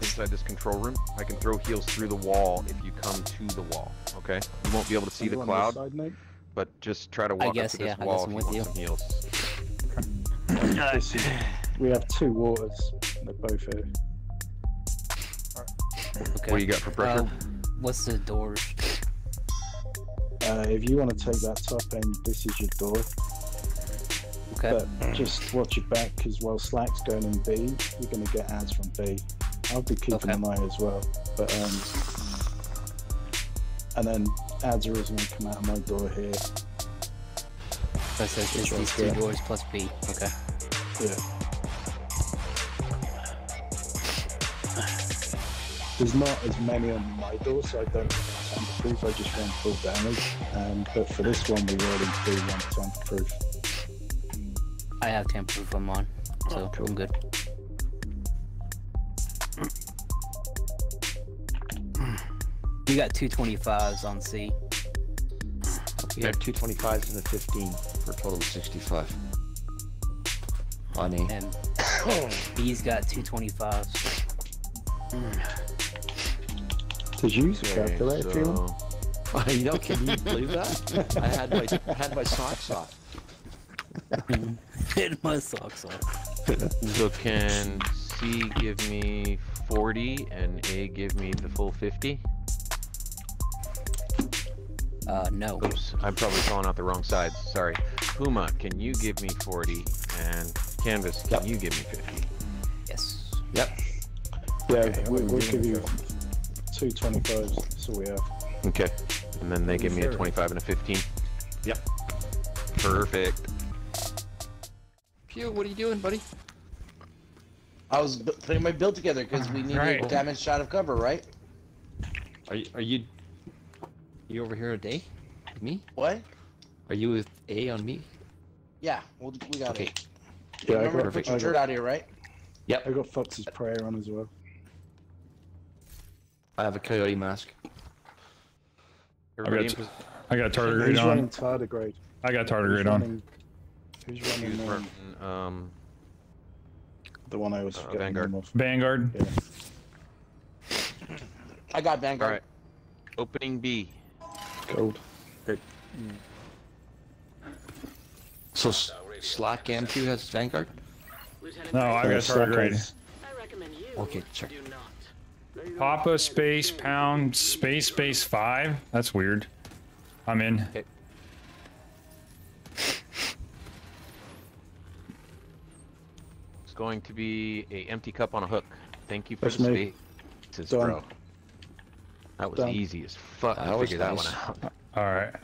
inside this control room. I can throw heals through the wall if you come to the wall, okay? You won't be able to see Are the you on cloud, Side, but just try to I walk guess, up to yeah, this I wall guess if I'm you with want you. some heals. This is, we have two waters. They're both here. Okay. What do you got for pressure? Uh, what's the doors? Uh, if you want to take that top end, this is your door. Okay. But just watch your back because while Slack's going in B, you're going to get ads from B. I'll be keeping Okay. an eye as well. But um, and then ads are also going to come out of my door here. So it says Which it's these two doors plus B. Okay. Yeah. There's not as many on my door, so I don't tamper proof. I just run full damage. Um, but for this one, we already do want tamper proof. I have tamper proof on mine, so I'm good. You got 225s on C. You have two 25s and a 15 for a total of 65. On A. And B's got two 25s. Did you use a Okay, calculator if you want? so you know, can you believe that? I had my I had my socks off. Hit my socks off. so can C give me 40 and A give me the full 50? Uh, no. Oops, I'm probably calling out the wrong sides. Sorry. Puma, can you give me 40 And Canvas, can you give me 50? Yes. Yep. Yeah, we, we'll give you two 25s. That's all we have. Okay. And then they give me a 25 and a 15. Yep. Perfect. Pew, what are you doing, buddy? I was bu- putting my build together because we need Right. a damage shot of cover, right? Are you, are you you over here today? With me? What? Are you with A on me? Yeah, we'll, we got Okay. it. Yeah, I Remember to got, put I your got, shirt out of here, right? Yep. I got Fox's prayer on as well. I have a coyote mask. Everybody got- I got tardigrade Who's running on. tardigrade? I got Who's tardigrade on. running? Who's Who's running um, running, um, the one I was Uh, forgetting the Vanguard. Vanguard. Yeah. I got Vanguard. Alright. Opening B. Gold. So S- Slack M2 has Vanguard? No, I got Slack tardigrade. has- I recommend you Okay, check. do not. Papa space pound space space five. That's weird. I'm in. Okay. It's going to be a empty cup on a hook. Thank you for That's the me. spaces, bro. That was Done. easy as fuck That to was figure that one out. All right.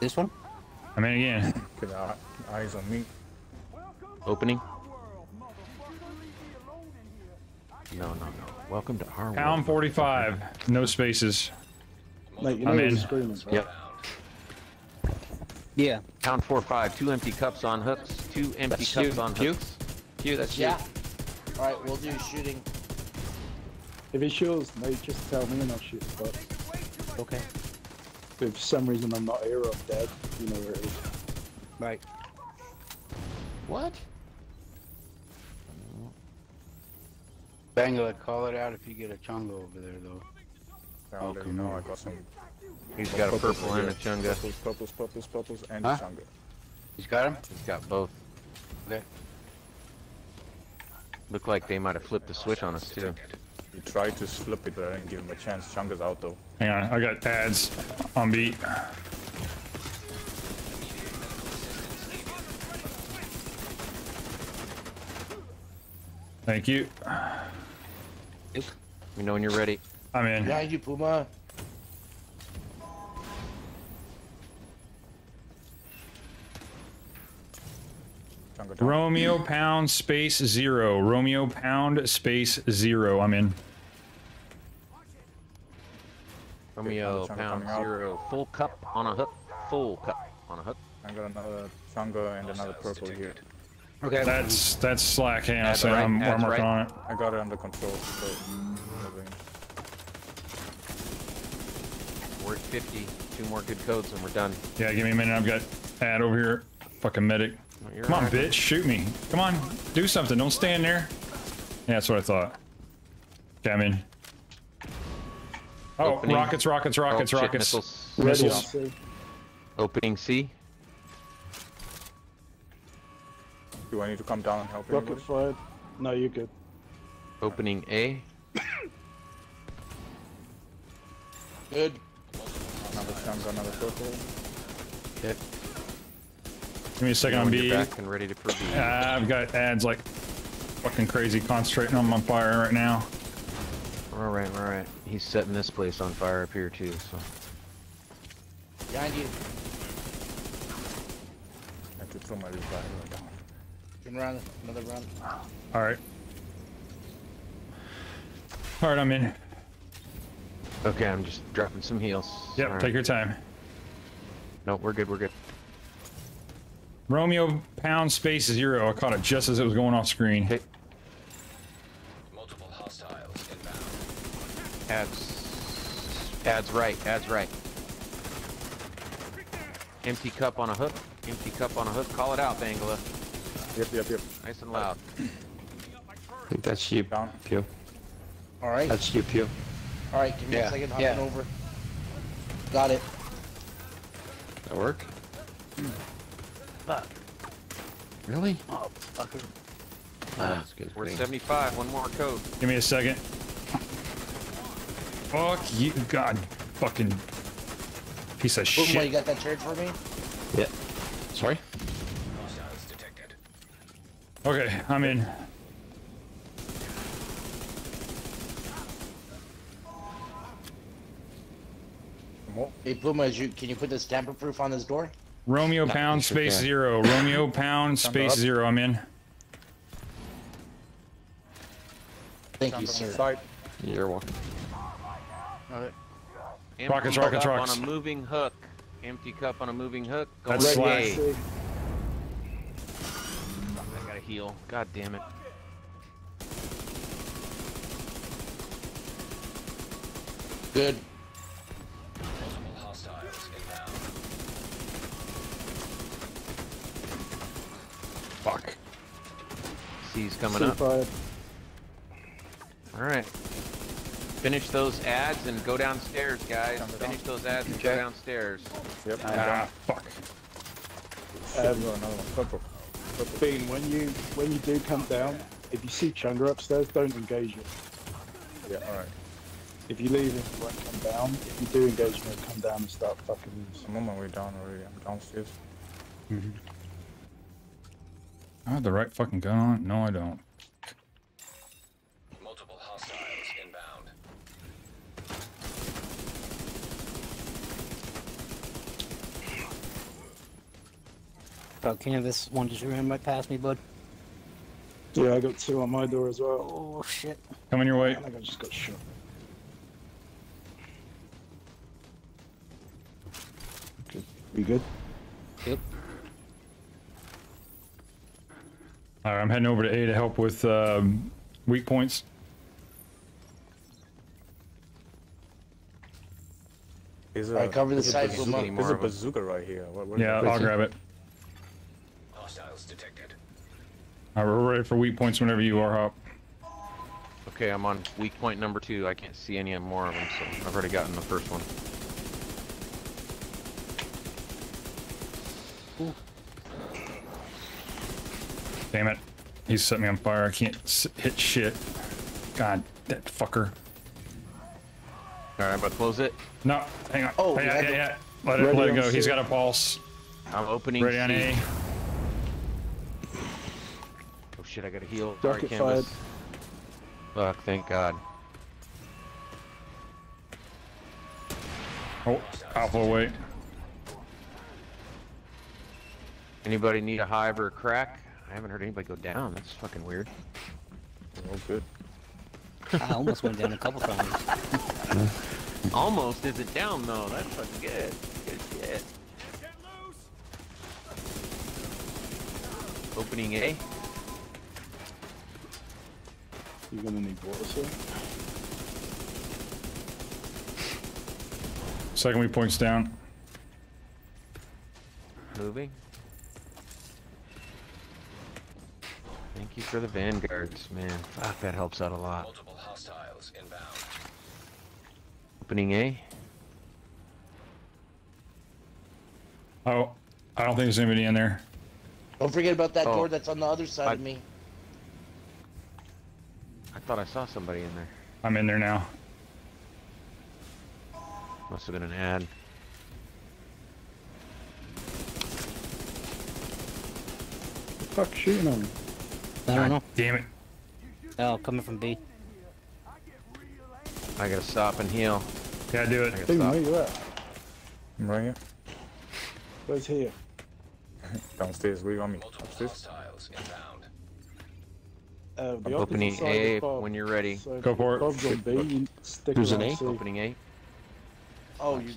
This one? I'm in again. Good eye- eyes on me. Opening. No, no, no. Welcome to our Pound 45. No spaces. Mate, you know I'm in. screaming, right? Yep. Yeah. Pound four five. Two empty cups on hooks. Two empty That's cups you. on You? hooks. Pew, that's Yeah. All right, we'll do shooting. If he shoots, mate, just tell me and I'll shoot the butt. Okay. If for some reason I'm not here or I'm dead, you know where it is. Right. What? Bangla, call it out if you get a chunga over there, though. I'll let you know. I got some He's got a purple and a chunga. purples, purples, purples, purples, and Huh? chunga. He's got him? He's got both. Okay. Look like they might have flipped the switch on us too. He tried to flip it, but I didn't give him a chance. Chunga's out though. Hang on. I got ads on beat. Thank you. Let me know when you're ready. I'm in. Behind you, Puma. Romeo pound space zero. Romeo pound space zero. I'm in. Romeo pound zero. Full cup on a hook. Full cup on a hook. I got another chunga and another purple here. Okay. That's that's slack. Hang on a Adds second. I'm, I'm working right. on it. I got it under control. So. We're at 50. Two more good codes and we're done. Yeah, give me a minute. I've got ad over here. Fucking medic. No, you're Come on, right. bitch. Shoot me. Come on. Do something. Don't stand there. Yeah, that's what I thought. Okay, I'm in. Oh, Opening. rockets, rockets, rockets, Oh, shit, rockets. missiles. Missiles. Opening C. Do I need to come down and help Rocket anybody? fired. No, you're good. Opening A. Good. Another chunga, another purple. Hit. Give me a second on When you're B. back and ready to for B. Ah, I've got ads like fucking crazy concentrating on my fire right now. All right, all right. He's setting this place on fire up here too. So Behind you. I have to throw my reviver down. Turn. Another round. All right. All right, I'm in. okay, I'm just dropping some heals. Yep, All right. take your time. No, we're good. We're good. Romeo pound space zero. I caught it just as it was going off screen. Okay. Multiple hostiles inbound. Ads. Ads right. Ads right. Empty cup on a hook. Empty cup on a hook. Call it out, Bangla. Yep, yep, yep. Nice and loud. I think that's you, Down. Pew. All right. That's you, Pew. All right. Give me Yeah, a second. Hopping yeah. over. Got it. That work? Fuck. Really? Oh, fucker. Ah, that's good. We're at thing. 75. One more code. Give me a second. Fuck you, God, fucking piece of Puma, you got that charge for me? Yeah. Sorry? Hostiles detected. Okay, I'm in. Hey Puma, is you, can you put this tamper proof on this door? Romeo No, pound sure space can. zero. Romeo pound space up. zero. I'm in. Thank you, sir. You're welcome. Empty Rockets, rockets, cup rockets. On a moving hook. Empty cup on a moving hook. Going That's slack. Yay. I gotta heal. God damn it. Good. Multiple. Fuck. C's coming up. C5. Alright. Finish those ads and go downstairs, guys. Finish those ads and go downstairs. Yep. Ah, fuck. Um, another one. Purple. Bean, when you when you do come down, if you see Chunga upstairs, don't engage him. Yeah, alright. If you leave him, he won't come down. If you do engage him, he'll come down and start fucking you. I'm on my way down already. I'm downstairs. Mm-hmm. I have the right fucking gun on. it? No, I don't. About canvas, one just ran right past me, bud. Yeah, I got two on my door as well. Oh shit. Coming your way. I think I just got shot. Okay, you good? Yep. All right, I'm heading over to A to help with um, weak points. There's Alright, cover the there's a side, bazooka- There's a bazooka right here. What, what Yeah, I'll is it? grab it. Hostiles detected. All right, we're ready for weak points whenever you are, Hop. Okay, I'm on weak point number two. I can't see any more of them, so I've already gotten the first one. Damn it. He's set me on fire. I can't s- hit shit. God, that fucker. Alright, I'm about to close it. No, hang on. Oh, yeah, yeah, yeah, yeah. Let it, let it go. He's got a pulse. I'm opening Ready on C. A. Shit, I gotta heal. Rocket Sorry, canvas. Fuck, thank God. Oh, alpha away. Anybody need a hive or a crack? I haven't heard anybody go down. That's fucking weird. Oh, good. I almost went down a couple times. Almost isn't down though. That's fucking good. Good shit. Opening A. You're gonna need water soon. Second weak points down. Moving. Thank you for the vanguards, man. Fuck, that helps out a lot. Multiple hostiles inbound. Opening A. Oh, I don't think there's anybody in there. Don't forget about that Oh. door that's on the other side I- of me. I thought I saw somebody in there. I'm in there now. Must have been an ad. The fuck shooting on me? I don't know. Damn it. Oh, coming from B. I gotta stop and heal. Yeah, do I it. gotta Bean, stop. where you at? I'm right here. Where's here? Downstairs. Where you want me? Multiple Upstairs? Hostiles inbound. Uh, I'm opening A when you're ready. So Go for it. Bob's on B. You stick Who's in A? C. Opening A. Oh, you.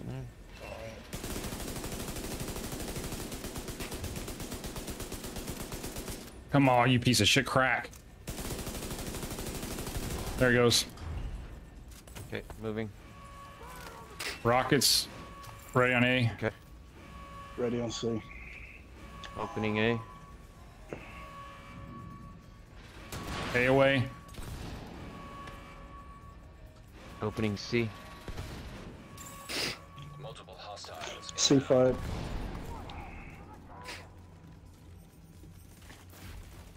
Come on, you piece of shit crack. There he goes. Okay, moving. Rockets. Ready on A. Okay. Ready on C. Opening A. A away. Opening C. Multiple hostiles. C5.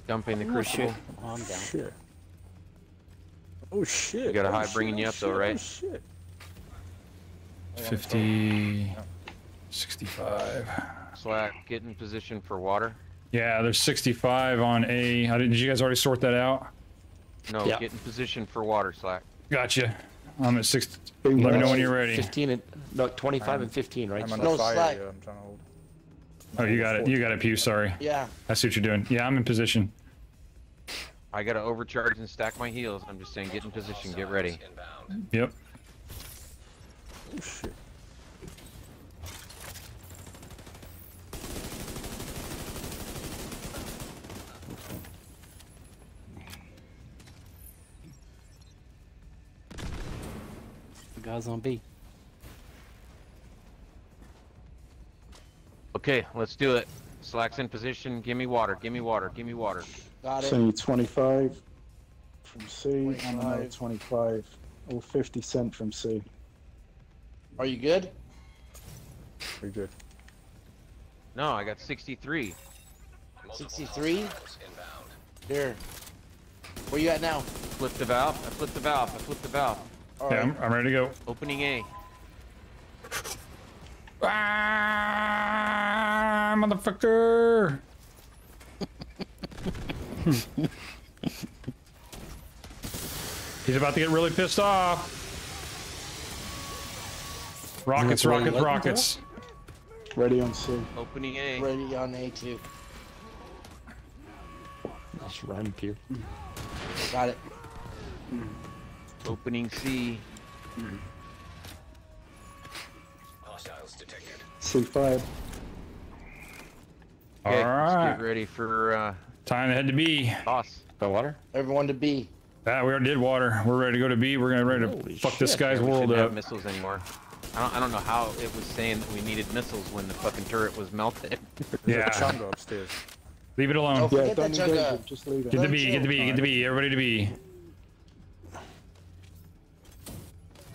Dumping the Oh, crucible. shit. Oh, I'm down. Shit. Oh shit. You got a oh, high shit, bringing oh, you up though, right? Oh shit. 50. 65. Slack, get in position for water. Yeah, there's 65 on A. I did did you guys already sort that out? No, Yeah. get in position for water slack. Gotcha. I'm at six. Let me know when you're ready. 15 and no 25 and 15, right? I'm on no fire slack. here. I'm trying to hold. Oh, you got it. You got it, Pew. Sorry. Yeah. I see what you're doing. Yeah, I'm in position. I gotta overcharge and stack my heals. I'm just saying, get in position, get ready. Yep. Oh shit. Guys on B. Okay, let's do it. Slack's in position. Give me water. Give me water. Give me water. Got it. Send you 25 from C and another 25. 25. All 50 cent from C. Are you good? We good. No, I got 63. 63? Here. Where you at now? Flip the valve. I flipped the valve. I flipped the valve. All Yeah, right. I'm, I'm ready to go. Opening A. Ah, motherfucker! He's about to get really pissed off. Rockets, rockets, you're rockets. Ready on C. Opening A. Ready on A2. Nice run, Pew. Got it. Opening C. Hostiles detected. C5. Okay, All let's get ready for uh, Time to head to B. boss. By water? Everyone to B. Ah, we already did water. We're ready to go to B. We're gonna ready to Holy fuck this guy's Yeah, we world shouldn't have up. missiles anymore. I don't, I don't know how it was saying that we needed missiles when the fucking turret was melted. Yeah. a chunga upstairs. Leave it alone. Oh, Yeah, don't that engage it. Just leave it. Get to B. Get to. B. Get to B. Everybody to B.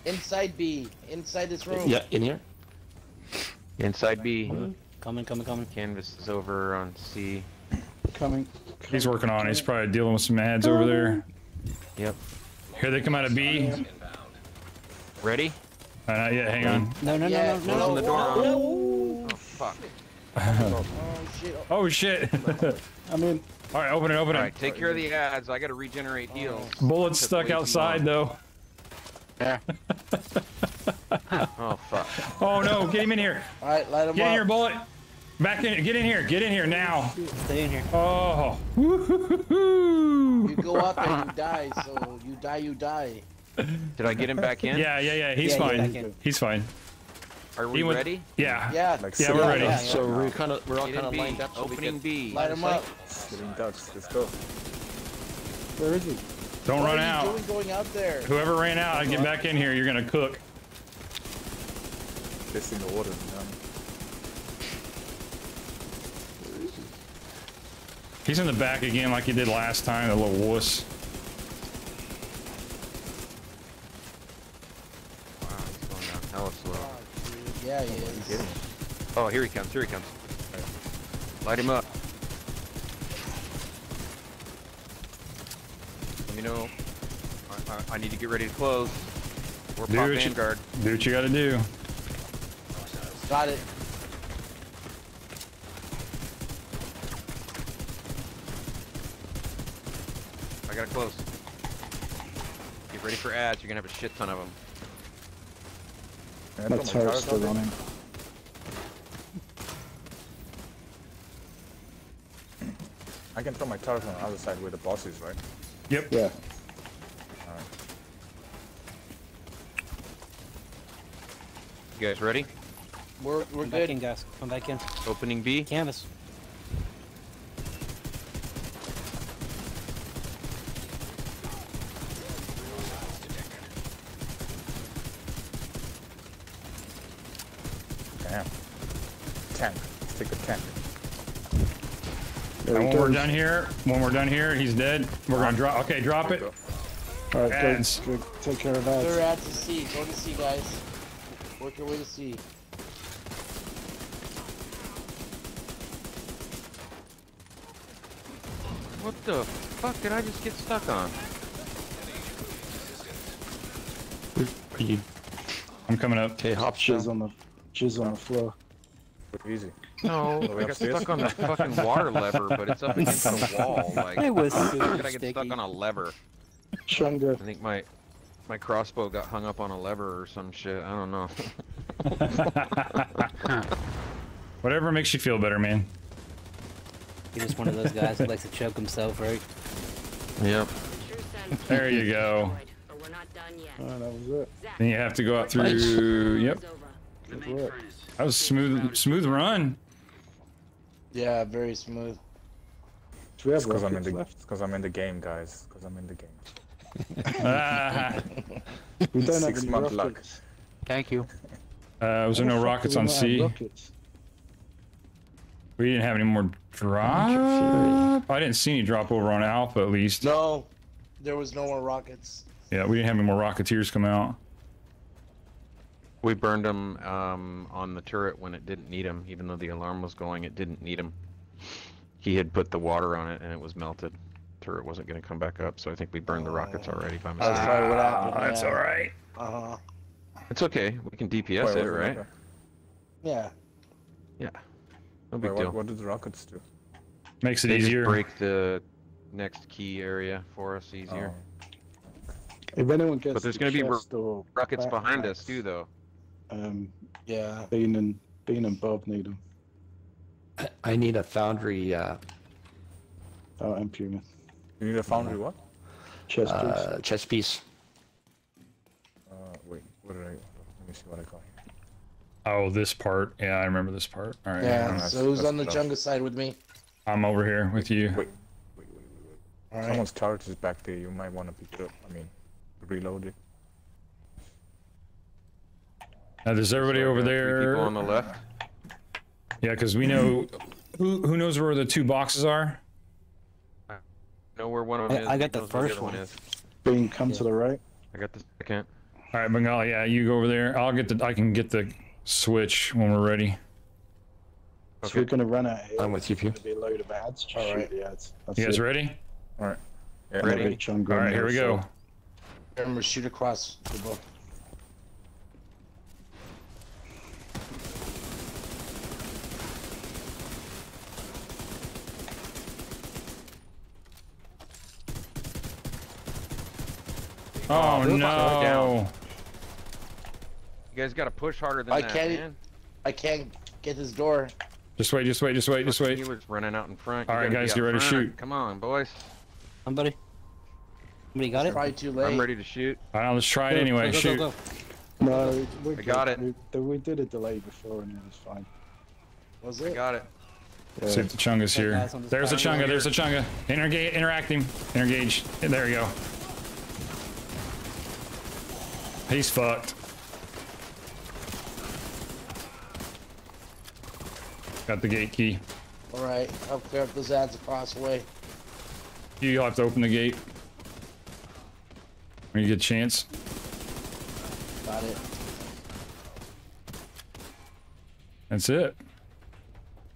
Inside B. Inside this room. Yeah, in here. Inside B. Coming, coming, coming. Canvas is over on C. Coming. He's working on it. He's probably dealing with some ads over there. Yep. Here they come out of B. Ready? Uh, not yet. Hang on. No, no, Yeah, no, no, Closing no. the door on. Oh, fuck. oh shit. Oh shit! I mean, All right, open it. Open it. Alright, take care of the ads. I gotta regenerate heals. Bullets stuck way too outside long. Though. Oh, fuck. Oh no! Get him in here. All right, light them Get in up. here, bullet. Back in. Get in here. Get in here now. Stay in here. Oh. You go up and you die, so you die, you die. Did I get him back in? Yeah, yeah, yeah. He's Yeah, fine. back. He's fine. Are we went- ready? Yeah. Yeah. Like Yeah, we're sitting ready. ducks. Yeah, So we're kind of we're all Get kind in of B. lined up. So Opening. B. Light him up. Sitting ducks. Let's go. where is he? Don't what run are out. you doing going out there? Whoever ran out, get back in here. You're gonna cook. Just in the water. Man. He's in the back again, like he did last time. The little wuss. Wow, he's going down hella slow. Oh, dude, Yeah, he oh is. Oh, here he comes. Here he comes. Light him up. Let me know. I, I, I need to get ready to close. We're Do pop what you- Vanguard. Do what you gotta do. Got it. I gotta close. Get ready for ads. You're gonna have a shit ton of them. Can I My turret's still out on there? him. I can throw my tires on the other side where the boss is, right? Yep. Yeah. You guys ready? We're, we're Come back good. in, guys. Come back in. Opening B. Canvas. Damn. Tank. Let's take a tank. There And when we're done here, when we're done here, he's dead. We're gonna drop. Okay, drop it. All right, go, Ads. go take care of They're ads. at to C. Go to C, guys. Work your way to C. What the fuck did I just get stuck on? Are you I'm coming up. okay? Hop Jizz on the jizz on the floor. Easy. No, we I got stuck on the fucking water lever, but it's up against the wall. Like, It was how super did I get stuck on a lever? Chunga. I think my my crossbow got hung up on a lever or some shit. I don't know. Whatever makes you feel better, man. He's just one of those guys who likes to choke himself, right? Yep. There you go. But we're not done yet. Oh, that was it. Then you have to go out through. Yep. That was smooth, smooth run. Yeah, very smooth. Do we have It's because I'm in the left? because I'm in the game, guys. Because I'm in the game. We don't Six any month luck. Thank you. uh, was there no rockets on not C? rockets? We didn't have any more drop. I didn't see any drop over on Alpha at least. No, there was no more rockets. Yeah, we didn't have any more Rocketeers come out. We burned them um, on the turret when it didn't need them, even though the alarm was going. It didn't need them. He had put the water on it and it was melted. Turret wasn't going to come back up, so I think we burned the rockets already by That's mistake. probably what happened. Ah, that's all right. Uh. It's okay. We can DPS Wait, it, what- right? Yeah. Yeah. No big what, deal. what did the rockets do? Makes it They just easier. break the next key area for us easier. If anyone gets But there's the going to be ro- chest or rockets behind us too, though. Um, Yeah. Bean and Bean and Bob need them. I need a foundry uh, Oh, and Puma. You need a foundry what? Chest piece. uh, chest piece. Uh, wait, what did I? Let me see what I got here. Oh, this part. Yeah, I remember this part. All right. Yeah. that's- So who's that's on the tough. jungle side with me? I'm over here with you. Wait, wait, wait, wait, wait. All right. Someone's turret is back there. You might want to pick it up. I mean, reload it. Now, there's everybody So, over there? People on the left. Yeah, because we know who who knows where the two boxes are. Know where one of I- them is. I got the first other one one. is. Bean, come to the right. I got the second. All right, Bengal. Yeah, you go over there. I'll get the. I can get the switch when we're ready. So we're gonna run out here. I'm with you, There's Pew. gonna be a load of ads. Just All shoot right. the ads. That's You guys it. ready? All right. Yeah, Ready. All right, here we the go. other side. Remember, shoot across the book. Oh, oh Oops, no! down. You guys got to push harder than I that, can't- man. I can't get this door. Just wait, just wait, just wait, just wait. He was running out in front. All You right, guys, get ready to shoot. Come on, boys. Somebody? Somebody got it? Probably too late. I'm ready to shoot. All right, let's try it anyway. go, go, Shoot. go, go. No, we I got it. We, we did a delay before and it was fine. Was I it? got it. Yeah. See if the Chunga's here. guys, There's the side. Chunga. There's the Chunga. Intergate, interact him. Intergage. There we go. He's fucked. Got the gate key. All right. I'll clear up those ads across the way. You'll have to open the gate. When you get a chance. Got it. That's it.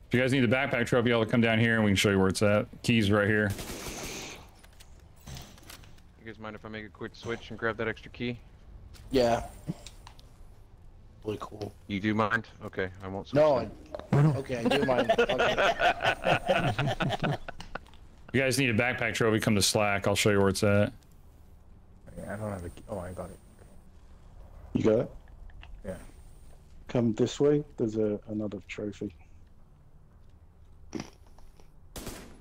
If you guys need the backpack trophy, y'all to come down here and we can show you where it's at. Keys right here. You guys mind if I make a quick switch and grab that extra key? Yeah. Really cool. You do mind? Okay, I won't switch. No, then. I, okay, I do mind. Okay. You guys need a backpack trophy, come to Slack. I'll show you where it's at. Yeah, I don't have a. Oh, I got it. You got it? Yeah. Come this way. There's a another trophy.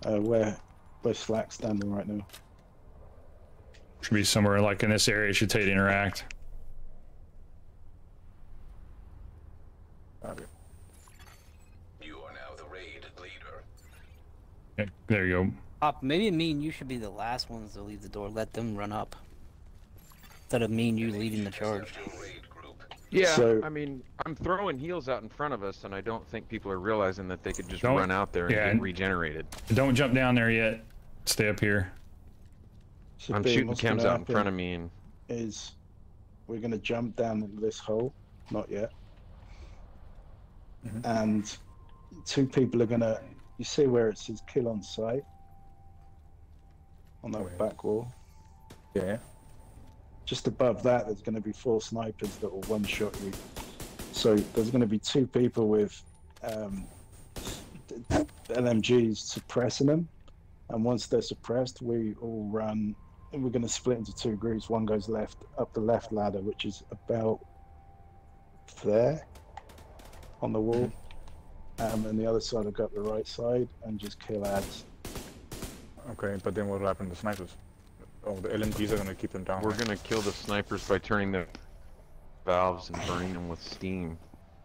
Uh, where where Slack's standing right now. Should be somewhere like in this area. Should tell you to interact. Got. You are now the raid leader. Yeah, there you go. Pop, maybe me and you should be the last ones to leave the door. Let them run up. Instead of me and you leading the charge. Your raid group. Yeah, So- I mean, I'm throwing heals out in front of us, and I don't think people are realizing that they could just run out there and yeah, get regenerated. Don't jump down there yet. Stay up here. So I'm shooting what's chems gonna out in front of me, and Is we're gonna jump down into this hole. Not yet. Mhm. And two people are gonna. You see where it says kill on sight on that back wall. Yeah. just above that there's going to be four snipers that will one shot you so there's going to be two people with um, LMGs suppressing them, and once they're suppressed, we all run. And we're going to split into two groups. One goes left up the left ladder, which is about there on the wall, um, and the other side will go up the right side and just kill ads. Okay, but then what will happen to snipers? Oh, the LMGs are gonna keep them down. We're gonna kill the snipers by turning the valves and burning them with steam.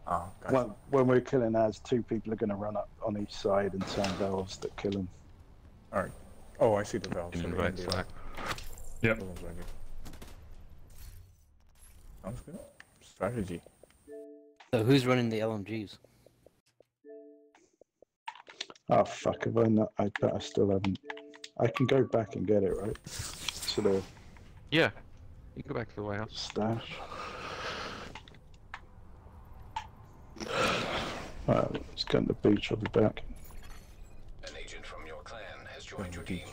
Oh, When, when we're killing ads, two people are going to run up on each side and turn valves that kill them. Alright. Oh, I see the valves. Can so invite Slack. Yep. Those ones right here. Sounds good. Strategy. So who's running the LMGs? Oh fuck! Have I not? I bet I still haven't. I can go back and get it right. To the Yeah. You can go back to the White House. stash. Alright, let's go on the beach. I'll be back. An agent from your clan has joined your team.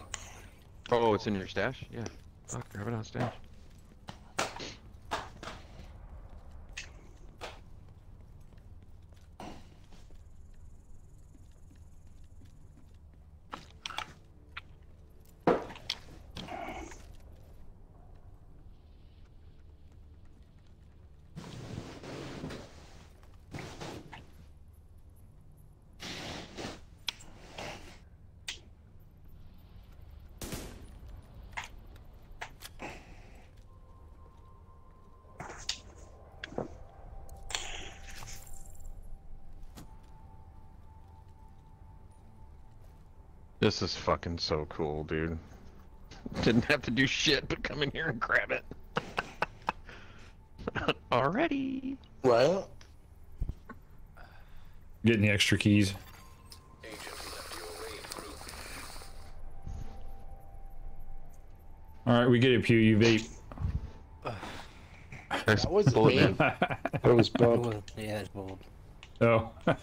Oh, it's in your stash? Yeah. Fuck, grab it on stash. This is fucking so cool, dude. Didn't have to do shit but come in here and grab it. Already. Well, Getting the extra keys. All right, we get it, Pew. You vape. that was bullet me. man. That was Bob. Yeah, it's bold. Oh.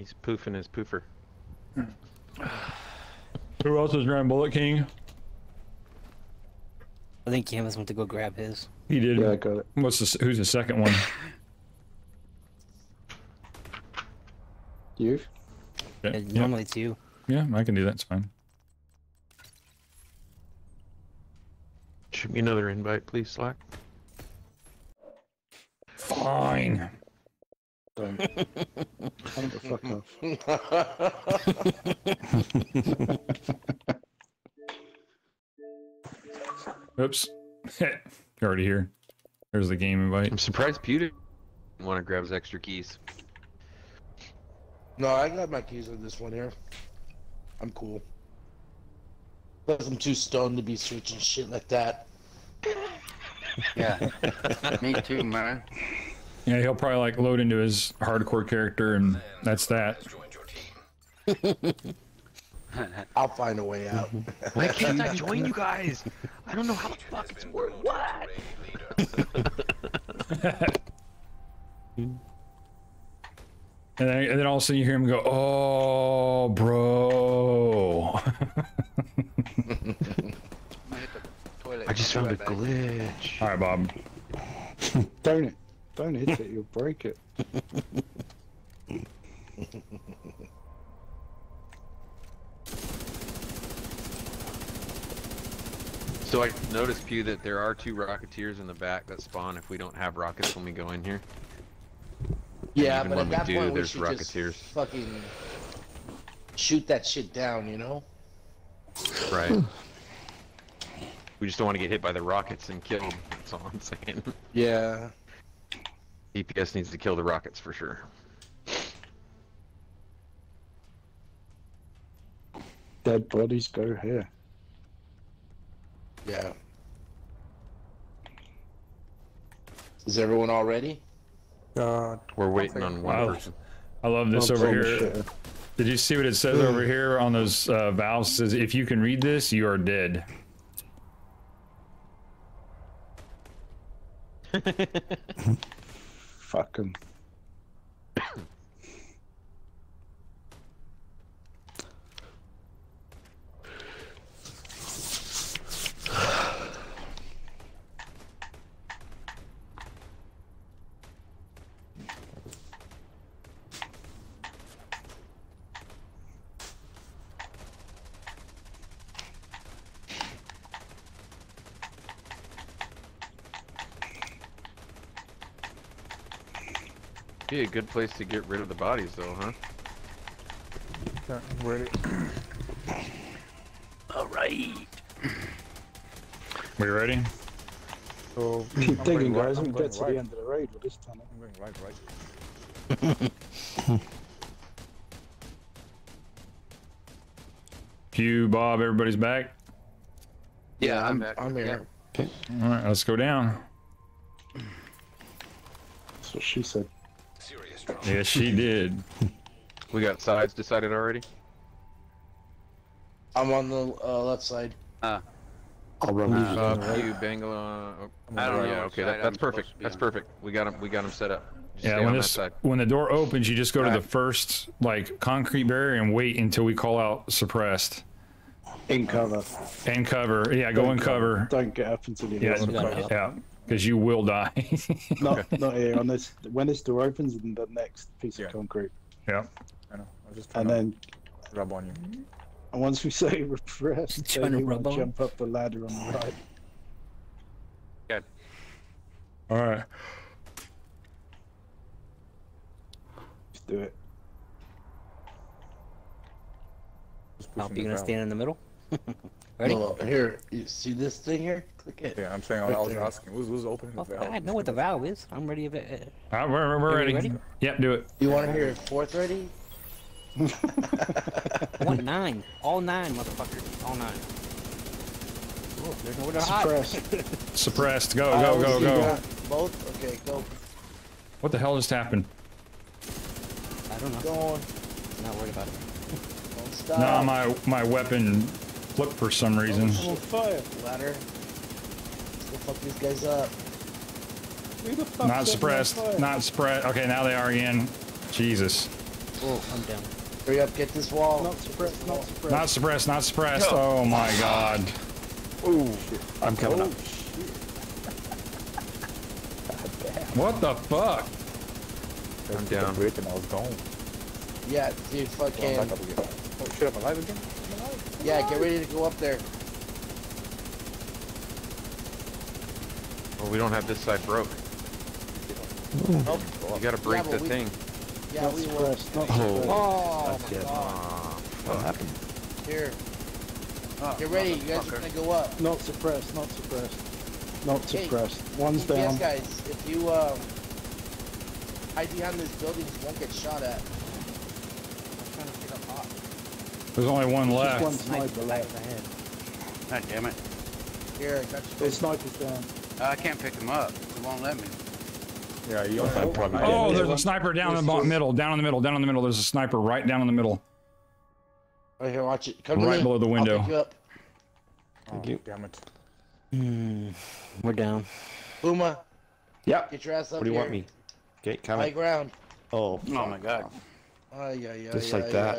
He's poofing his poofer. Who else is running Bullet King? I think Canvas went to go grab his. He did. Yeah, I got it. What's the, who's the second one? You? Yeah, yeah. Normally it's you. Yeah, I can do that. It's fine. Shoot me another invite, please, Slack. Fine. Don't. Calm the fuck off. Oops. You're already here. There's the game invite. I'm surprised Pew didn't want to grab his extra keys. No, I got my keys on this one here. I'm cool. Plus, I'm too stoned to be switching shit like that. Yeah. Me too, man. Yeah, he'll probably like load into his hardcore character, and that's that. I'll find a way out. Why can't I join you guys? I don't know how the fuck it's work. What? And then, and then all of a sudden you hear him go, "Oh, bro." I just found a glitch. all right, Bob. Don't it. Don't hit it. You'll break it. So I noticed, Pew, that there are two Rocketeers in the back that spawn if we don't have rockets when we go in here. Yeah, even but when at we that do, point, we there's should Rocketeers. just fucking shoot that shit down, you know? Right. we just don't want to get hit by the rockets and killed. That's all I'm saying. Yeah. DPS needs to kill the rockets for sure. Dead bodies go here. Yeah. Is everyone all ready? Uh, We're waiting on one Wow. person. I love this over bullshit. here. Did you see what it says over here on those uh, valves? It says if you can read this, you are dead. Fucking. Be a good place to get rid of the bodies, though, huh? Yeah, I'm ready. All right. We ready? So Keep I'm digging, going right- guys. I'm We'll going get to the end of the raid with this tunnel. I'm going right, right. Pew, Bob, everybody's back. Yeah, I'm, back. I'm here. Okay. All right, let's go down. That's what she said. Serious drama. She did. We got sides decided already. I'm on the uh, left side. Uh, I'll run these. Uh, Pew, Bangalore. oh, I don't know Yeah, okay, that, that's perfect. That's on. perfect. We got him. We got him set up. Just Yeah, when this when the door opens, you just go to the first like concrete barrier and wait until we call out suppressed In cover. and cover. Yeah, go in cover. Don't get up until you Yeah, hear gotta yeah, because you will die. Not, not here. On this, when this door opens, in the next piece Yeah. of concrete, yeah. I know. I'm just and then rub on you. and once we say repressed, Trying then you rub want on? jump up the ladder on the right. Good. All right. Just do it. Just Now, pushing you the gonna valve. stand in the middle? Ready? No, here, you see this thing here? Click it. Yeah, I'm saying I was there. asking. Who's, who's opening oh, the Oh, valve? I know what the valve is. I'm ready. If it, All right, we're, we're ready. we ready? Yep, do it. You want to hear fourth ready? One nine. All nine, motherfucker. All nine. Oh, there's nowhere to hide. Suppressed. Suppressed. Go, go, always go, go. Both? Okay, go. What the hell just happened? I don't know. Go on. I'm not worried about it. Don't stop. No, my my weapon flipped for some reason. Oh, oh, I'm fire. Ladder. Let's fuck these guys up. The Not set me on suppressed. Not suppressed. Okay, now they are again. Jesus. Oh, I'm down. Hurry up, get this wall. Not suppressed. Not suppressed. Not suppressed. Not suppressed. Oh my god. Ooh, I'm coming oh, up. shit. What the fuck? I'm The down. bridge and I was gone. Yeah, dude, So I'm fucking. back up. Oh shit, I'm alive again? Yeah, get ready to go up there. Well, we don't have this side broke. Nope. You gotta break but the we- thing. Yeah, Not we were. suppressed. Not Oh. Oh, That's my it. God. What happened? Here, oh, get ready. You guys are gonna go up. Not suppressed. Not suppressed. Not Hey, suppressed. One's TPS down. guys, if you um, hide behind these buildings, you won't get shot at. I'm trying to pick up hot. There's only one left. Just left. one Sniper sniper left. of the head. God damn it. Here, I got you. There's snipers down. I can't pick him up. It won't let me. Yeah, you only Oh, have probably. Oh, there's a sniper down in the just- middle. Down in the middle. Down in the middle. There's a sniper right down in the middle. Right here, watch it. Come to Right me. below the I'll window. pick you up. Oh, you. damn it. Hmm. We're down. Puma, Yep. get your ass up What do you here. want me? Okay, High coming. ground. Oh, Oh my god. Ay, ay, ay, Just like ay, that.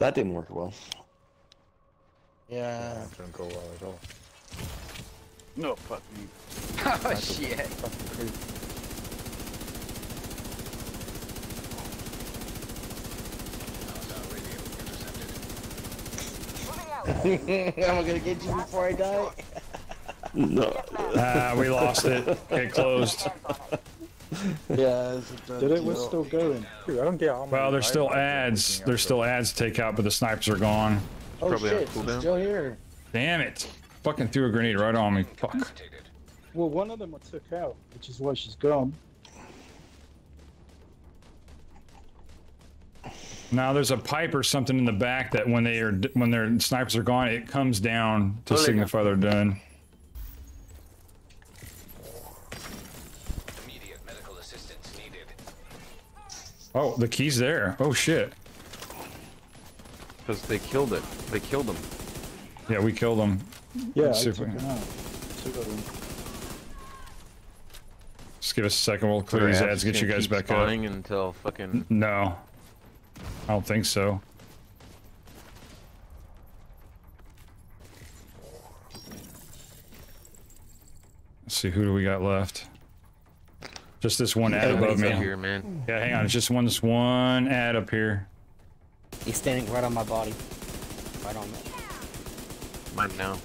Ay. that didn't work well. Yeah. That didn't go well at all. No, fuck me. Oh shit. Fucking crazy. I'm gonna get you before I die. No. Ah, we lost it. It closed. Yeah. It's a Did it? We're still going. Dude, I don't get how many Well, there's lives still ads. There's still ads to take out, but the snipers are gone. Oh Probably shit, she's cooldown. still here. Damn it. Fucking threw a grenade right on me. Fuck. Well, one of them I took out, which is why she's gone. Now there's a pipe or something in the back that when they are when their snipers are gone, it comes down to Oh, they- signify they're done. Oh, the key's there. Oh shit. Because they killed it. They killed them. Yeah, we killed them. Yeah, I Let's took if out. Two of. Just give us a second. We'll clear these ads, get you guys back up. spawning until fucking. No, I don't think so. Let's see, who do we got left? Just this one ad above me. up here, man. Yeah, hang on. It's just one, this one ad up here. He's standing right on my body. Right on me. Mine now.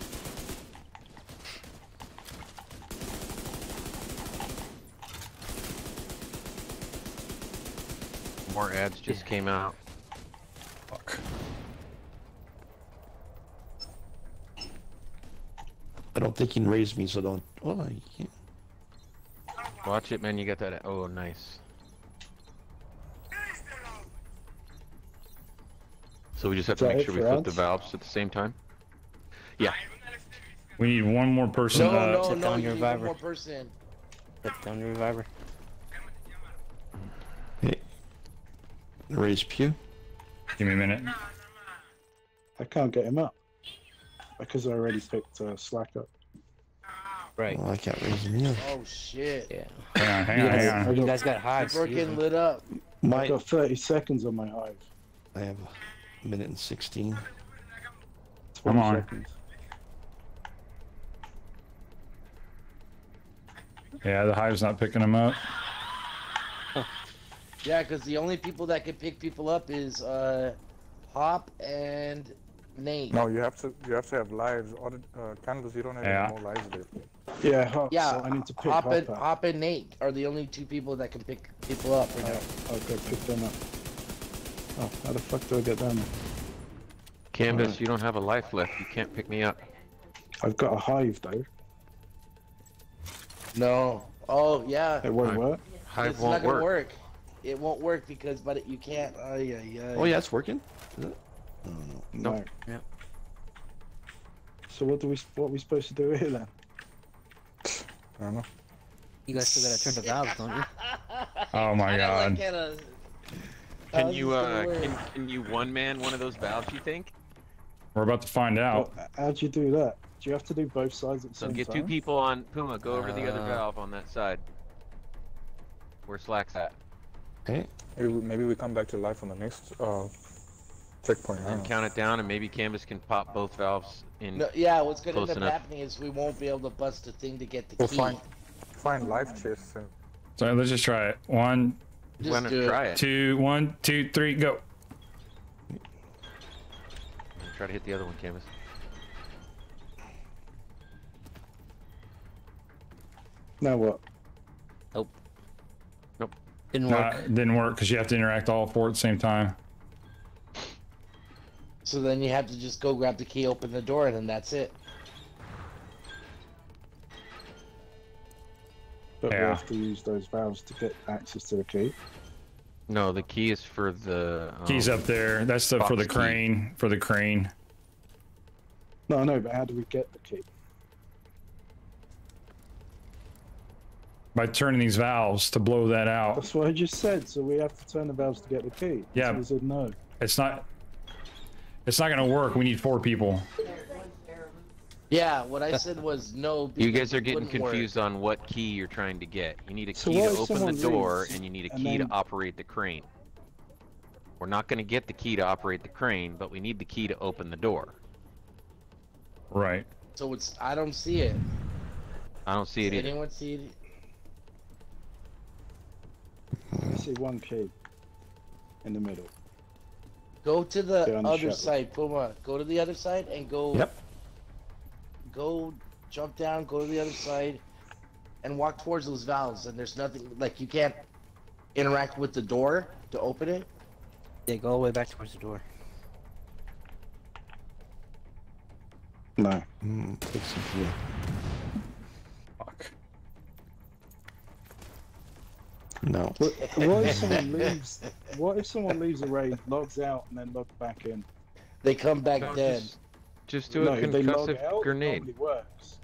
More ads just came out. Fuck. I don't think he can raise me, so don't. Well, I can't. Watch it, man. You got that. Oh, nice. So we just have Is to make sure we flip the valves at the same time. Yeah. We need one more person. No, uh, no, no. down, You your need one reviver. more person. Put down the reviver. Hey. Raise Pew. Give me a minute. I can't get him up because I already picked uh, Slack up. Right. Well, I can't raise him either. Oh shit. Yeah. Hang on, hang You on, hang guys, on. you guys got hives. We're use getting lit up. I've got 30 seconds on my hive. I have a minute and 16. 20 Come on. Seconds. Yeah, the hive's not picking them up. Yeah, because the only people that can pick people up is uh, Hop and Nate. No, you have to you have to have lives. Other uh, candles, you don't have Yeah. any more lives left. Yeah, Hop, Yeah, so I need to pick Hop, Hop and, up. Hop and Nate are the only two people that can pick people up right now. I'll go pick them up. Oh, how the fuck do I get down there? Canvas, Alright. you don't have a life left. You can't pick me up. I've got a hive though. No. Oh yeah. It won't Hive. work. Hive it's won't not gonna work. work. It won't work because, but it, you can't. Oh yeah, yeah. Oh, yeah, it's working. Is it? Oh, no. No. Nope. Yep. So what do we what are we supposed to do here then? I don't know. You guys still gotta turn the valves, don't you? Oh my god. like Can you uh can, can you one man one of those valves? You think? We're about to find out. Well, how'd you do that? Do you have to do both sides at the So same get two people on Puma. Go over the other Uh, valve on that side. Where Slack's at, Hey, Maybe we, maybe we come back to life on the next uh, checkpoint. And count it down, and maybe Canvas can pop both valves in. No, yeah, what's gonna Close end up enough. happening is we won't be able to bust the thing to get the We'll key. find find life chests and So let's just try it. One, Why Just do try it? two, one, two, three, go. Try to hit the other one, Canvas. Now what? Nope. Nope. Didn't work. it didn't work because you have to interact all four at the same time. So then you have to just go grab the key, open the door, and then that's it. But we have to use those valves to get access to the key. No, the key is for the. Um, Keys up there. That's the for the box key. crane. For the crane. No, no, but how do we get the key? By turning these valves to blow that out. That's what I just said. So we have to turn the valves to get the key. Yeah. So I said no. It's not. It's not gonna work. We need four people. Yeah, what I said was no. You guys are getting wouldn't work. confused on what key you're trying to get. You need a key what to open the door, leaves and you need a key then- to operate the crane. We're not going to get the key to operate the crane, but we need the key to open the door. Right. So it's I don't see it. I don't see it Does either. anyone see it? I see one key in the middle. Go to the the other shuttle. side, Puma. Go to the other side and go. Yep. Go jump down, go to the other side, and walk towards those valves. And there's nothing like you can't interact with the door to open it. Yeah, go all the way back towards the door. No. mm, No. What, what if someone leaves? What if someone leaves a raid, logs out, and then logs back in? They come back No, dead. Just, just do no, a they log concussive out. It grenade. normally works.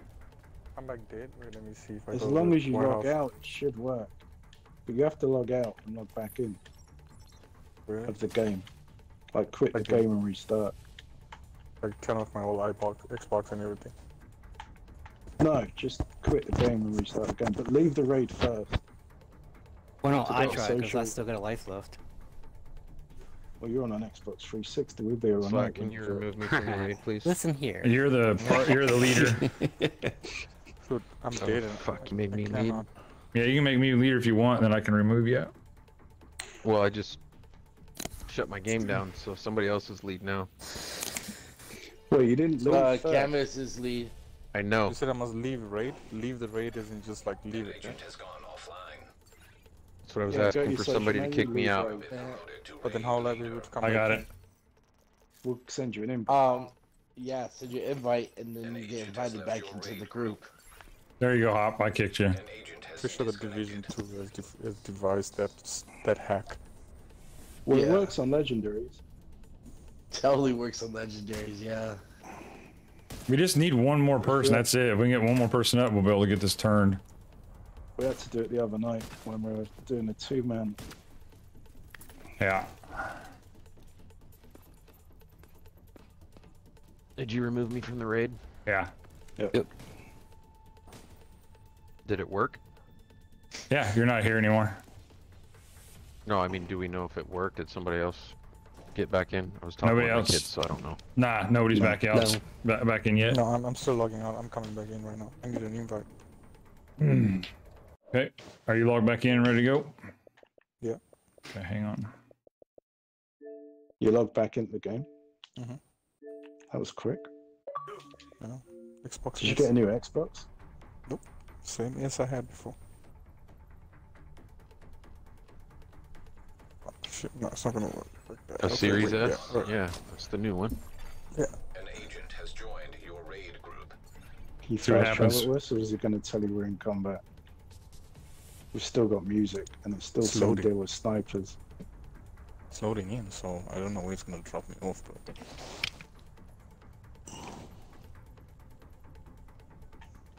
come back dead. Wait, let me see if I As go to long as you warehouse. log out, it should work. But you have to log out and log back in Really? of the game. Like quit the game and restart. Like turn off my whole iBox, Xbox and everything. No, just quit the game and restart the game. But leave the raid first. Well, no, I tried because I still got a life left. Well, you're on an Xbox 360. We'll be alright. Slack, can you remove me from the raid, please? Listen here. You're the par- you're the leader. Dude, I'm dead. and fuck, you I- made me lead. Yeah, you can make me leader if you want, and then I can remove you. Well, I just shut my game down, so somebody else is lead now. Well, you didn't leave Uh, first. Canvas is lead. I know. You said I must leave raid. Leave the raid isn't just like leave it. Agent has gone offline. That's what I was Yeah, asking for somebody to kick me out. weight. But then how likely would you come I back got in? it. We'll send you an invite. Um, yeah, send you an invite, and then you get invited back into the group. There you go, Hop. I kicked you. Pretty sure the Division 2 has, dev- has devised that, that hack. well, it works on legendaries. Totally works on legendaries, yeah. We just need one more person. That's it. If we can get one more person up, we'll be able to get this turned. We had to do it the other night when we were doing a two man. Yeah. Did you remove me from the raid? Yeah. Yep. Did it work? Yeah, you're not here anymore. No, I mean, do we know if it worked? Did somebody else get back in? I was talking Nobody about else. kids, so I don't know. Nah, nobody's No, back out. Ba- back in yet. No, I'm, I'm still logging out. I'm coming back in right now. I need an invite. Hmm. Okay. Are you logged back in, and ready to go? Yeah. Okay, hang on. You logged back into the game. Mhm. That was quick. No. Xbox Did you get a new Xbox? Nope. Same as I had before. Oh, shit, no, it's not gonna work. like that. A Okay, Series wait, S? Yeah, right. Yeah, that's the new one. Yeah. An agent has joined your raid group. Can you See what fast travel happens. us, or is it going to tell you we're in combat? We've still got music, and it's still It's saying deal with snipers. It's loading in, so I don't know where it's gonna drop me off, but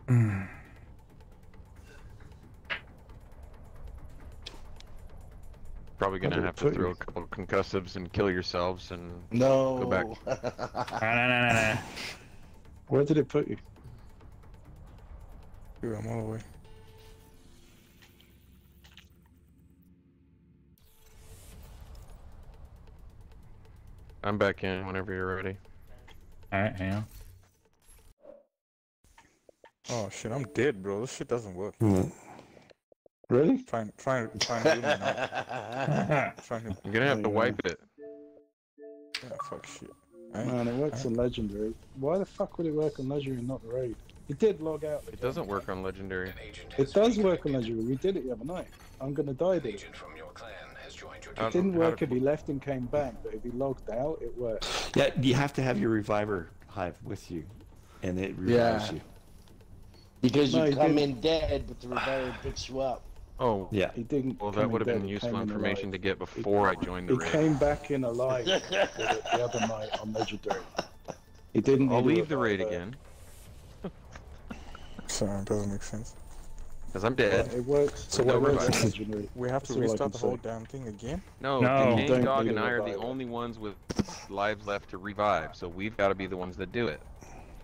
Probably gonna have to throw a couple of concussives and kill yourselves and No. Go back. Nah, nah, nah, nah, nah. Where did it put you? here I'm all the way. I'm back in whenever you're ready. All right, hang on. Oh shit, I'm dead, bro. This shit doesn't work. Hmm. Really? Trying, trying, trying to do me now. Trying to. I'm gonna have to wipe it. Yeah, fuck shit. I Man, it works on legendary. Why the fuck would it work on legendary and not raid? It did log out. It doesn't work on legendary. An agent has It does work on legendary. We did it the other night. I'm gonna die An did it. agent from your clan It didn't work did- if he left and came back, but if he logged out, it worked. Yeah, you have to have your reviver hive with you, and it revives Yeah. you. Because you No, he come didn't. in dead, but the reviver picks you up. Oh, Yeah. He didn't. well, that would have been useful came in information alive. to get before I joined the He raid. came back in alive the other night on legendary. He didn't. I'll leave the raid again Sorry, it doesn't make sense. Because I'm dead. It works. So it what works revive? on legendary. We have to That's all I restart can the whole say. damn thing again. No, No. the You Dog need and a I are the only ones with lives left to revive, so we've got to be the ones that do it.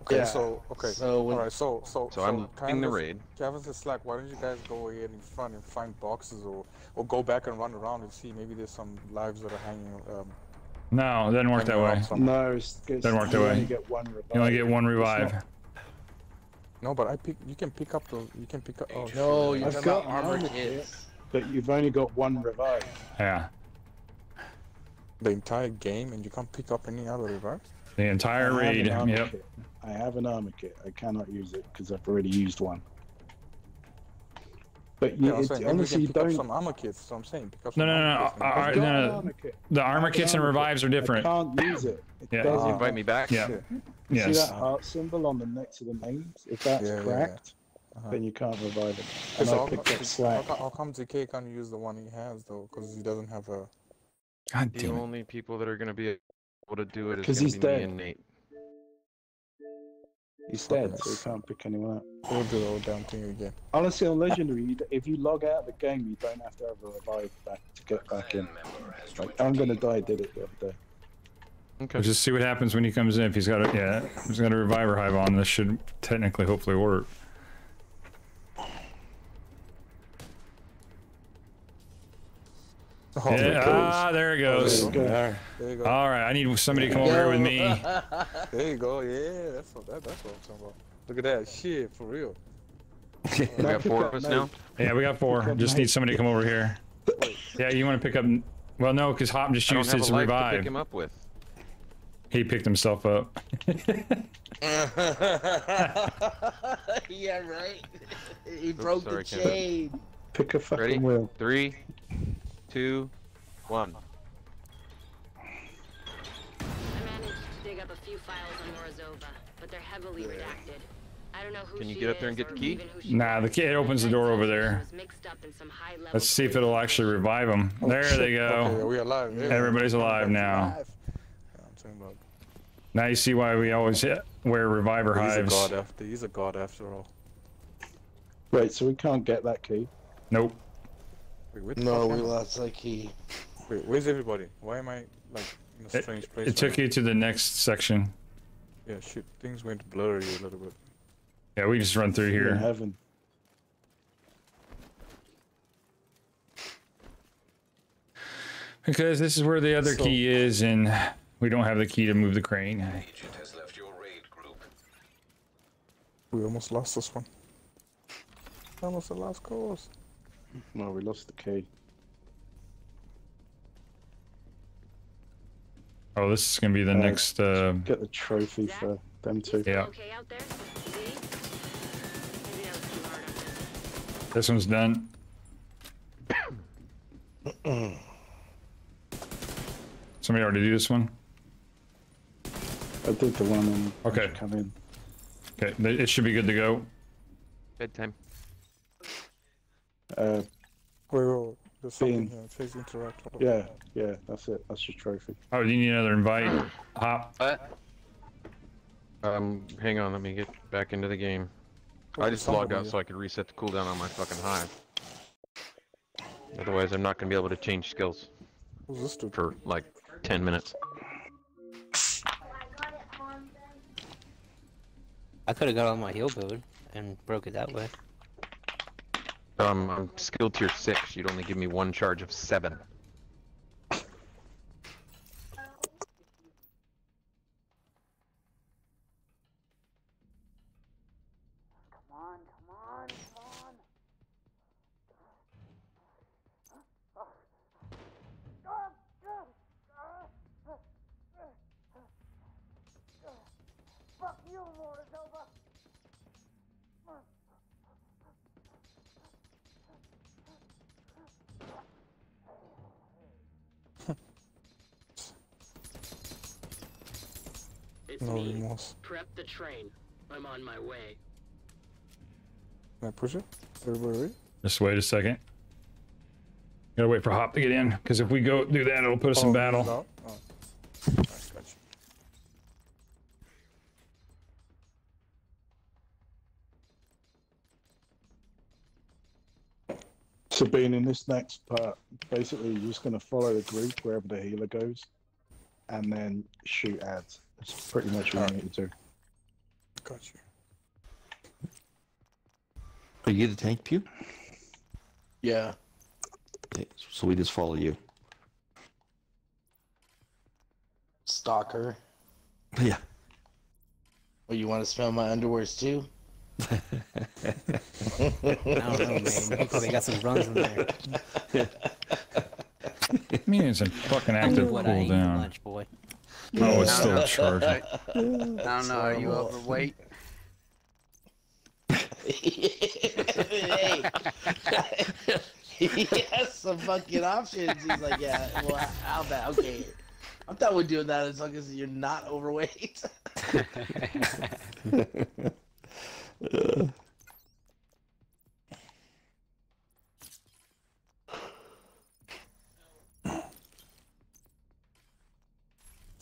Okay, Yeah. so okay, So when- all right, so so So I'm leaving the Canvas- raid. Canvas is Slack, why don't you guys go ahead in front and find boxes, or or go back and run around and see maybe there's some lives that are hanging. Um, No, it doesn't work that way. somewhere. No, it's, it's, Doesn't work that you way. only get one revive. You only get one It's revive. Not- No, but I pick. You can pick up the. You can pick up. Oh, No, you're I've got armor armor kits. But you've only got one revive. Yeah. the entire game, and you can't pick up any other revive. The entire I raid. Yep. kit. I have an armor kit. I cannot use it because I've already used one. But you, Yeah, it's, saying honestly, you don't. some armor kits. So I'm saying pick up No, some no, no, armor no, kits uh, I've uh, got no, no. armor kit. The armor kits and armor kit. revives are different. I can't use it. It Yeah. doesn't. Invite me back. Yeah. Shit. See that heart symbol on the next to the names? If that's Yeah, yeah, yeah. Uh-huh. then you can't revive it. Okay, And so I how, picked come, up how, slack. come, how come DK can't use the one he has though? Because he doesn't have a. God The damn it. only people that are gonna be able to do it is 'Cause gonna he's be me and Nate. He's dead, so you can't pick anyone up. We'll do the whole damn thing again. Honestly, on Legendary, if you log out of the game, you don't have to have a revive back to get back in. member has joined Like, I'm gonna die did it the other day. Okay. We'll just see what happens when he comes in. If he's got a yeah, if he's got a reviver hive on. This should technically, hopefully, work. Oh, Yeah, ah, there it goes. There you go. There you go. All right, I need somebody to come over here with me. There you go. Yeah, that's what that, that's what I'm talking about. Look at that shit for real. We got four of us now. Yeah, we got four. Just need somebody to come over here. Yeah, you want to pick up? Well, no, because Hop just I don't used have his a life to revive. pick him up with. He picked himself up. yeah, right. he broke sorry, the chain. Pick a fucking Ready? wheel. Three, two, one. I managed to dig up a few files on Morozova, but they're heavily redacted. I don't know who Can you get up there and get the key? even who she Nah, the kid opens the door over there. was mixed up in some high-level Let's see if it'll actually revive them. Oh, there they Okay, go. we alive. Yeah. Everybody's alive now. Alive. Yeah, I'm talking about. Now you see why we always hit, wear reviver He's a hives. god after. He's a god after all. Wait, so we can't get that key? Nope. Wait, where the No, fuck we am lost that key. Wait, where's everybody? Why am I like in a It, strange place? it took you to the next section. Yeah, shit. Things went blurry a little bit. Yeah, we just run through You're in here. heaven. Because this is where the other So- key is, and we don't have the key to move the crane. Agent has left your raid group. We almost lost this one. Almost the last course. No, we lost the key. Oh, this is gonna be the Uh, next. Uh, Get the trophy for them two. yeah, Okay out there? See? Maybe I was too hard on this. this one's done. Somebody already do this one. I did the one Okay. come in. Okay, it should be good to go. Bedtime. Uh, Wait, wait, wait. There's something Bean. here. It says interact. yeah, yeah, that's it. That's your trophy. Oh, do you need another invite? Hop. What? Um, hang on, let me get back into the game. I just logged out so I could reset the cooldown on my fucking hive. Otherwise, I'm not gonna be able to change skills Who's this dude? for like 10 minutes. I could have got on my heal build and broke it that way. Um, I'm skill tier 6. You'd only give me one charge of 7. Train. I'm on my way. Can I push it? Everybody wait? Just wait a second. Gotta wait for Hop to get in, because if we go do that, it'll put us in Oh, battle. no? Oh. Alright, gotcha. So being in this next part, basically you're just gonna follow the group wherever the healer goes, and then shoot ads. That's pretty much what you need to do. Got you. Are you the tank pew? Yeah. Okay, So we just follow you. Stalker. Yeah. Well, you want to smell my underwears too? I don't know, man. You probably got some runs in there. I mean, it's a fucking active what I eat for cooldown. lunch, boy. Oh, it's still charging. I don't know. Are you overweight? hey. he has some fucking options. He's like, yeah, well, how about okay? I'm done with doing that as long as you're not overweight.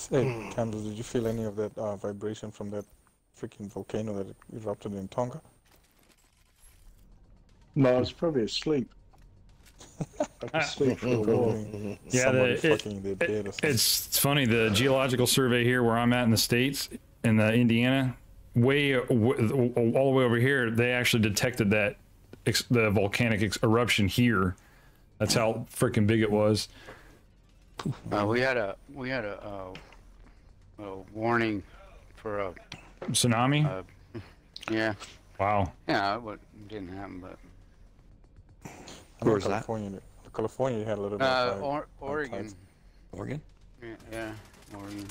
Hey, Candle, did you feel any of that uh, vibration from that freaking volcano that erupted in Tonga? No, I was probably asleep. I could sleep for a while. Yeah, the, it- it- bed or something. it's it's funny. The geological survey here, where I'm at in the states, in the Indiana, way w- all the way over here, they actually detected that ex- the volcanic ex- eruption here. That's how freaking big it was. Uh, we had a we had a, uh, a warning for a Tsunami. uh, yeah Wow. yeah it didn't happen but I know Where's that? California, California had a little bit uh, of or, high Oregon tides. Oregon? yeah, yeah Oregon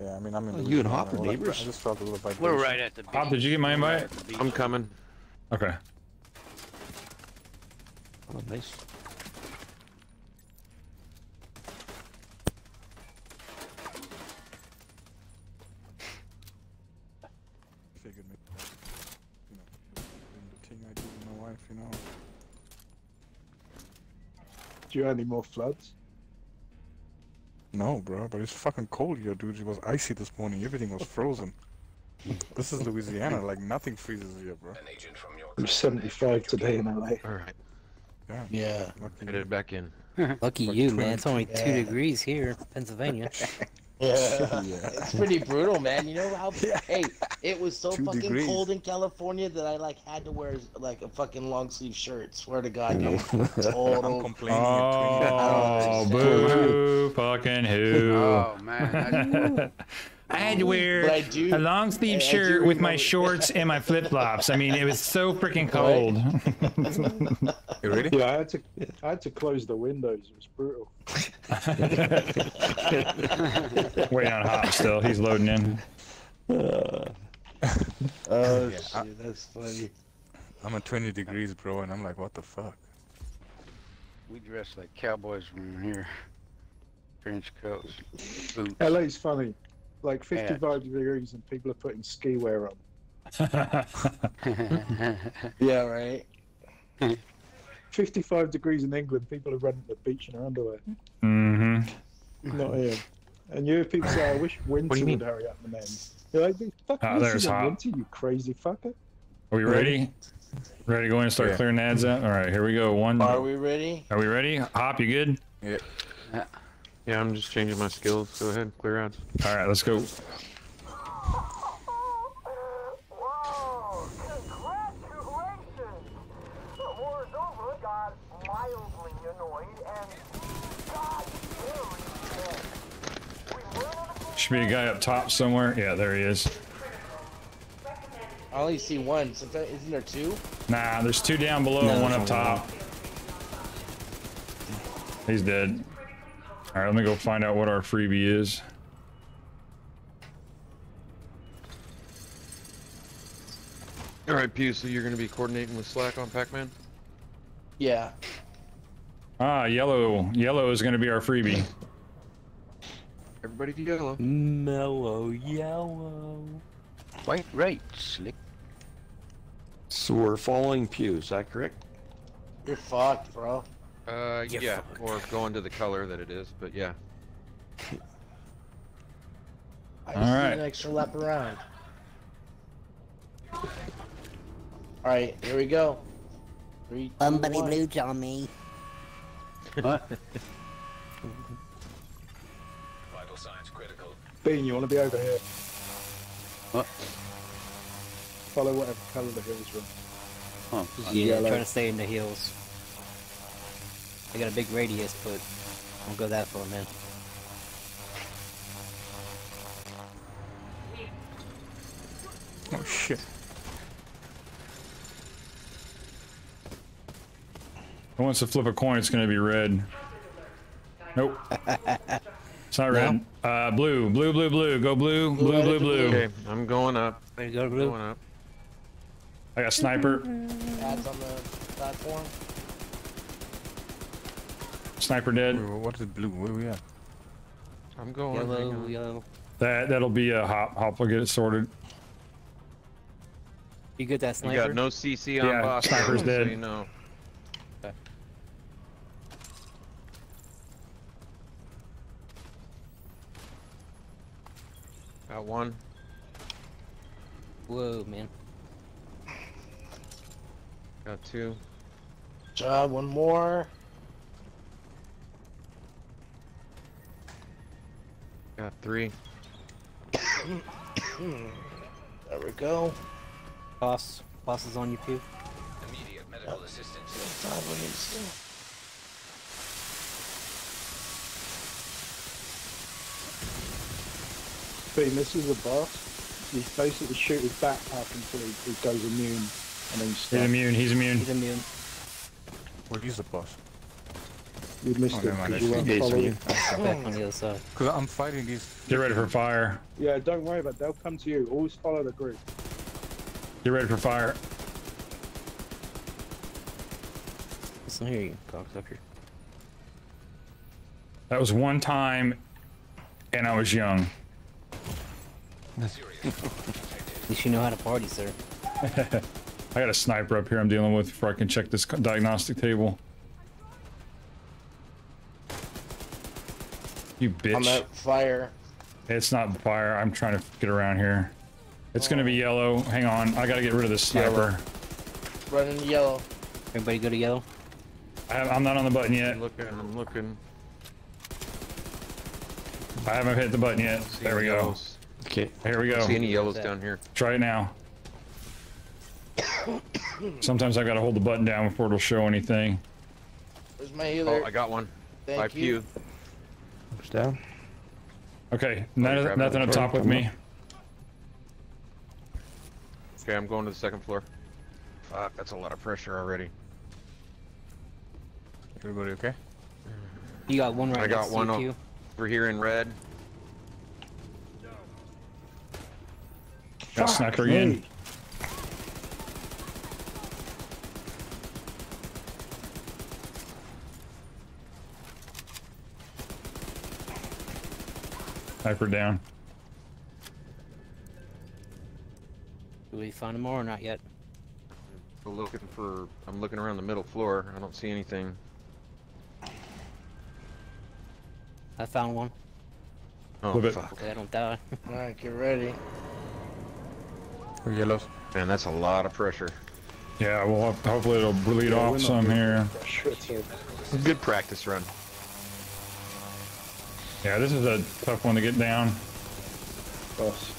Yeah, I mean, I'm in. Oh, you and Louisiana, Hop are neighbors? I just felt a little vibration. we're right at the beach Bob, did you get my We're right invite? at the beach. I'm coming. Okay. Oh, nice. You any more floods? No, bro, but it's fucking cold here, dude. It was icy this morning. Everything was frozen. this is Louisiana. Like nothing freezes here, bro. I'm 75 today in LA. All right. Yeah. Yeah. Lucky Headed back in. Lucky Like you, 20. man. It's only two degrees here, in Pennsylvania. Yeah. Yeah. It's pretty brutal, man. You know how? Hey, it was so Two fucking degrees. cold in California that I like had to wear like a fucking long sleeve shirt. Swear to God, dude. I'm Total. complaining. Oh, I don't oh, boo, fucking who. Oh man, I had to wear But I do- a long I- I sleeve do shirt with my remember- shorts and my flip flops. I mean, it was so freaking cold. You ready? Yeah, I had to I had to close the windows. It was brutal. Waiting on Hop still. He's loading in. Uh, oh Yeah, shit, I- that's funny. I'm at 20 degrees, bro, and I'm like, what the fuck? we dress like cowboys from here. Trench coats, boots. LA's funny. Like 55 degrees and people are putting ski wear on. Yeah, right. 55 degrees in England, people are running to the beach in their underwear. mm-hmm. Not here. And you hear people say, I wish winter would mean? hurry up and end. You're like, fuck Ah, this there's isn't winter, you crazy fucker. Are we ready? Ready to go in and start Yeah. clearing ads out? All right, here we go. One. Are we ready? Are we ready? Hop, you good? Yeah. Yeah, I'm just changing my skills. Go ahead, clear out. All right, let's go. Whoa! Congratulations! Moreover got mildly annoyed and got very dead. We learned on the Should be a guy up top somewhere. Yeah, there he is. I only see one. So that, isn't there two? Nah, there's two down below and one up only top. He's dead. All right, let me go find out what our freebie is. All right, Pew. So you're going to be coordinating with Slack on Pac-Man? Yeah. Ah, yellow. Yellow is going to be our freebie. Everybody to yellow. Mellow yellow. White right, slick. So we're following Pew, is that correct? You're fucked, bro. Uh, yeah, or going to the color that it is, but yeah. I just All need an extra lap around. All right, here we go. Three, two, Somebody one. blue on me. What? Vital signs critical. Bean, you want to be over here? What? Follow whatever colour the hills run. Oh, Yeah, yellow. try to stay in the hills. I got a big radius, but I don't go that far, man. Oh shit. Who wants to flip a coin? It's going to be red. Nope. It's not red. Uh, blue, blue, blue, blue. Go blue, blue, right blue, blue. Okay, I'm going up. Ready to go, blue? Going up. I got sniper. Ads on the platform. Sniper dead. Wait, what is blue? Where we at? I'm going. hang Yellow, on. yellow. That that'll be a hop. Hop will get it sorted. You get that You sniper? got no CC on Yeah, boss. sniper's so dead. you know. Got one. Whoa, man. Got two. Job, one more. Got three. There we go. Boss. Boss is on you, Pew. Immediate medical assistance. God, we need to- Bean, this is a boss. He's basically shoot his backpack until he, he goes immune, and then He's immune. He's immune. He's immune. Where is the boss? You missed Oh, it never mind, because you that's weren't following. Back on the other side. Cause I'm fighting these. Get ready for fire. Yeah, don't worry about it. They'll come to you. Always follow the group. Get ready for fire. Listen here, you cocksucker. That was one time, and I was young. At least you know how to party, sir. I got a sniper up here I'm dealing with before I can check this diagnostic table. You bitch. I'm at fire. It's not fire. I'm trying to get around here. It's gonna be oh. yellow. Hang on. I gotta get rid of this Yellow. sniper. Running yellow. Everybody go to yellow. I have, I'm not on the button yet. I'm looking, I'm looking. I haven't hit the button yet. There we any go. Okay. Here we go. See any yellows down here? Try it now. Sometimes I gotta hold the button down before it'll show anything. There's my healer. Oh, I got one. Thank Five you. Q. It's down. Okay, oh, none, nothing it. up top with me. Okay, I'm going to the second floor. Fuck, that's a lot of pressure already. Everybody okay? You got one right I got one to o- over here in red. Got sniper again. Sniper down. Do we find him more or not yet? I'm looking for. I'm looking around the middle floor. I don't see anything. I found one. Oh fuck! Okay, I don't die. Alright, get ready. Yellows. Man, that's a lot of pressure. Yeah, well, hopefully it'll bleed Yeah, off some here. pressure at all. Good practice run. Yeah, this is a tough one to get down. Boss.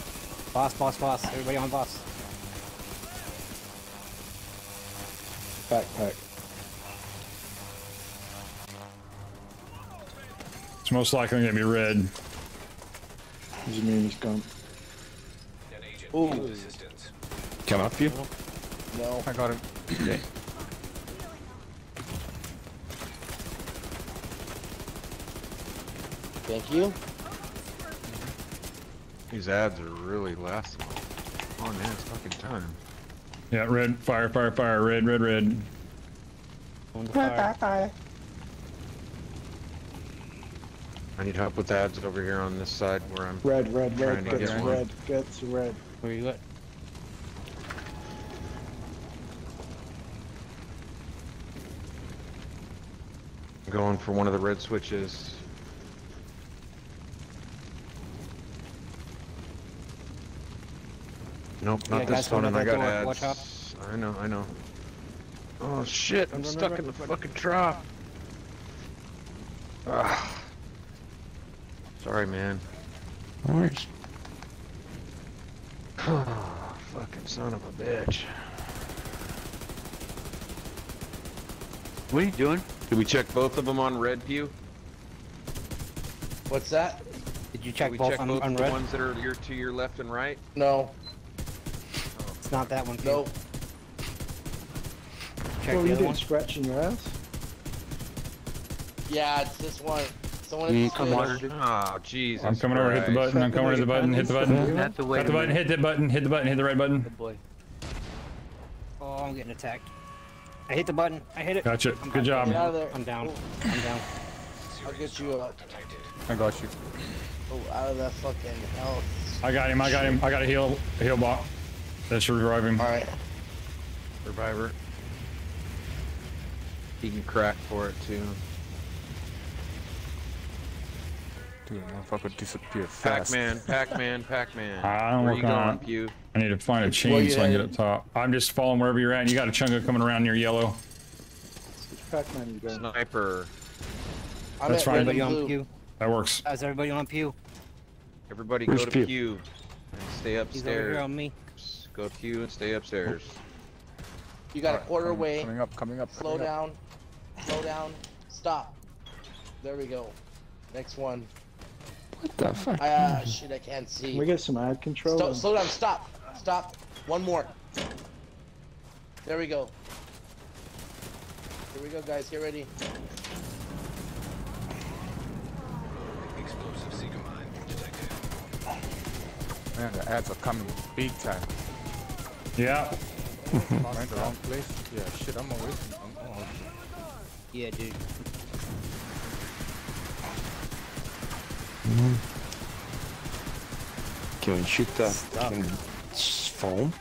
Boss, boss, boss. Everybody on boss. Backpack. It's most likely gonna be red. What do you mean he's gone? Ooh. Come up you. No. I got him. Thank you. These ads are really lasting. Oh man, it's fucking time. Yeah, red, fire, fire, fire, red, red, red. On the fire. I need help with ads over here on this side where I'm. Red, red, red, to get get red, get to red. Where you at? I'm going for one of the red switches. Nope, not guys, this one, one and I got door. ads. Watch out. I know, I know. Oh shit, I'm Run, run, stuck run, in the fucking drop. Ah. Sorry, man. No worries. fucking son of a bitch. What are you doing? Did we check both of them on red view? What's that? Did you Did check we both check on, both on of the red? ones that are your to your left and right? No. It's not that one. Pete. Nope. Check What were the you other doing, one. scratching your ass? Yeah, it's this one. Someone You at the come on. Oh, Jesus. I'm coming over, hit the button, I'm coming to the button, hit the button. That's the way Hit the button, hit the button, hit the button, hit the red button. Good boy. Oh, I'm getting attacked. I hit the button. I hit it. Gotcha, I'm good down. Get out job. I'm down. I'm down. I'll get you up. I got you. Oh, out of that fucking hell. I got him, I got him, I got a heal, a heal bot. That should revive him. Alright. Survivor. He can crack for it too. Dude, motherfucker disappeared fast. Pac-Man, Pac-Man, Pac-Man. I don't Where work you on going, it. Pew? I need to find a Well, chain so I can get up top. I'm just following wherever you're at. You got a chunga coming around near yellow. Which Pac-Man you going? Sniper. I'm That's at fine. Everybody on blue. pew. That works. How's everybody on pew? Everybody Where's go to Pew? Pew. And stay He's over upstairs. here on me. Go to Pew and stay upstairs. You got a Alright, quarter coming- way. Coming up, coming up. Slow coming up. down. Slow down. Stop. There we go. Next one. What the fuck? Ah, shit, I can't see. Can we get some ad control? Stop, slow down, stop. Stop. One more. There we go. Here we go, guys. Get ready. Explosive Seeker mine detected. Man, the ads are coming big time. Yeah. Am the wrong place? Yeah, shit, I'm away from. I'm, oh, Yeah, dude. Mm-hmm. Can we shoot the fucking foam?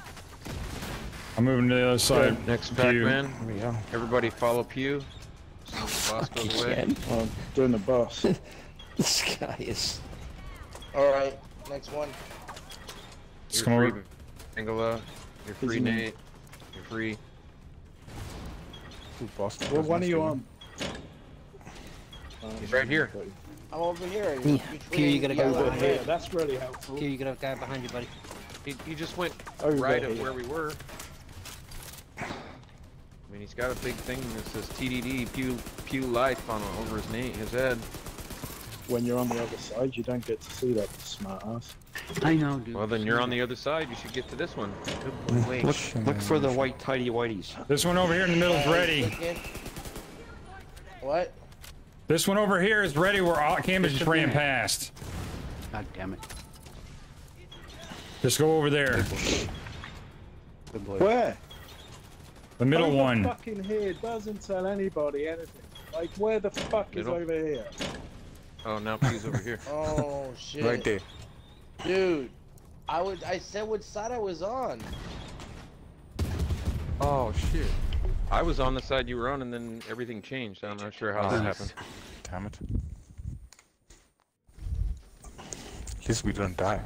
I'm moving to the other side. Next Pew. Pac-Man. There we go. Everybody follow Pew. So the boss goes away. Again? I'm doing the boss. This guy is. Alright, next one. Just You're come free, over. Angela. You're free, Nate. You're free. Ooh, Boston Well, was when are nice you to on? He's right here. I'm over here. Yeah, between Pew, you gotta go yellow Over and That's really helpful. Here, you got a guy behind you, buddy. He, he just went oh, Over right of where we were. I mean, he's got a big thing that says TDD Pew Pew Life on over his name, his head. When you're on the other side, you don't get to see that smart ass. I know, dude. Well, then you're on the other side. You should get to this one. Wait. Look, look for the white tidy whities. This one over here in the middle is ready. What? This one over here is ready where all Cambridge just ran past. God damn it. Just go over there. Good boy. Where? The middle Over one. fucking here doesn't tell anybody anything. Like, where the fuck Middle? is over here? Oh, now Pew's over here. Oh shit. Right there. Dude. I would I said which side I was on. Oh shit. I was on the side you were on, and then everything changed. I'm not sure how that happened. Damn it. At least we didn't die.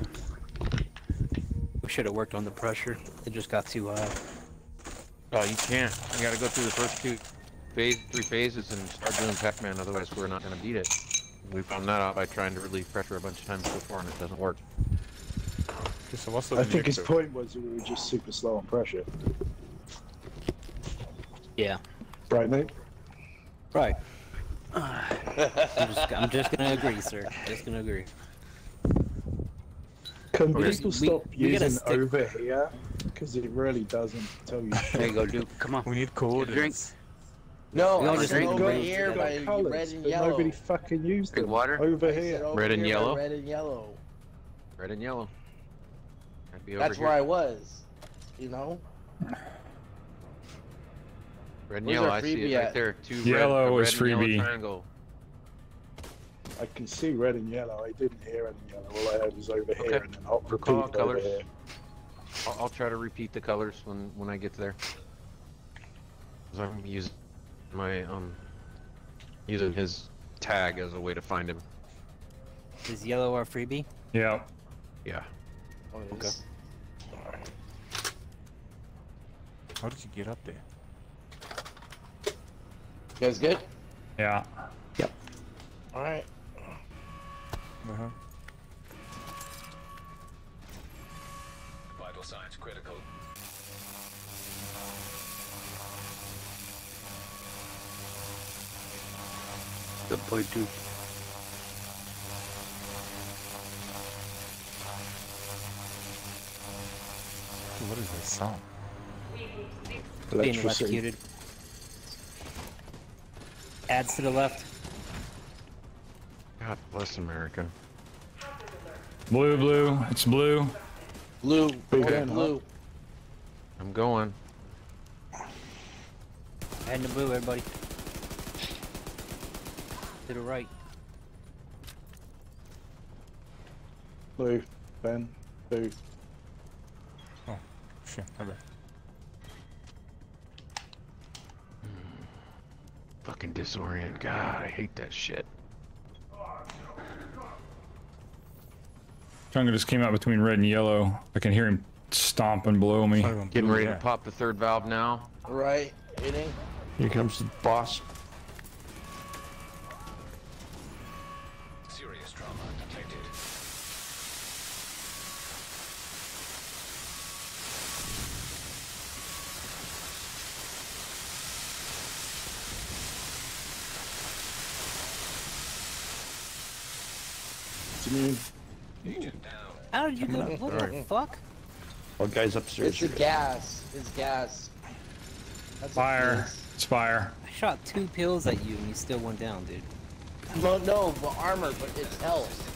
We should have worked on the pressure. It just got too high. Oh, you can't. You gotta go through the first two phase, three phases and start doing Pac-Man, otherwise we're not gonna beat it. We found that out by trying to relieve pressure a bunch of times before, and it doesn't work. Okay, so what's the I think his objective? point was we were just super slow on pressure. Yeah. Right, mate? Right. I'm just, I'm just gonna agree, sir. Just gonna agree. Can We're people just- stop we using stick- over here? Because it really doesn't tell you. There you go, dude. Come on. We need Drink. coordinates. No, We all I just said over break- here by colours, red and yellow. nobody fucking used Drink them. water? Over I here. over Red and here by yellow? Red and yellow. Red and yellow. I'd be over That's here. where I was. You know? Red and Where's yellow. I see freebie it right there. Two Yellow red, a red is and yellow freebie. triangle. I can see red and yellow. I didn't hear red and yellow. All I heard was over here and then hot Recall repeated over here. I'll, I'll try to repeat the colors when when I get there. 'Cause I'm using my um using his tag as a way to find him. Is yellow our freebie? Yeah. Yeah. Oh, Okay. is. How did you get up there? You guys good? Yeah. Yep. Alright. Uh-huh. Good boy, dude. What is that song? Being Electricity. electrocuted. Adds to the left. God bless America. Blue, blue. It's blue. Blue. Big Order blue. I'm going. Heading to blue, everybody. To the right. Blue, Ben, blue. Oh, Shit, my bad. Fucking disorient. God, I hate that shit. Chunga just came out between red and yellow. I can hear him stomping below me. Getting ready to pop the third valve now. Right. Hitting. Here comes the boss. It's immune. Agent down. How did you go? What the Alright. fuck? Well, guys upstairs. It's the gas. It's gas. That's Fire. It's fire. I shot two pills at you and you still went down, dude. No, no, but armor, but it's health.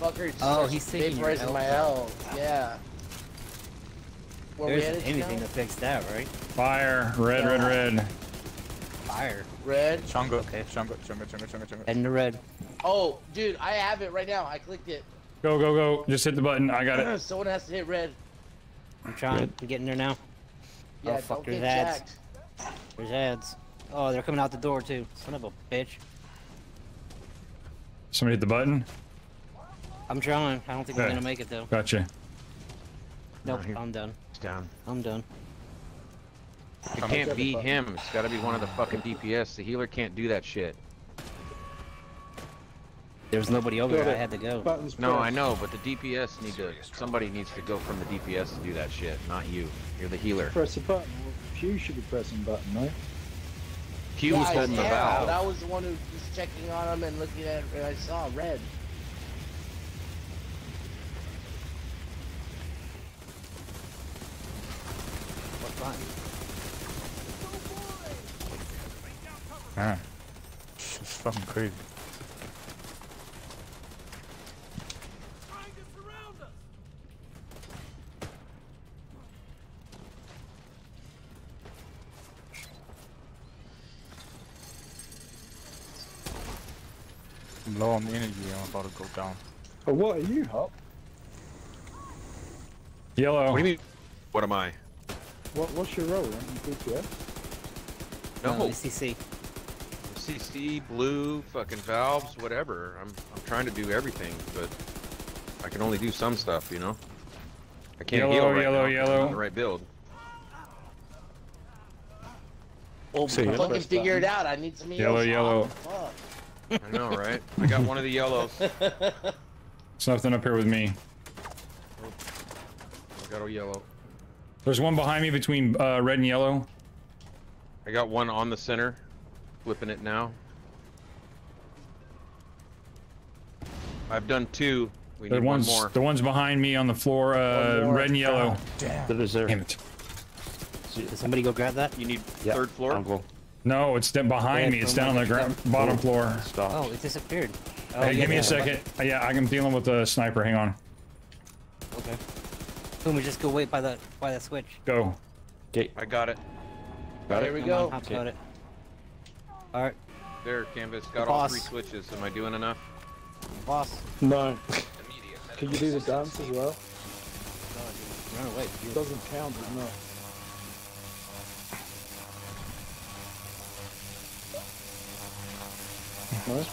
Fucker oh, just Oh, he's taking your vaporizing my health. Yeah. Where There we isn't anything now? to fix that, right? Fire. Red, red, red. Fire. Red. Chunga. Okay. Chunga, chunga, chunga, chunga, chunga. Heading to red. Oh, dude, I have it right now. I clicked it. Go, go, go. Just hit the button. I got it. Someone has to hit red. I'm trying. I'm getting there now. Yeah, oh fuck, there's get ads. jacked. There's ads. Oh, they're coming out the door too. Son of a bitch. Somebody hit the button. I'm trying. I don't think we're gonna make it though. Gotcha. Nope, I'm done. It's down. I'm done. It can't be him. It's got to be one of the fucking DPS. The healer can't do that shit. There was nobody over there. I had to go. Buttons No, I know, but the DPS need to. Somebody needs to go from the DPS to do that shit, not you. You're the healer. Press a button. Well, Hugh should be pressing button, no? Q yeah, was I holding the am, But I was the one who was checking on him and looking at it, and I saw red. What button? Man. It's fucking crazy. I'm low on energy. I'm about to go down. Oh, what are you, Hop? Yellow. What do you mean? What am I? What, what's your role in DPS? No. Uh, CC. CC, blue, fucking valves, whatever. I'm I'm trying to do everything, but I can only do some stuff, you know. I can't Yellow, heal right yellow, now 'cause I'm yellow. on the right build. Well, Say it. fucking figure it out. I need some Yellow, heals. yellow. Oh, I know, right? I got one of the yellows. I. There's nothing up here with me. got a yellow. There's one behind me between uh, red and yellow. I got one on the center. Flipping it now. I've done two. We The need one ones, more. the ones behind me on the floor, uh, red and yellow. Damn. That is there. Damn it. Did somebody go grab that? You need Yeah, third floor? Uncle. No, it's down behind Yeah, me. It's down on the ground, bottom floor. Stop. Oh, it disappeared. Oh, Hey, yeah, give me yeah. a second. Uh, Yeah, I'm dealing with the sniper. Hang on. Okay. Boom, we just go wait by the by that switch. Go. Okay. I got it. Got Here it. we Come go. on, Hop's got it. Alright, There, Canvas. Got all three switches. Am I doing enough? boss. No. Can you do the dance as well? Run away. It doesn't count as not. No?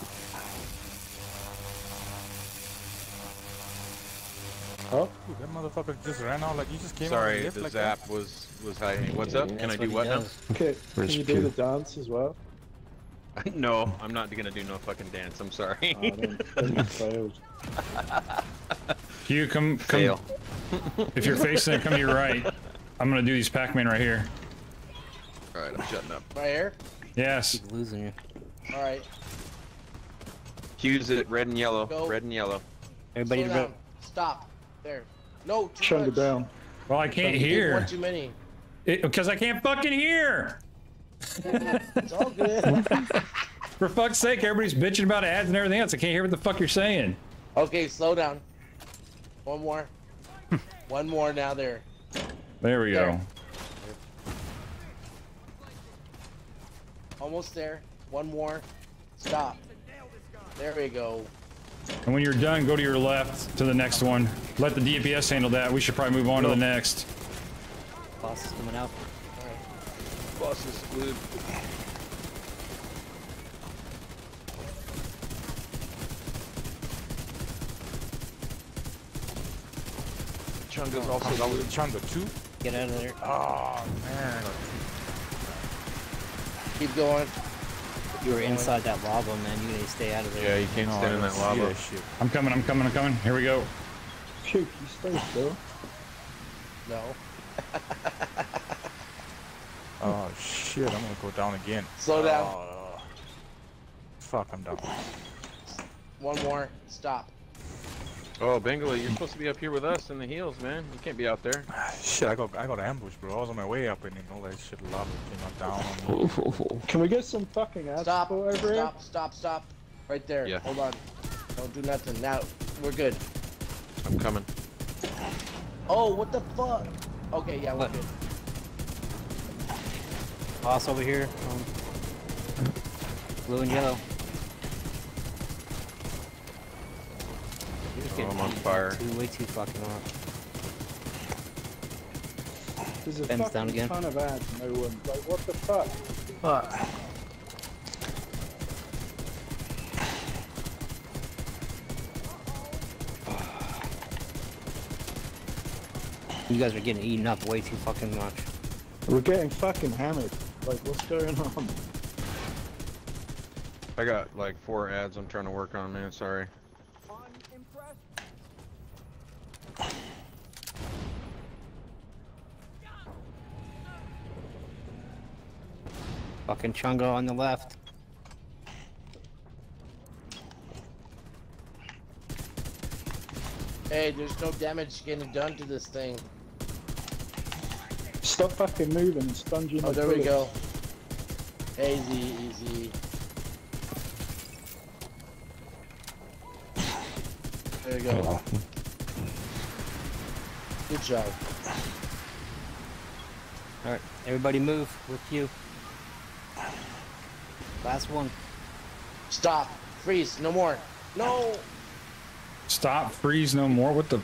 Oh, Dude, that motherfucker just ran out like you just came out Sorry, and lift the like zap was was hiding. What's up? Can I do what now? okay. Can Where's you do the dance as well? no, I'm not gonna do no fucking dance. I'm sorry. Oh, then, then you failed. You come, come. Fail. If you're facing it, come to your right. I'm gonna do these Pac-Man right here. All right, I'm shutting up. Right here. Yes. Keep losing you. All right. Q's it red and yellow. Go. Red and yellow. Everybody Slow to down. Stop. There. No, too Chug it down. Well, I can't You hear One too many. because I can't fucking hear. It's all good. For fuck's sake, everybody's bitching about ads and everything else. I can't hear what the fuck you're saying. okay, slow down. One more. One more now there. There we go. Almost there. One more. Stop. There we go. And when you're done, go to your left to the next one. Let the DPS handle that. We should probably move on to the next. Boss is coming out. Boss is glued. Chunga's oh, also that was glued. Chunga too. Get out of there. Oh man. Keep going. You were inside that lava, man. You need to stay out of there. Yeah, you can't No, stand in that lava. that shit. I'm coming, I'm coming, I'm coming. Here we go. Puke, you stay still. No. Oh shit, I'm gonna go down again. Slow down. Oh, fuck, I'm down. One more. Stop. Oh, Bengali, you're supposed to be up here with us in the heals, man. You can't be out there. Ah, shit, I got I got ambushed, bro. I was on my way up and then all that shit lava came up down on me. Can we get some fucking ads Stop. over here? Stop. Stop. Stop. Right there. Yeah. Hold on. Don't do nothing. Now we're good. I'm coming. Oh, what the fuck? Okay, yeah, we're What? good. Boss over here. Um, Blue and yellow. You're Oh, I'm on fire. Too, way too fucking much. There's a Ben's fucking down again. ton of ads. No one. Like, what the fuck? fuck? You guys are getting eaten up way too fucking much. We're getting fucking hammered. Like, what's going on? I got like four ads I'm trying to work on, man. Sorry. Fucking Chunga on the left. Hey, there's no damage getting done to this thing. Stop fucking moving and sponging Oh, the there we go. Easy, easy. There you go. Good job. Alright, everybody move with you. Last one. Stop. Freeze. No more. No. Stop, freeze, no more. What the?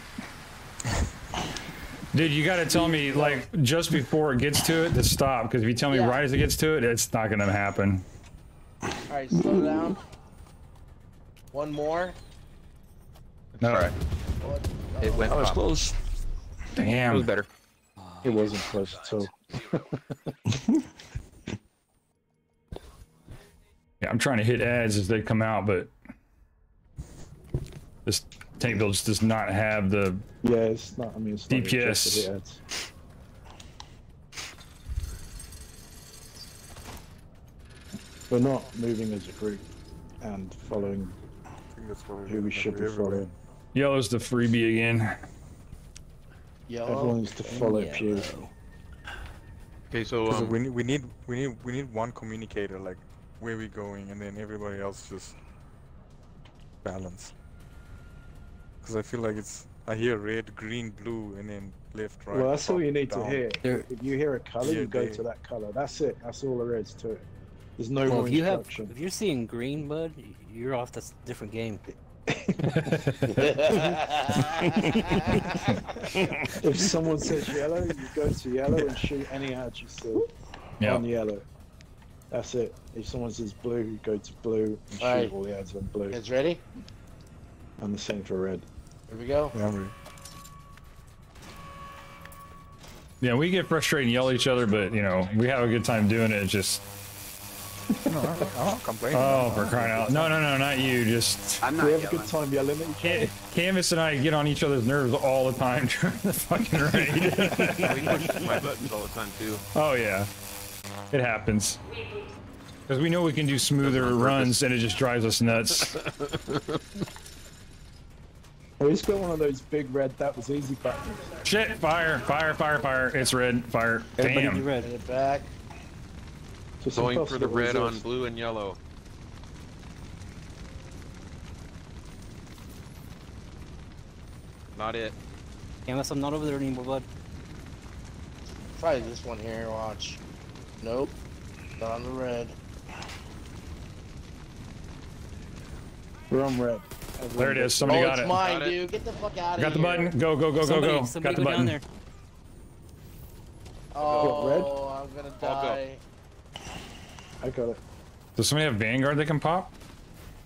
Dude, you gotta tell me like just before it gets to it to stop. Because if you tell me Yeah. right as it gets to it, it's not gonna happen. All right, slow down. One more. No. Alright. What? It went That was close. Damn. It was better. It wasn't close at all. Yeah, I'm trying to hit ads as they come out, but this tank build just does not have the. Yeah, it's not. I mean, it's not DPS. the. We're not moving as a group and following I think who we should be following. Yellow's the freebie again. Yellow. Everyone needs to follow Yeah. Pew. Okay, so um, we need we need we need we need one communicator like where we going, and then everybody else just balance. Because I feel like it's I hear red, green, blue, and then left, right. Well, that's all you need to hear. There- If you hear a color, you go they- to that color. That's it. That's all there is to it. There's no Well, more if you have, If you're seeing green, bud, you're off this different game. if someone says yellow, you go to yellow and shoot any ad you see Yeah. on yellow. That's it. If someone says blue, you go to blue and shoot Alright. all the ads on blue. Guys ready? And the same for red. Here we go. Yeah, we- Yeah, we get frustrated and yell at each other, but you know we have a good time doing it. Just no, I- I'm not complaining. oh, for crying out! No, no, no, not you. Just I'm not. We not have a good time yelling at each other. Ca- Canvas and I get on each other's nerves all the time during the fucking raid. we push my buttons all the time too. oh yeah, it happens. Because we know we can do smoother runs, and it just drives us nuts. Oh, he's got one of those big red that was easy buttons. Shit! Fire! Fire! Fire! Fire! It's red. Fire! Everybody do Damn! red. Get it back. Just Going for the to red on blue and yellow. Not it. Canvas, I'm not over there anymore, bud. Try this one here. Watch. Nope. Not on the red. We're on red. There it is. oh, Somebody got it's it. mine, Got it. dude. Get the fuck out of here. Got the button. Go! Go! Go! Go! somebody, Go! somebody Got the go button. down there. Oh, I'm gonna I'll go. die. I got it. Does somebody have Vanguard that can pop?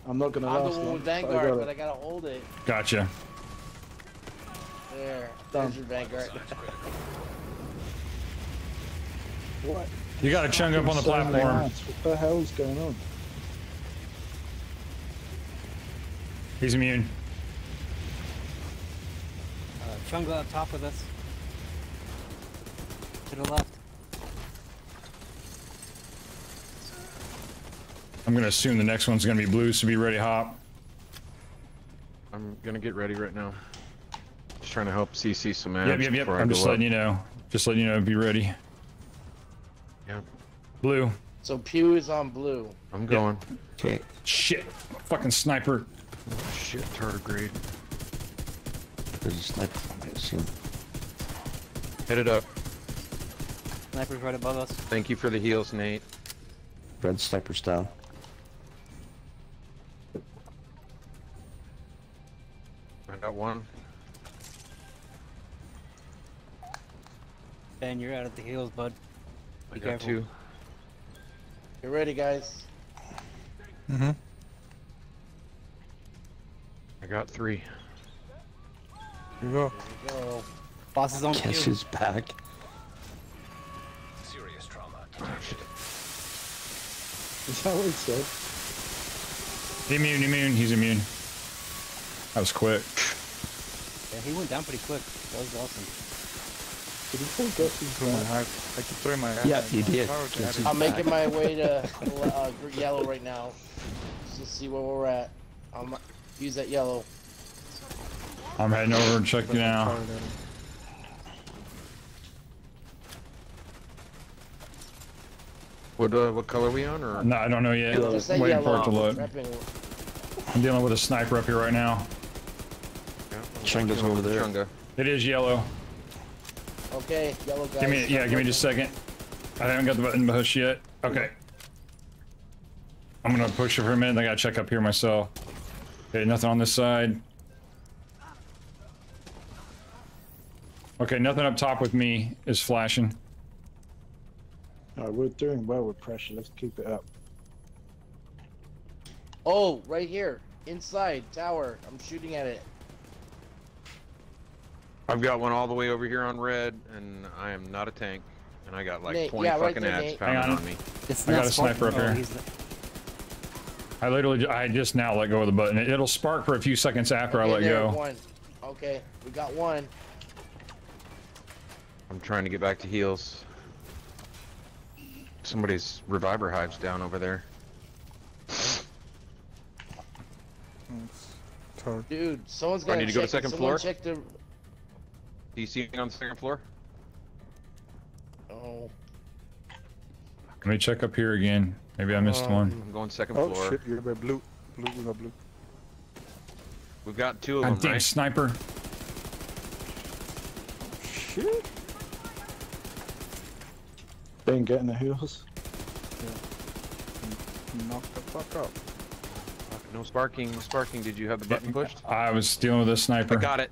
I'm not gonna I'm the one long. with but I Vanguard, got but I it. gotta hold it. Gotcha. There. Done. There's your Vanguard. What? You got to chung up on the So platform. ads. What the hell is going on? He's immune. Uh, Chunga up top with us. To the left. I'm gonna assume the next one's gonna be blue, so be ready, hop. I'm gonna get ready right now. Just trying to help CC some ads Yep, yep, yep. I I'm go just up. letting you know. Just letting you know. Be ready. Yeah, Blue. So Pew is on blue. I'm going. Okay. Shit. Fucking sniper. Shit, tardigrade. There's a sniper from I assume. Hit it up. Sniper's right above us. Thank you for the heals, Nate. Red sniper's down. I got one. Ben, you're out at the heals, bud. I got careful. two. Get ready, guys. Mm-hmm. I got three. Here you go. There we go. Boss is on Guess cue. who's back? Serious trauma. Is that what he said? Immune, immune. He's immune. That was quick. Yeah, he went down pretty quick. That was awesome. Did he say guess who's Throw my back? heart. I keep throwing my Yeah, hand he at my did. heart Guess at who's it. I'm making my way to uh, yellow right now. Just to see where we're at. I'm use that yellow. I'm heading over and check you now. What uh, what color we on? Or No, I don't know yet. Just that Waiting for it to load. I'm dealing with a sniper up here right now. Chunga's over there. Chunga. It is yellow. Okay, yellow guys. Give me, yeah, give me just a second. I haven't got the button push yet. Okay. I'm gonna push it for a minute. I gotta check up here myself. Okay, nothing on this side. Okay, nothing up top with me is flashing. No, we're doing well with pressure. Let's keep it up. Oh, right here, inside tower. I'm shooting at it. I've got one all the way over here on red, and I am not a tank. And I got like Nate, 20 yeah, right fucking there, ads Nate. Pounding on. on me. It's I not got a sniper up sparking- oh, here. He's- I literally, I just now let go of the button. It- It'll spark for a few seconds after I let there, go. One. Okay, we got one. I'm trying to get back to heals. Somebody's reviver hives down over there. Thanks. Turret. Dude, someone's I gonna need to go to second someone floor? Check the. Do you see me on the second floor? Oh. Let me check up here again. Maybe I missed oh, one. I'm going second Oh floor. shit, you're by blue. Blue, we got blue. We've got two of God them, damn right? sniper. Shit. Ben getting the heals. Knock the fuck up. No sparking, no sparking. Did you have the button pushed? I was dealing with a sniper. I got it.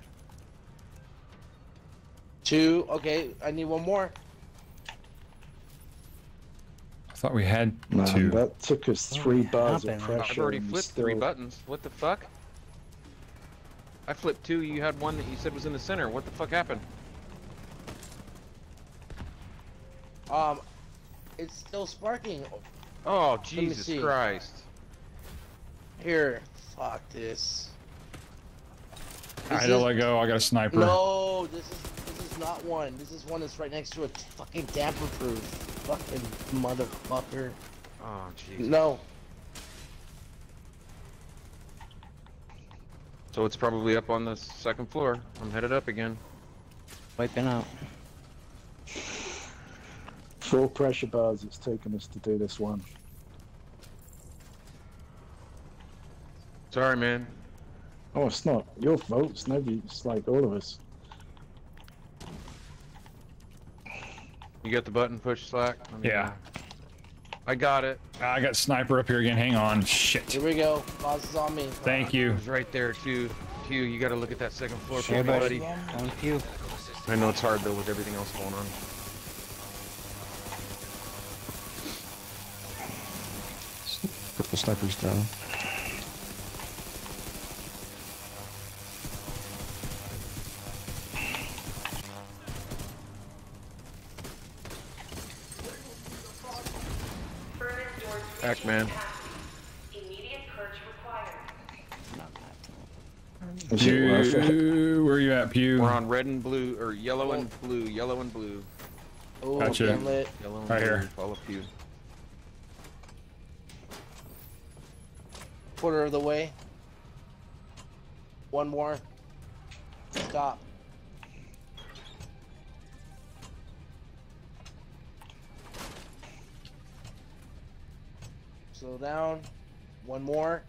Two. Okay, I need one more. Thought we had Man, two. that took us three bars of pressure. I've already flipped still... three buttons. What the fuck? I flipped two. You had one that you said was in the center. What the fuck happened? Um, it's still sparking. Oh, Jesus. Christ. Here, fuck this. I This had to is- let go. I got a sniper. No, this is not one. This is one that's right next to a fucking tamper-proof. Fucking motherfucker. Oh, jeez. No. So it's probably up on the second floor. I'm headed up again. Wiping out. Four pressure bars it's taken us to do this one. Sorry, man. Oh, it's not your fault. It's nobody. It's like all of us. You got the button push slack? Yeah. know. I got it. Ah, I got sniper up here again. Hang on. Shit. Here we go. Boss is on me. Thank uh, you. It was right there, too. Q, you gotta look at that second floor for Sure, me, buddy. buddy. On cue. I know it's hard, though, with everything else going on. Purple sniper's down. Pac-Man. Is it worth it? Pew, where are you at, Pew? We're on red and blue, or yellow and blue, yellow and blue. Oh, Gotcha. getting lit. Yellow and Right blue. here. Follow you. Quarter of the way. One more. Stop. Slow down. One more.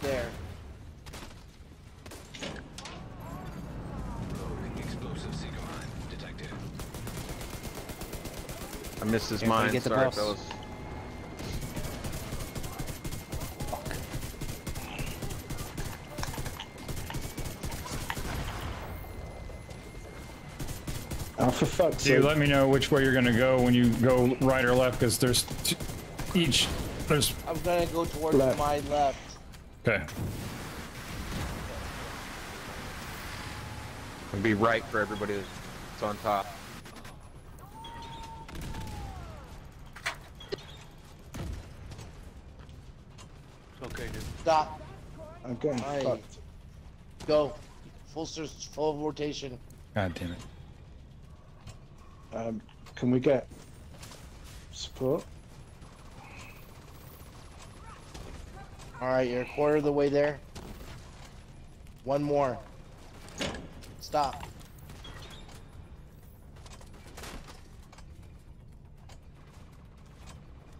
There. Explosive Seeker detected. I missed his Everybody mine. get the Sorry, boss. fellas. for fuck's You let me know which way you're gonna go when you go right or left, because there's t- each. There's I'm gonna go towards Left. my left. okay. It'd be right for everybody that's on top. Okay, dude. Stop. I'm getting Aye. fucked. Go. Full search, full rotation. God damn it. Um, can we get support? All right, you're a quarter of the way there. One more. Stop.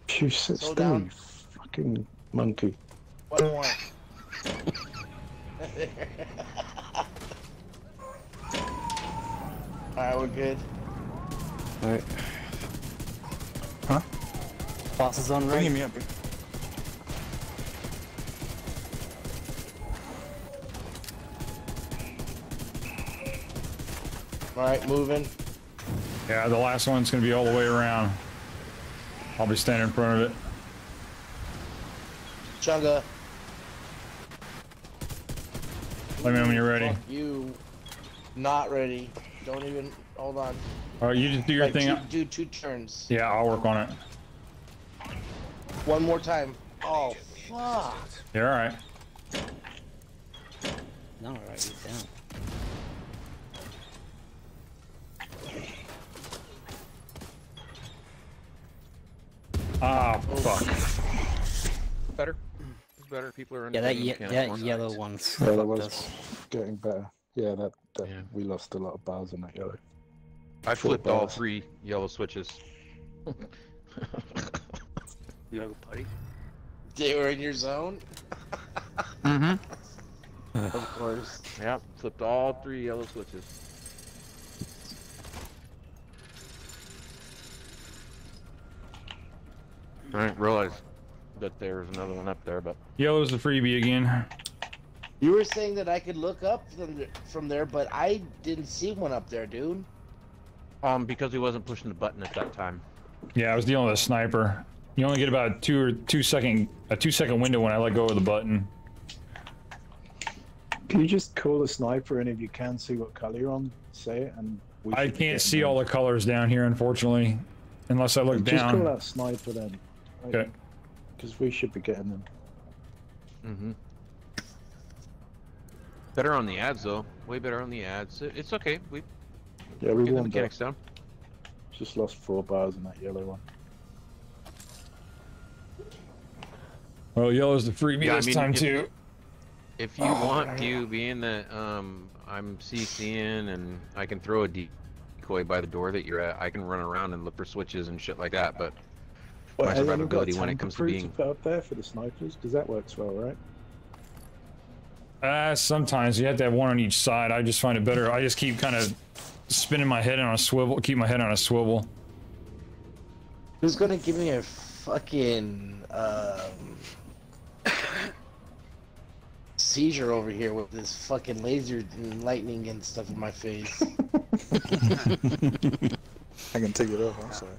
Phew, sit Slow still, down. you fucking monkey. One more. All right, we're good. Alright. Huh? Boss is on right. Bringing me up. All right, moving. Yeah, the last one's gonna be all the way around. I'll be standing in front of it. Chunga. Let me know when you're ready. Fuck you. Not ready. Don't even. Hold on. All right, you just do your Like, thing. two- do two turns. Yeah, I'll work on it. One more time. Oh, fuck. You're all right. No, all right, he's down. Ah, fuck. Better. It's better. People are Yeah, that, understanding ye- that yellow one's Yeah, that was getting better. Yeah, that, that Yeah. we lost a lot of bars in that yellow. I flipped all three yellow switches. You have a putty? They were in your zone? Mm-hmm. Of course. Yep, flipped all three yellow switches. I didn't realize that there was another one up there, but Yellow's the freebie again. You were saying that I could look up from, from there, but I didn't see one up there, dude. Um, because he wasn't pushing the button at that time. Yeah, I was dealing with a sniper. You only get about a two or two second a two second window when I let go of the button. Can you just call the sniper and if you can see what color you're on, say it and we I can't see them. all the colors down here, unfortunately, unless I look Just call down. that sniper then. Okay. Because we should be getting them. Mm-hmm. Better on the ads though. Way better on the ads. It's okay. We Yeah, we get the warmed up. mechanics down. Just lost four bars in that yellow one. Well, yellow's the freebie Yeah, I this mean, time if- too. If you Oh, want to, being that um, I'm CCing and I can throw a decoy by the door that you're at, I can run around and look for switches and shit like that. But Well, my has anyone got survivability when it comes to being put up there for the snipers because that works well, right? Uh, sometimes you have to have one on each side. I just find it better. I just keep kind of spinning my head on a swivel. Keep my head on a swivel. Who's gonna give me a fucking um, seizure over here with this fucking laser and lightning and stuff in my face? I can take it off, I'm sorry.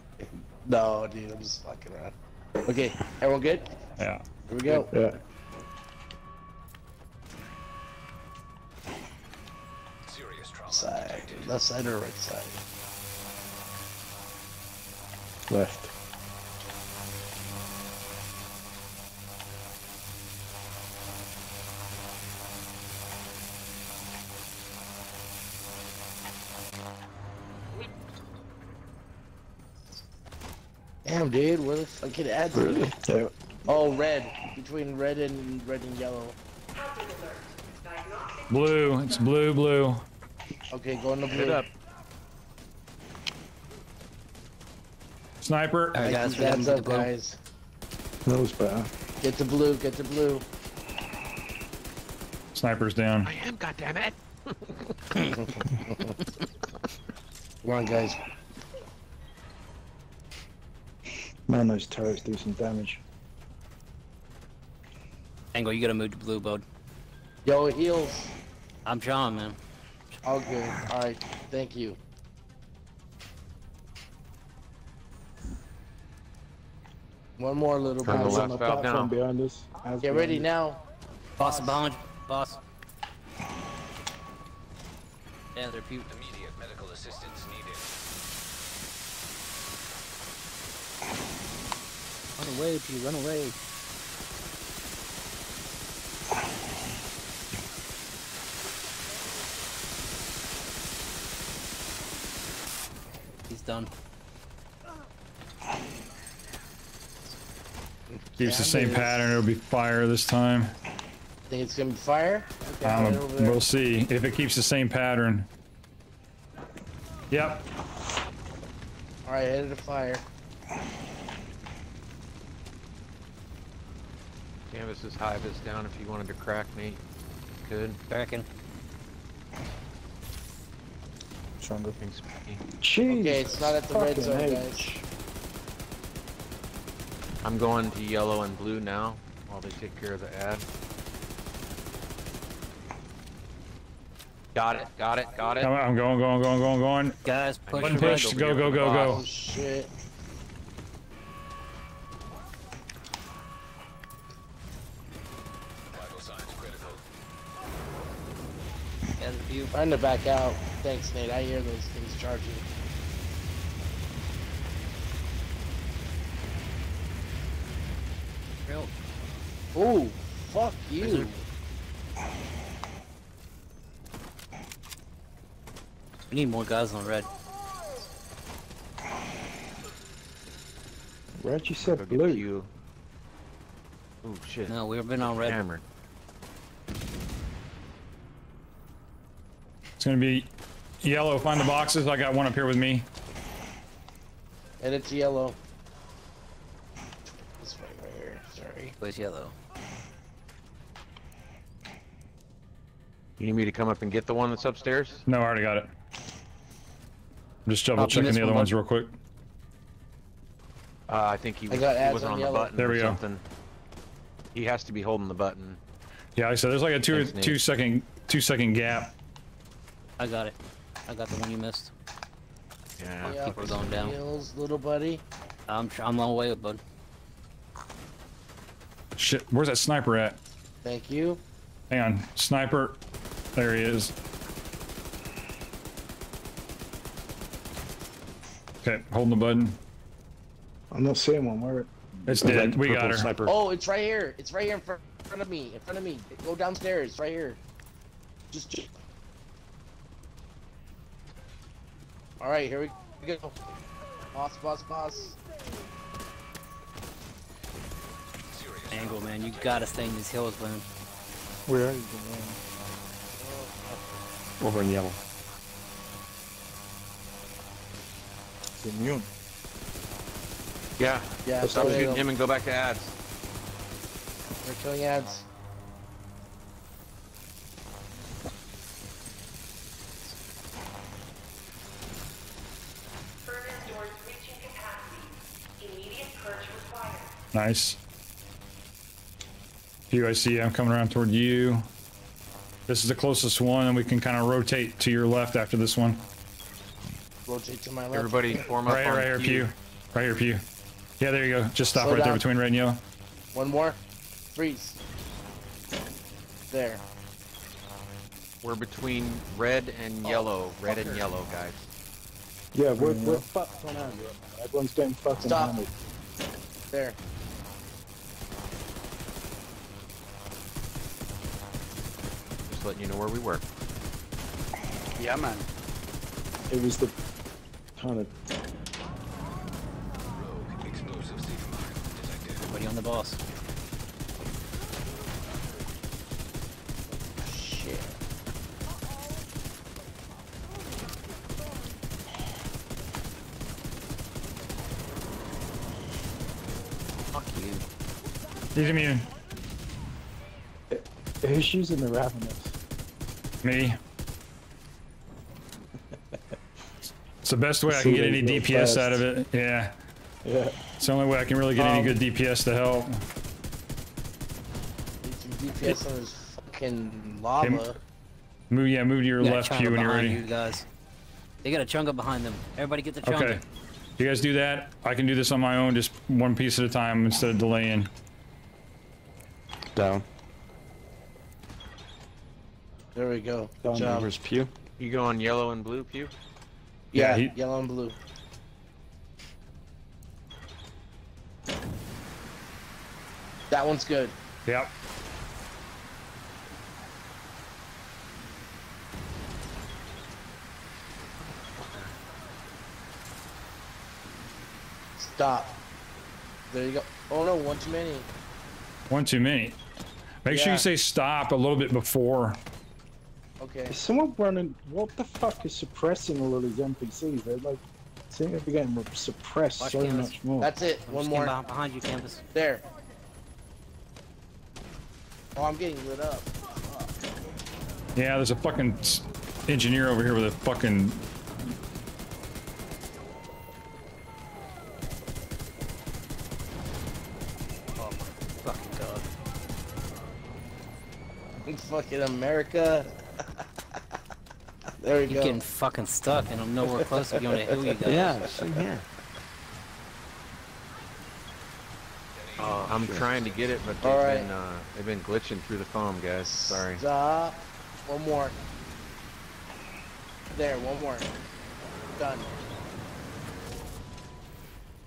no, dude, I'm just fucking around. Okay, everyone good? Yeah. Here we go. Yeah. Side, left side or right side? Left. Damn, dude, where the fucking ads? are? Really? Yeah. Oh, red. Between red and red and yellow. Blue. It's blue, blue. Okay, go in the blue. hit up. Sniper. Alright, guys, Keep we got ads him with up, the guys. That was better. Get the blue, get the blue. Sniper's down. I am, goddammit. Come on, guys. Man, those turrets do some damage. Angle, you gotta move to blue, bud. Yo, heals. I'm John, man. All good. All right. Thank you. One more little Turn the boss. on the valve platform down. behind us. As Get ready us. now. Boss behind you. Boss. Yeah, they're pew. Immediate medical assistance needed. Run away, Pew, run away. He's done. Keeps the same pattern. It'll be fire this time. Think it's gonna be fire? Okay, Um, right over there. we'll see if it keeps the same pattern. Yep. All right, headed to fire. Canvas Canvas's hive is down if you wanted to crack me. good. Cracking. Chunga. Jeez. Okay, it's not at the red zone, H. guys. I'm going to yellow and blue now while they take care of the ad. Got it, got it, got it. I'm, I'm going, going, going, going, going. Guys, push Button push. Go, go, go, go. Oh shit. Vital signs critical. Yeah, the pew. Trying to back out. Thanks, Nate. I hear those things charging. Real. Ooh, fuck you. We need more guys on red. Red, you said blue. you. Oh shit. No, we've been on red. Hammered. It's gonna be yellow. Find the boxes. I got one up here with me. And it's yellow. This way right here. Sorry. Where's yellow? You need me to come up and get the one that's upstairs? No, I already got it. I'm just double checking the other one, ones bud? real quick. Uh, I think he, I was, got he wasn't on on the button There or we go. something. He has to be holding the button. Yeah, like I said there's like a two Thanks, two second two second gap. I got it. I got the one you missed. Yeah. Yeah, People are going down. Heals, little buddy. I'm I'm on the way up, bud. Shit, where's that sniper at? Thank you. Hang on, sniper. There he is. Okay, holding the button. I'm not seeing one. Where? It's Like dead. We got purple her. Sniper. Oh, it's right here. It's right here in front front of me. In front of me. Go downstairs. Right here. Just. just... All right, here we go. Boss, boss, boss. Angle, man, you gotta stay in these hills, man. Where are you? Over in yellow. It's immune. Yeah. Yeah, Stop so shooting him and go back to ads. We're killing ads. Nice. You, I see. I'm coming around toward you. This is the closest one, and we can kind of rotate to your left after this one. Rotate to my left. Everybody form up Right here, on right here, Q. Pew. Right here, Pew. Yeah, there you go. Just stop Slow right there down. between red and yellow. One more. Freeze. There. We're between red and oh, yellow. Red and yellow, guys. Yeah, we're, we're fucked on hand. Everyone's getting fucking Stop. hammered. There. Just letting you know where we were. Yeah, man. It was the kind of Rogue explosive safe mine detected. Everybody on the boss. Shit. Fuck you. He's immune. who's using the ravenous. Me. It's the best way I can get any DPS fast. out of it. Yeah. Yeah. It's the only way I can really get any Um, good DPS to help. Some DPS on this fucking lava. Move, yeah, move to your You left, chunga Q, when you're ready. You guys. They got a chunga behind them. Everybody get the chunga. Okay. You guys do that. I can do this on my own, just one piece at a time instead of delaying. Down. There we go. Good Down. job. Where's Pew? You go on yellow and blue, Pew? Yeah, he- yellow and blue. That one's good. Yep. Stop. There you go. Oh no, one too many. One too many. Make sure you say stop a little bit before. Okay. Is someone running? What the fuck is suppressing all of these NPCs? They're like seem to be getting suppressed Watch so canvas. much more. That's it. I'm One more. getting behind you, Canvas. There. Oh, I'm getting lit up. Yeah, there's a fucking engineer over here with a fucking. Oh my fucking god. Big fucking America. There we You're go. getting fucking stuck, and I'm nowhere close to going to heal you guys. Yeah, same here. Uh, I'm trying to get it, but they've All right. been uh, they've been glitching through the foam, guys. Sorry. Stop. One more. There, one more. Done.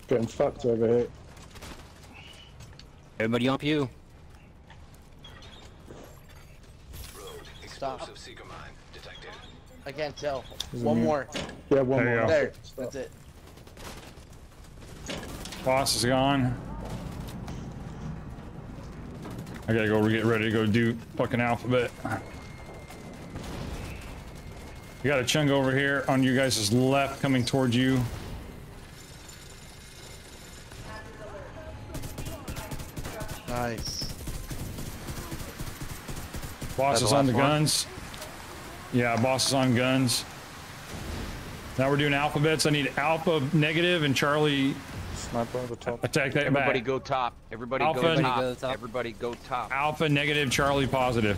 Getting fucked over here. Everybody on you. Stop. I can't tell. Is it One more. Yeah, one There you more. go. There. That's it. Boss is gone. I gotta go get ready to go do fucking alphabet. You got a Chung over here on you guys' left coming towards you. Nice. Boss That is the on the one? guns. Yeah, boss is on guns. Now we're doing alphabets. I need Alpha negative and Charlie Sniper at the top. attack that Everybody back. go top. Everybody Alpha go and- top. Everybody go top. Everybody go top. Alpha negative, Charlie positive.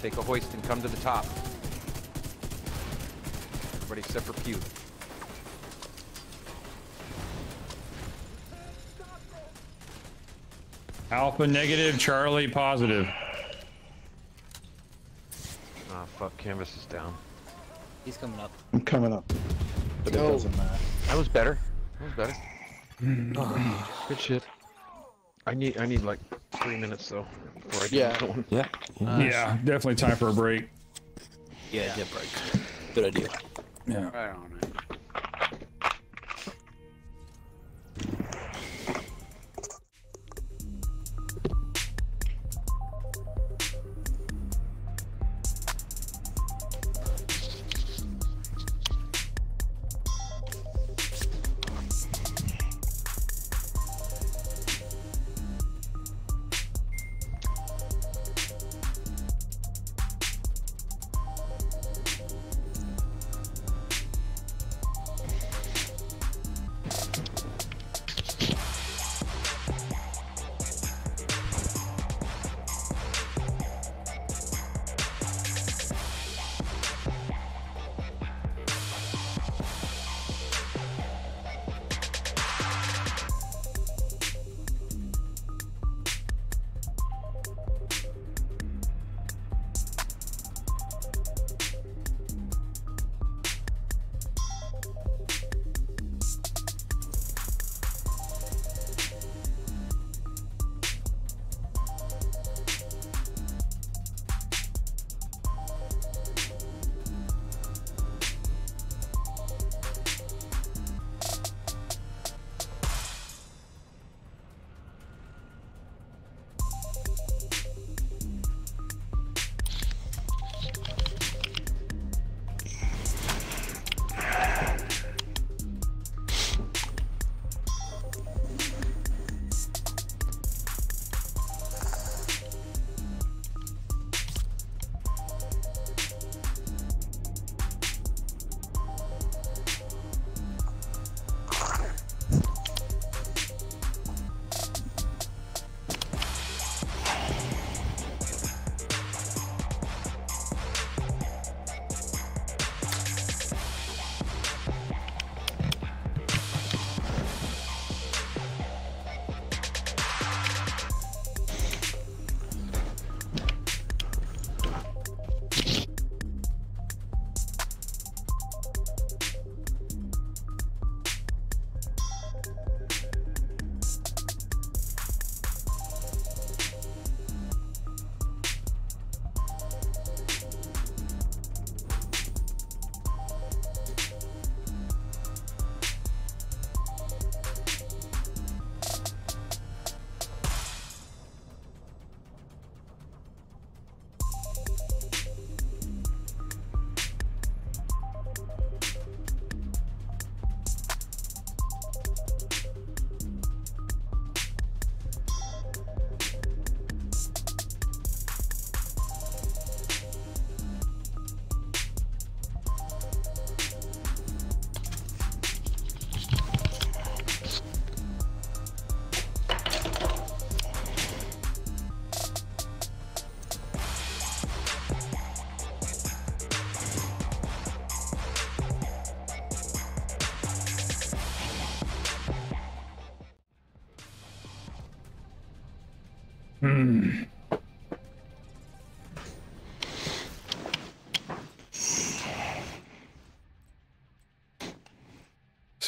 Take a hoist and come to the top. Everybody except for Pew. Alpha negative, Charlie positive. Oh fuck, canvas is down. He's coming up. I'm coming up. But it doesn't matter. That was better. That was better. Good shit. I need I need like three minutes though before I get Yeah. going. Yeah. Uh, yeah, definitely time for a break. Yeah, jet break. Good idea. Yeah. Right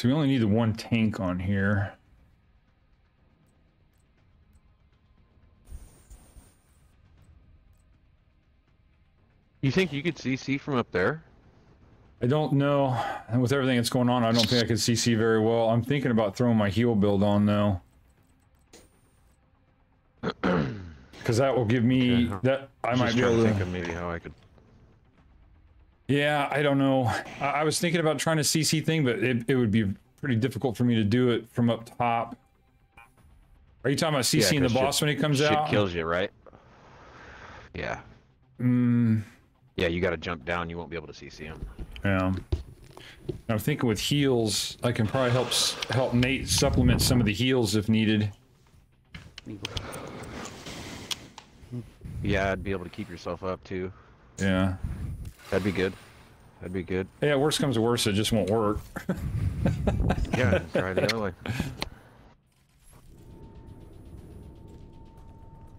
So we only need the one tank on here. You think you could CC from up there? I don't know. And with everything that's going on, I don't think I could CC very well. I'm thinking about throwing my heal build on though. Because that will give me Yeah. that I might be able to to. think of maybe how I could. Yeah, I don't know. I, I was thinking about trying to CC thing, but it, it would be pretty difficult for me to do it from up top. Are you talking about Yeah, CCing the 'cause boss shit- when he comes shit out? kills you, right? Yeah. Mm, Yeah, you got to jump down. You won't be able to CC him. yeah. I'm thinking with heals, I can probably help help Nate supplement some of the heals if needed. Yeah, I'd be able to keep yourself up too. Yeah. That'd be good. That'd be good. Yeah, worst comes to worst, it just won't work. Yeah, try the other way.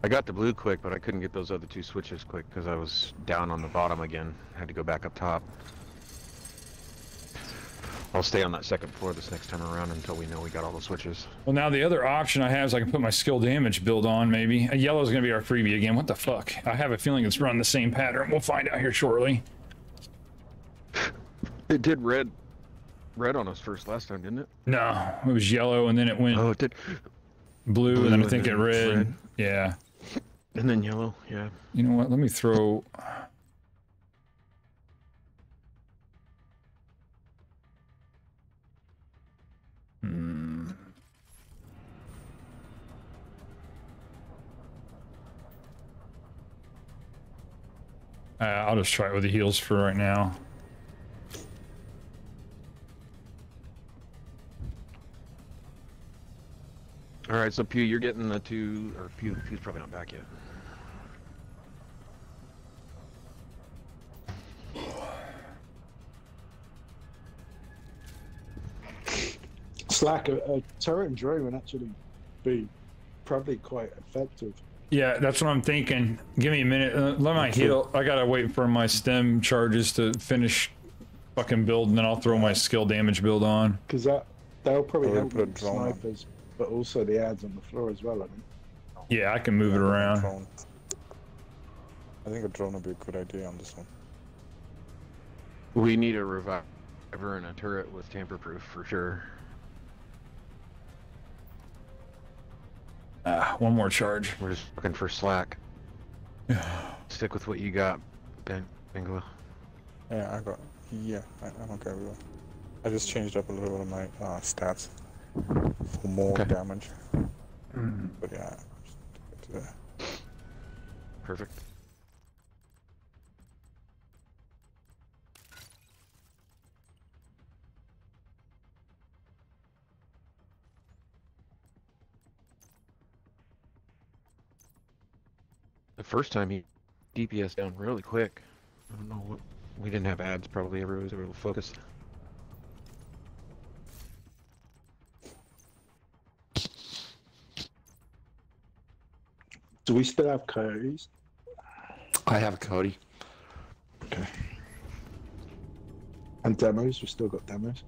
I got the blue quick, but I couldn't get those other two switches quick because I was down on the bottom again. had to go back up top. I'll stay on that second floor this next time around until we know we got all the switches. Well, now the other option I have is I can put my skill damage build on, maybe. A yellow's gonna be our freebie again. What the fuck? I have a feeling it's run the same pattern. We'll find out here shortly. It did red, red on us first last time, didn't it? No, it was yellow and then it went Oh, it did. blue, and then I think it red. red. Yeah. And then yellow, yeah. You know what? Let me throw. Hmm. Uh, I'll just try it with the heals for right now. All right, so Pew, you're getting the two, or Pew, Pew's probably not back yet. Slack, a, a turret and drone would actually be probably quite effective. Yeah, that's what I'm thinking. Give me a minute. Uh, let my heal. I gotta wait for my stem charges to finish fucking build, and then I'll throw my skill damage build on. Because that that'll probably Or help put a with drone on. snipers, but also the ads on the floor as well. I mean, Yeah, I can move it around. I think a drone would be a good idea on this one. We need a reviver and a turret with tamper-proof for sure. Ah, one more charge. We're just looking for slack. Stick with what you got, Ben Bingla. Yeah, I got. Yeah, I, I'm okay with that. I just changed up a little bit of my uh, stats for more Okay. damage. Mm-hmm. But yeah, just get to. Perfect. The first time he DPS down really quick. I don't know what we didn't have ads. Probably everybody was able to focus. Do we still have coyotes? I have a Cody. Okay. And demos? we've still got demos.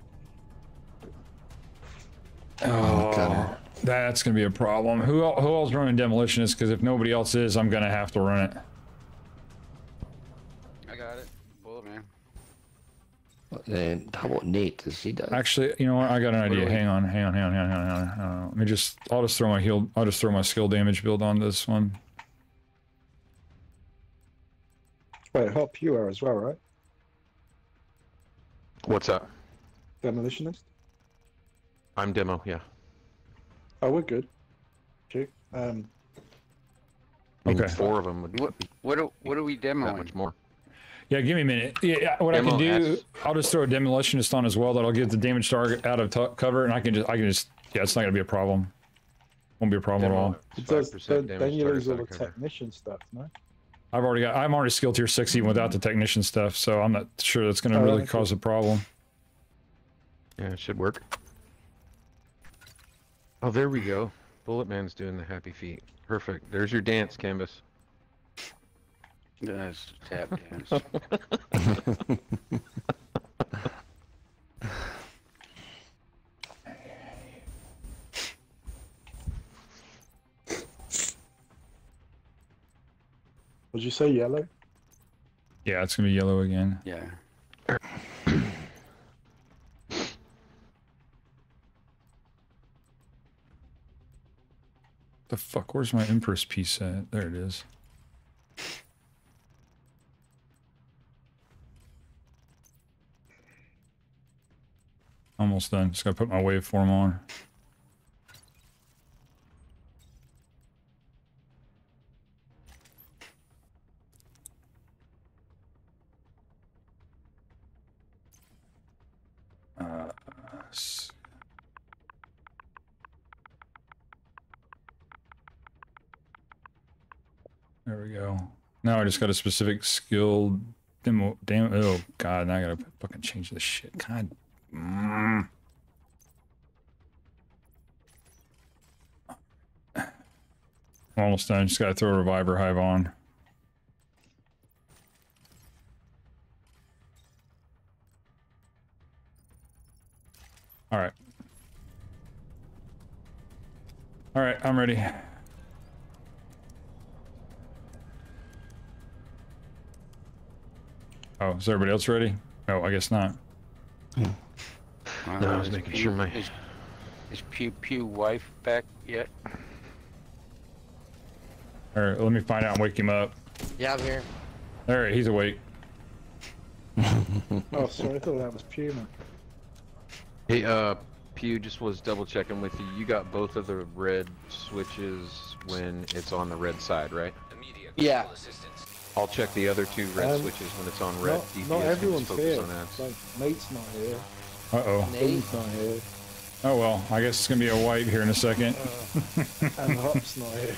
Oh, oh that's gonna be a problem. Who who else running demolitionist? Because if nobody else is, I'm gonna have to run it. And how about Nate? Does he does? Actually, you know what? I got an idea. Hang on, hang on, hang on, hang on, hang on. hang on. Let me just. I'll just throw my heal. I'll just throw my skill damage build on this one. Wait, help you are as well, right? What's up? Demolitionist? I'm demo. Yeah. Oh, we're good. Okay. Um, I mean, Okay. Four of them would What what are, what are we that much more. Yeah, give me a minute. Yeah, yeah what I can do, S. I'll just throw a demolitionist on as well. That'll get the damage target out of cover, and I can just, I can just. Yeah, it's not gonna be a problem. Won't be a problem at all. it does, then, then you lose all the cover. technician stuff, no? I've already got. I'm already skill tier six even without the technician stuff, so I'm not sure that's gonna Oh, really okay. cause a problem. Yeah, it should work. Oh, there we go. Bullet Man's doing the happy feet. Perfect. There's your dance, Canvas. That's tap dance. Would you say yellow? Yeah, it's gonna be yellow again. yeah. The fuck? Where's my Empress piece at? There it is. Almost done. Just gotta put my waveform on. Uh, There we go. Now I just got a specific skill demo. Damn. Oh god! Now I gotta fucking change this shit. God. Mm. Almost done. Just gotta throw a reviver hive on. All right. All right, I'm ready. Oh, is everybody else ready? No, I guess not. Well, No, I was is making Pew- sure my- Is, is Pew Pew wife back yet? All right, let me find out and wake him up. Yeah, I'm here. All right, he's awake. Oh, sorry, I thought that was Puma. Hey, uh, Pew just was double checking with you. You got both of the red switches when it's on the red side, right? Yeah. I'll check the other two red Um, switches when it's on red. Not, DPS not everyone's focus here. on ads. Like, Nate's not here. Uh oh. Bill's. Oh well, I guess it's gonna be a wipe here in a second. And Hop's not here.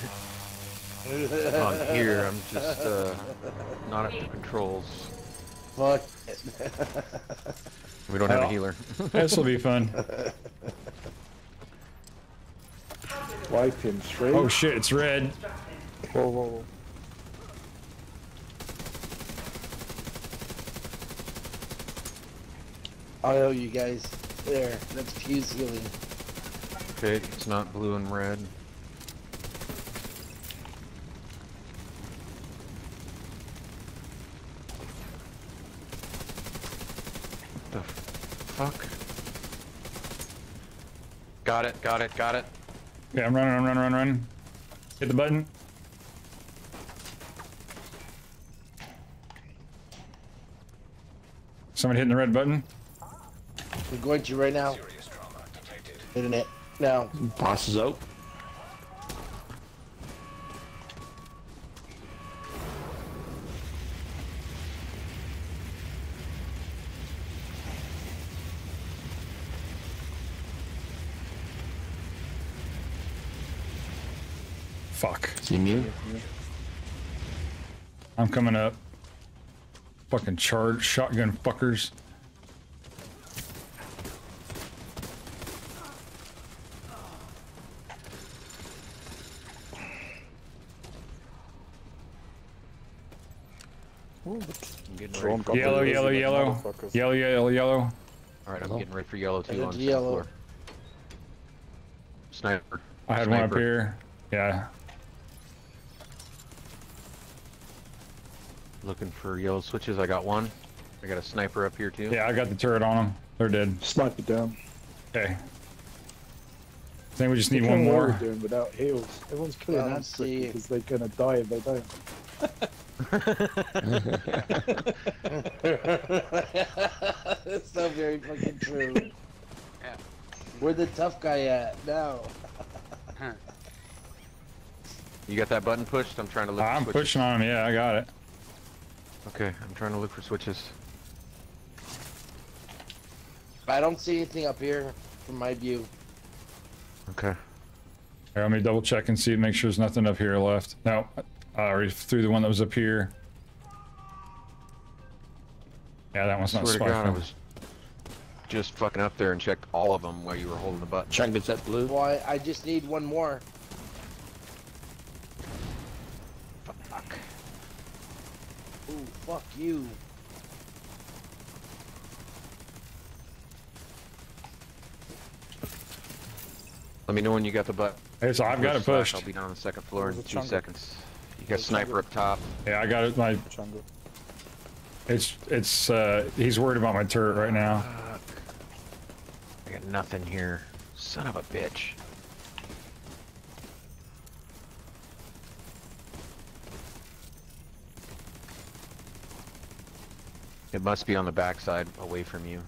on here, I'm just uh, not at the controls. Fuck. We don't have a healer. this will be fun. Wipe him straight. Oh shit, it's red. Whoa, whoa, whoa. I owe you guys. There, that's Pew's healing. Okay, it's not blue and red. What The fuck? Got it, got it, got it. Okay, I'm running, I'm running, running, running. Hit the button. Somebody hitting the red button? We're going to right now. Hitting it. Now. Boss is out. Fuck. See me? I'm coming up. Fucking charge shotgun fuckers. I'm getting Drone ready. got Yellow, busy yellow, like yellow. Yellow, yellow, yellow. Alright, I'm getting ready for yellow too on yellow. floor. Sniper. I had one up here. Yeah. Looking for yellow switches. I got one. I got a sniper up here too. Yeah, I got the turret on them. They're dead. Sniper down. Okay. I think we just need one more. doing without heals. Everyone's killing us because they're gonna die if they don't. That's so very fucking true. Where the tough guy at now? You got that button pushed? I'm trying to look I'm for pushing on them. Yeah, I got it. Okay, I'm trying to look for switches. I don't see anything up here from my view. Okay. Here, let me double check and see, make sure there's nothing up here left. No, I already threw the one that was up here. Yeah, that one's not spiked. just fucking up there and checked all of them while you were holding the button. Trying to get that blue. Well, I, I just need one more. Fuck. Ooh, fuck you. Let me know when you got the butt. Hey, so I've got to push. I'll be down on the second floor in two seconds. You got sniper up top. Yeah, I got it. My Jungle. it's it's uh he's worried about my turret right now. I got nothing here. Son of a bitch. It must be on the backside, away from you.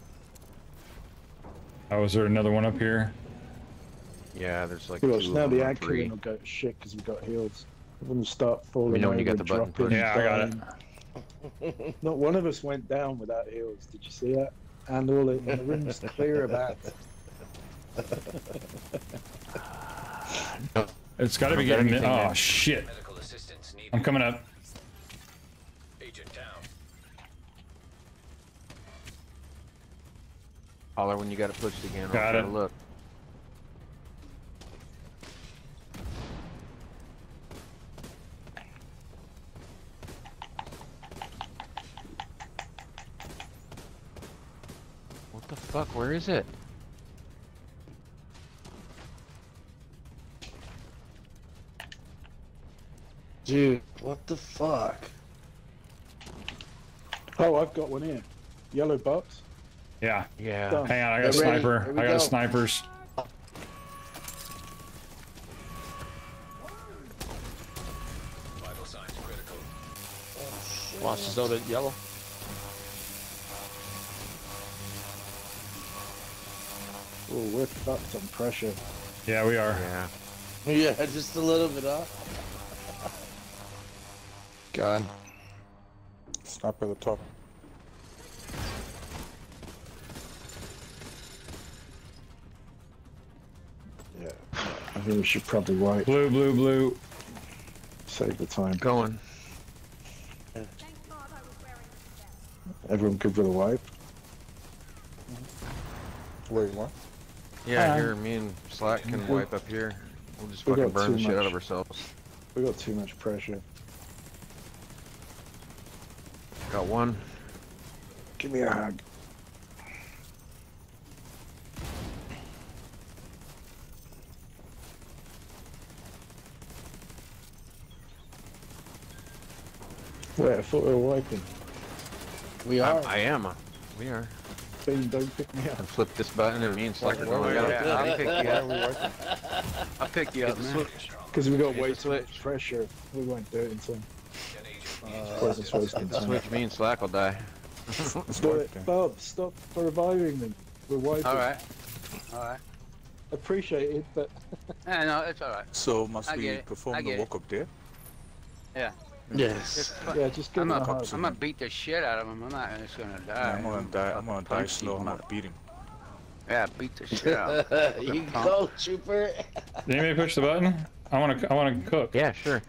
Oh, is there another one up here? Yeah, there's like Gosh, two now the them, or ag three. killing will go shit because we got heals. Everyone start falling know when you over, got the button dropping, pushed. Yeah, I got it. Not one of us went down without heals. Did you see that? And all it, and the room's clear of that. It's got to be getting. anything Oh there. shit! Medical assistance needed. I'm coming up. Agent down. Holler when you got it pushed again. I'll Got try it. Look. Fuck? Where is it? Dude, what the fuck? Oh, I've got one here. Yellow box. Yeah. Yeah. Done. Hang on, I got a Get ready. sniper. I got go. snipers. Vital signs critical. Wants to know that yellow. Oh, we're fucked some pressure. Yeah, we are. Yeah. Yeah, just a little bit, huh? Gone. Sniper at the top. Yeah. I think we should probably wipe. Blue, blue, blue. Save the time. Going. Everyone good for the wipe. Wait, what? Yeah, Uh, here, me and Slack can we- wipe up here. We'll just we fucking burn the shit out of ourselves. We got too much pressure. Got one. Give me a hug. Wait, I thought we were wiping. We are. I am. uh, We are. Bean, don't pick me up. And flip this button and me and Slack are going yeah, together. I'll pick you up. I'll pick you up, man. Because we got Hit way the too much pressure. We won't do it in time. Uh, Poison's. Switch me and Slack will die. Let's do it. Bob, stop reviving them. We're wiping. All right. All right. Appreciate it, but Yeah, no, it's all right. So must I we get it. I perform the get it. walk up there? Yeah. Yes. Just yeah, just give I'm them a gonna, hug. I'm gonna beat the shit out of him. I'm not just gonna die. I'm gonna die. I'm gonna die Punch slow. I'm mother- not beating. Yeah, beat the shit out. of him. you go, trooper. Did anybody push the button? I want to. I want to cook. Yeah, sure.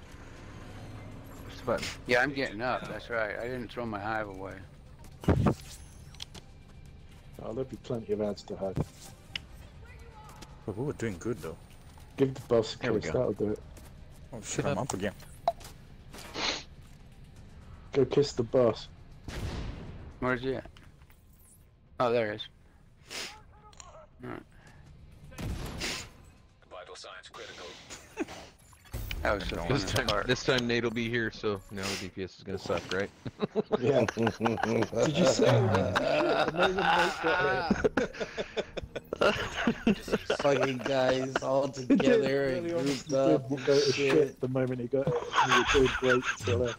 Push the button. Yeah, I'm getting up. That's right. I didn't throw my hive away. Oh, there'll be plenty of ads to hug. But we were doing good though. Give the boss a There we kiss, go. that'll do it. Oh shit, I'm up again. Go kiss the boss. Where's he at? Oh, there he is. All right. Vital signs critical. That was the This time, this time Nate will be here, so now the DPS is gonna suck, right? Yeah. Did you say that? Amazing Nate got it. Fucking guys all together and grouped up. did go to Shit. shit the moment he got it. He was doing great until then.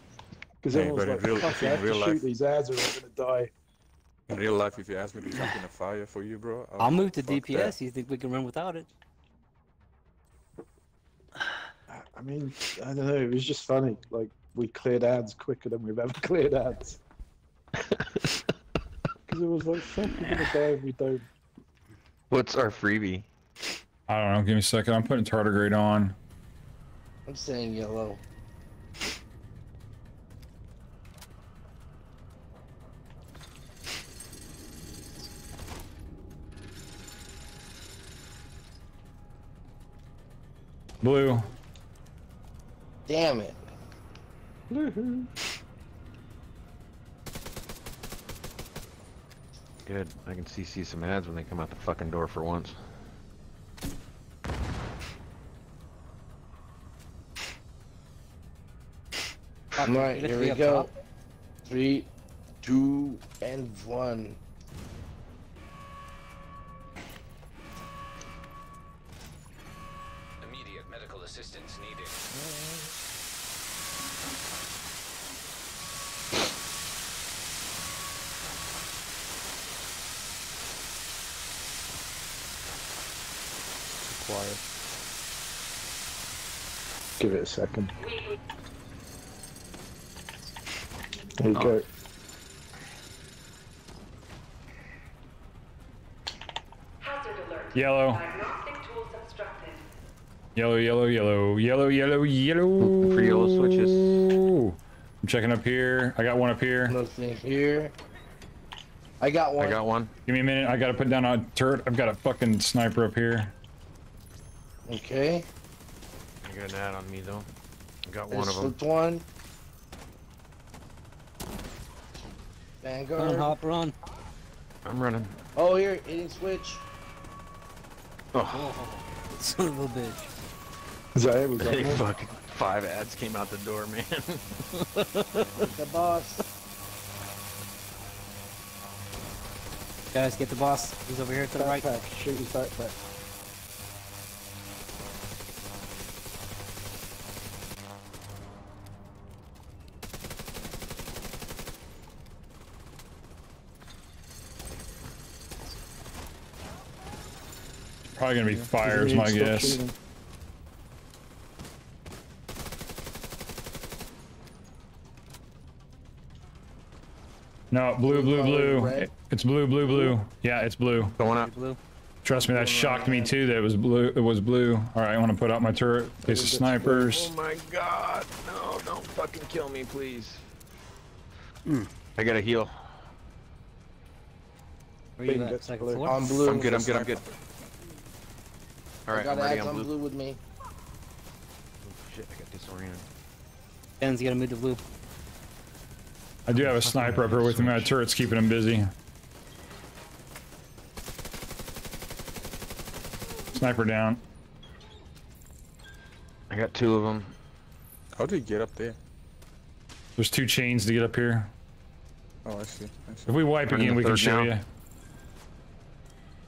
Because Yeah, everyone was in like, real- fuck, I have to real shoot life- these ads or I'm gonna die. In real life, if you ask me to jump in the fire for you, bro, I'll move to DPS. that. You think we can run without it? I mean, I don't know, it was just funny. Like, we cleared ads quicker than we've ever cleared ads. Because it was like, fuck, we're gonna die if we don't. What's our freebie? I don't know. Give me a second. I'm putting tardigrade on. I'm saying yellow. Blue. Damn it. Good. I can see see some ads when they come out the fucking door for once. Alright, here we go. Top. Three, two, and one. Give it a second. There you oh. go. Yellow. Yellow, yellow, yellow, yellow, yellow, yellow. For yellow switches. I'm checking up here. I got one up here. Nothing here. I got one. I got one. Give me a minute. I gotta put down a turret. I've got a fucking sniper up here. Okay. I got an ad on me though. I got I one of them. slipped one. Run, Vanguard. hop, run. I'm running. Oh, here, hitting switch. Oh, Son of a bitch. Is that it? Was that Hey, it? fucking five ads came out the door, man. The boss. Guys, get the boss. He's over here to the right. Backpack. Shoot his backpack. Probably gonna be fire, is my guess. shooting. No, blue, blue, blue. Red? It's blue, blue, blue. Yeah, it's blue. Going up. Blue. Trust me, that shocked me too. That it was blue. It was blue. All right, I want to put out my turret. Place of snipers. Oh my god. No, don't fucking kill me, please. I gotta heal. Where you Bing, at? that's Second floor? On blue. I'm good, I'm good, I'm good. I Alright, got I'm ready ads on on blue. blue with me. Oh, shit, I got disoriented. Ben's gotta move to blue. I do have a sniper up here with me. My turret's keeping him busy. Sniper down. I got two of them. How do you get up there? There's two chains to get up here. Oh, I see. I see. If we wipe Turning again, we can show now. you.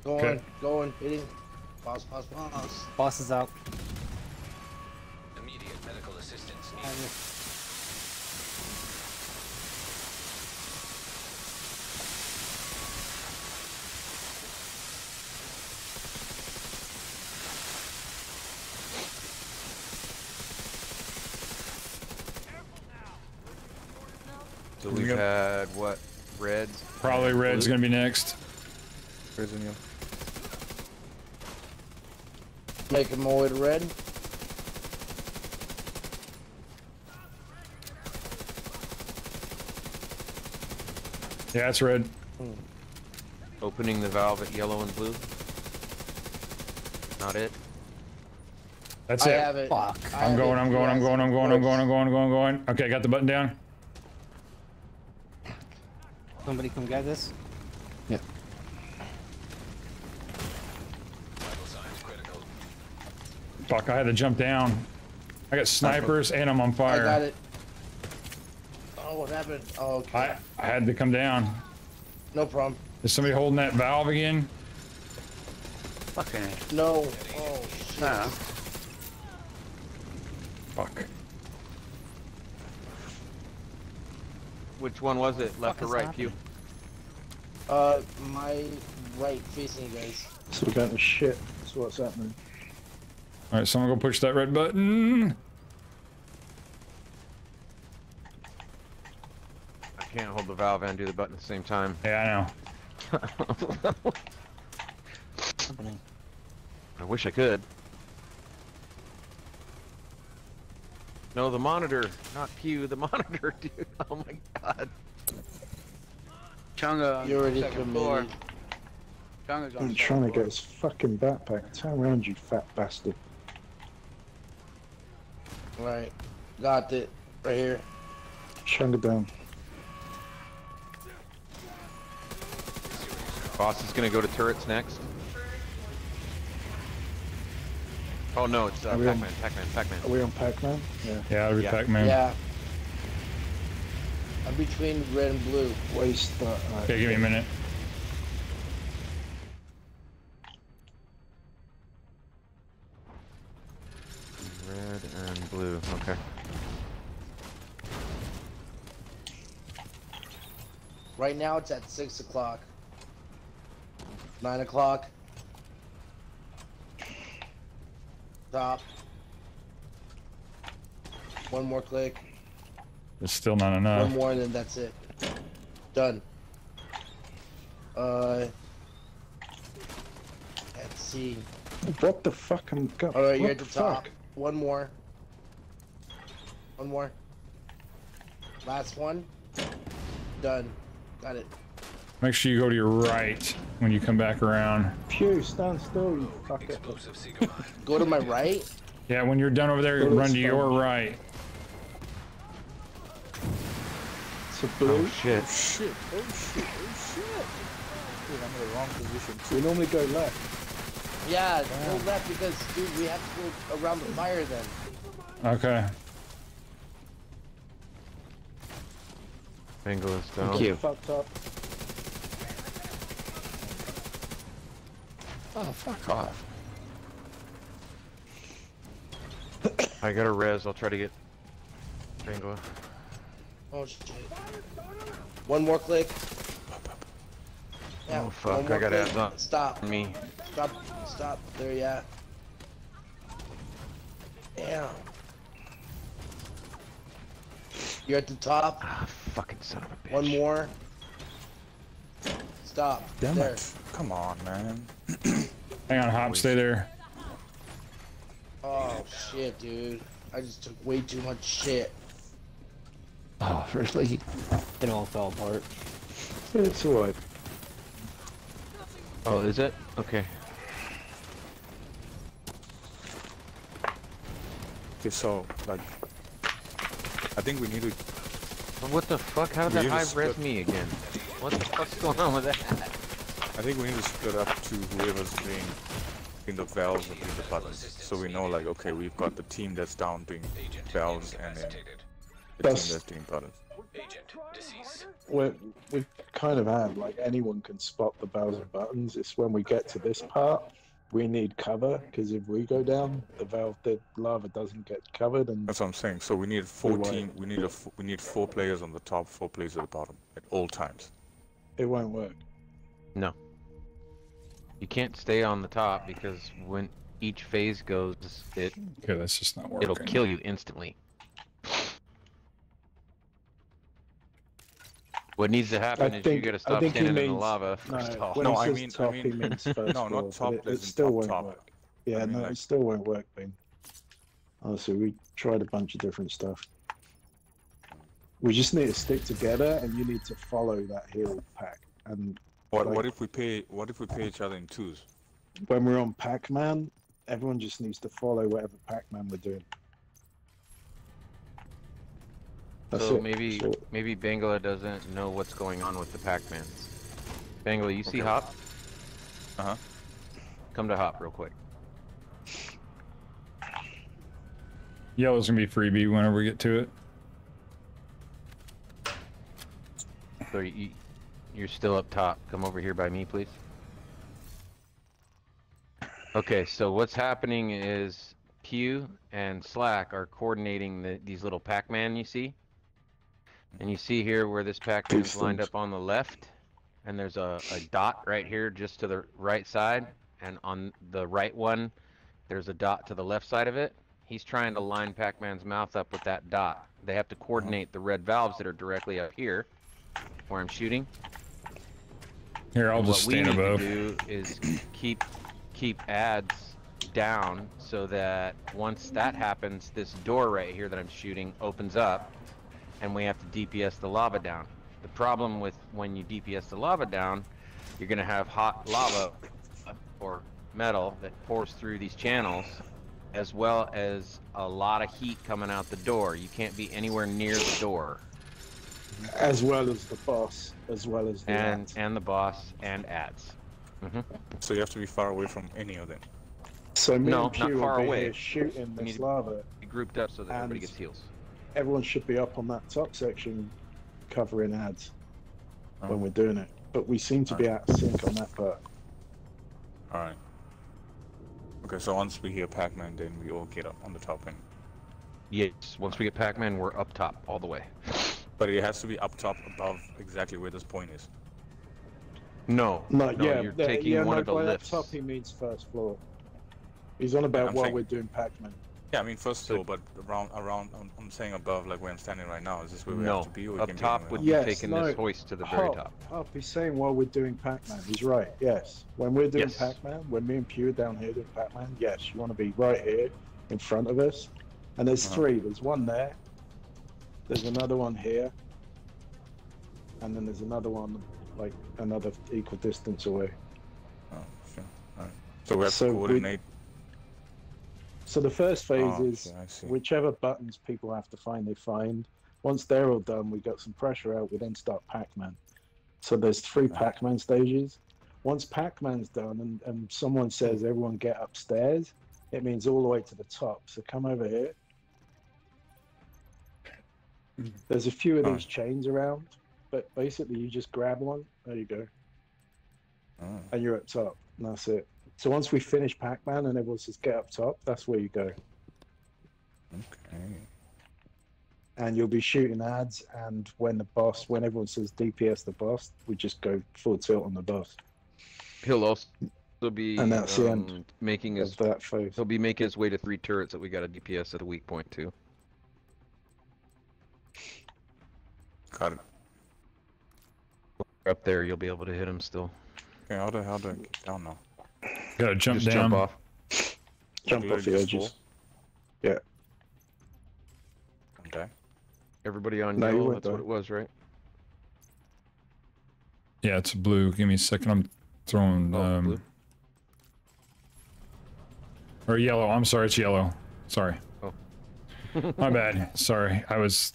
Going, Okay. going, hitting. Boss, boss, boss. Boss is out. Immediate medical assistance needed. So we've had what? Red. Probably red's blue? gonna be next. Prison you. Making my way to red. Yeah, it's red. Opening the valve at yellow and blue. Not it. That's I it. have it. Fuck. I I'm have going, it. I'm going, I'm Yes. going, I'm going, I'm going, I'm going, I'm going, I'm going. Okay, got the button down. Somebody come get this. Vital signs critical. Fuck, I had to jump down. I got snipers and I'm on fire. I fire. got it. Oh, what happened? Oh, okay. I, I had to come down. No problem. Is somebody holding that valve again? Fucking it. No. Oh, shit. Nah. Fuck. Which one was it? Left or is right, Pew? Uh, my right facing you guys. So we're going to shit. That's what's happening. All right, someone go push that red button. I can't hold the valve and do the button at the same time. Yeah, I know. I wish I could. No, the monitor, not Pew, the monitor, dude. Oh my god. Chunga on You already second floor. committed. Chunga's on I'm trying to get his fucking backpack. Turn around, you fat bastard. Right. Got it. Right here. Chunga down. Boss is gonna go to turrets next. Oh no, it's uh, Are we on- Pac-Man, Pac-Man, Pac-Man. Are we on Pac-Man? Yeah. Yeah, it'll be Yeah. Pac-Man. Yeah. I'm between red and blue. Waste that. Right. Okay, give me a minute. Red and blue. Okay. Right now it's at six o'clock. Nine o'clock. Stop. One more click. It's still not enough. One more and then that's it. Done. Uh. Let's see. What the fuck? I'm go- All right, you're what at the the top. fuck? One more. One more. Last one. Done. Got it. Make sure you go to your right when you come back around. Pew, stand still, you fucker. Go to my right. Yeah, when you're done over there, Go run to your stone. right. It's a blue. Oh shit. Oh, shit, oh shit, oh shit. Dude, I'm in the wrong position. We normally go left. Yeah, go left because dude, we have to go around the fire then. Okay. Angle is down. Thank you. Fucked up. Oh, fuck off. I got a res. I'll try to get Bangla. Oh shit. One more click. Yeah, Oh, one fuck, I got click. ads on Stop. me. Stop. Stop. There, yeah. Damn. You're at the top. Ah, fucking son of a bitch. One more. Stop. Damn there. it. Come on, man. Hang on, Hop, stay there. Oh shit, dude. I just took way too much shit. Oh, really? It all fell apart. It's alright. Oh, is it? Okay. Okay, so, like, I think we need to. What the fuck? How did We that need hive res me again? What the fuck's going on with that? I think we need to split up to whoever's doing in the valves and doing the buttons, so we know, like, okay, we've got the team that's down doing valves and then the That's- team that's doing buttons. we we've kind of had like anyone can spot the valves and buttons. It's when we get to this part, we need cover because if we go down, the valve, the lava doesn't get covered, and That's what I'm saying. So we need four won't. We need a. We need four players on the top, four players at the bottom at all times. it won't work. No. You can't stay on the top because when each phase goes, it Okay, that's just not working. it'll kill you instantly. What needs to happen I is you think- gotta I stop think he standing in the lava first no, off. No, I mean- I top, he mean- means first no, not floor, top it, it still top won't top. work. Yeah, I mean, no, like- it still won't work, Bing. Honestly, we tried a bunch of different stuff. We just need to stick together, and you need to follow that heal pack. And What? Like- What if we pay? What if we pay each other in twos? when we're on Pac-Man, everyone just needs to follow whatever Pac-Man we're doing. That's so it. maybe So- maybe Bangla doesn't know what's going on with the Pac-Mans. Bangla, you see Hop? Uh huh. Come to Hop real quick. Yellow's gonna be freebie whenever we get to it. So you, you're still up top. Come over here by me, please. Okay, so what's happening is Pew and Slack are coordinating the, these little Pac-Man you see. And you see here where this Pac-Man's These lined up on the left. And there's a, a dot right here just to the right side. And on the right one, there's a dot to the left side of it. He's trying to line Pac-Man's mouth up with that dot. They have to coordinate the red valves that are directly up here where I'm shooting. Here, I'll And just what we stand need above. to do is keep keep ads down so that once that happens, this door right here that I'm shooting opens up, and we have to DPS the lava down. The problem with when you DPS the lava down, you're gonna have hot lava or metal that pours through these channels, as well as a lot of heat coming out the door. You can't be anywhere near the door. as well as the boss, as well as the and ads. and the boss and ads. hmm So you have to be far away from any of them. So me No, and Pew not far will be away. here shooting We this lava. Be grouped up so that everybody gets heals. Everyone should be up on that top section, covering ads Oh. when we're doing it. But we seem to be out of sync on that part. All right. Okay, so once we hear Pac-Man, then we all get up on the top end. Yes. Once we get Pac-Man, we're up top all the way. But it has to be up top above exactly where this point is. No. No, no, yeah, you're the- taking yeah, one no, of the by lifts. That top he means first floor. He's on about I'm while saying- we're doing Pac-Man. Yeah, I mean first floor, but around, around. I'm, I'm saying above, like where I'm standing right now. Is this where we No, have to be? Or up top would be Yes, taking no. this hoist to the very top. Hop, he's saying while we're doing Pac-Man. He's right. Yes. When we're doing Yes. Pac-Man, when me and Pew are down here doing Pac-Man, yes, you want to be right here in front of us. And there's Uh-huh. three. There's one there. There's another one here. And then there's another one like another equal distance away. Oh, sure. All right. So we have So to coordinate. So the first phase Oh, is okay, whichever buttons people have to find, they find. Once they're all done, we got some pressure out. We then start Pac-Man. So there's three Pac-Man stages. Once Pac-Man's done, and, and someone says everyone get upstairs, it means all the way to the top. So come over here. There's a few of these chains around, but basically you just grab one. There you go, Oh. and you're up top. And that's it. So once we finish Pac-Man and everyone says get up top, that's where you go. Okay. and you'll be shooting ads. And when the boss, when everyone says DPS the boss, we just go full tilt on the boss. He'll also be And that's the end um, making his that phase. He'll be making his way to three turrets that we got a DPS at a weak point too. Got it. Up there, you'll be able to hit him still. Okay, how do how do I get down now? Gotta jump Just down. jump off. Jump Do off the edges. fall? Yeah. Okay. Everybody on No, you yellow. went That's what it was, right? Yeah, it's blue. Give me a second. I'm throwing. um, blue? Or yellow. I'm sorry. It's yellow. Sorry. Oh. My bad. Sorry. I was.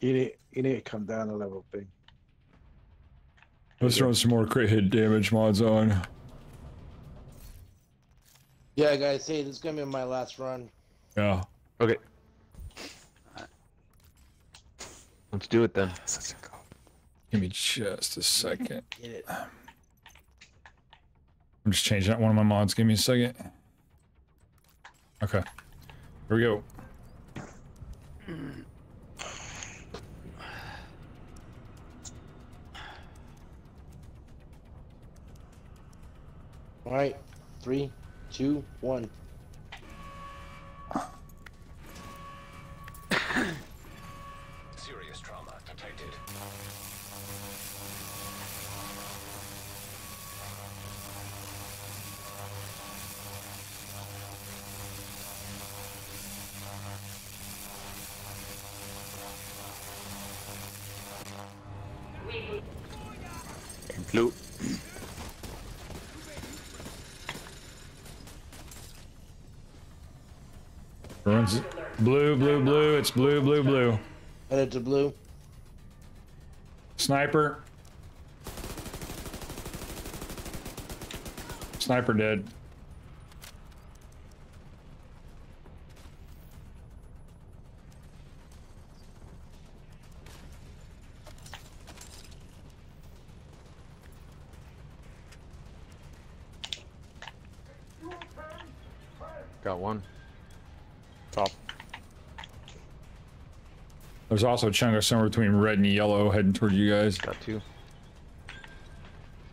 You need, you need to come down a level, Bing. Let's throwing some more crit hit damage mods on. Yeah, guys, hey, this is gonna be my last run. Yeah. Okay. Let's do it then. Give me just a second. Get it. I'm just changing out one of my mods. Give me a second. Okay. Here we go. All right, three, two, one. It's blue, blue, blue. Headed to blue. Sniper. Sniper dead. There's also a chunk of somewhere between red and yellow heading toward you guys. Got two.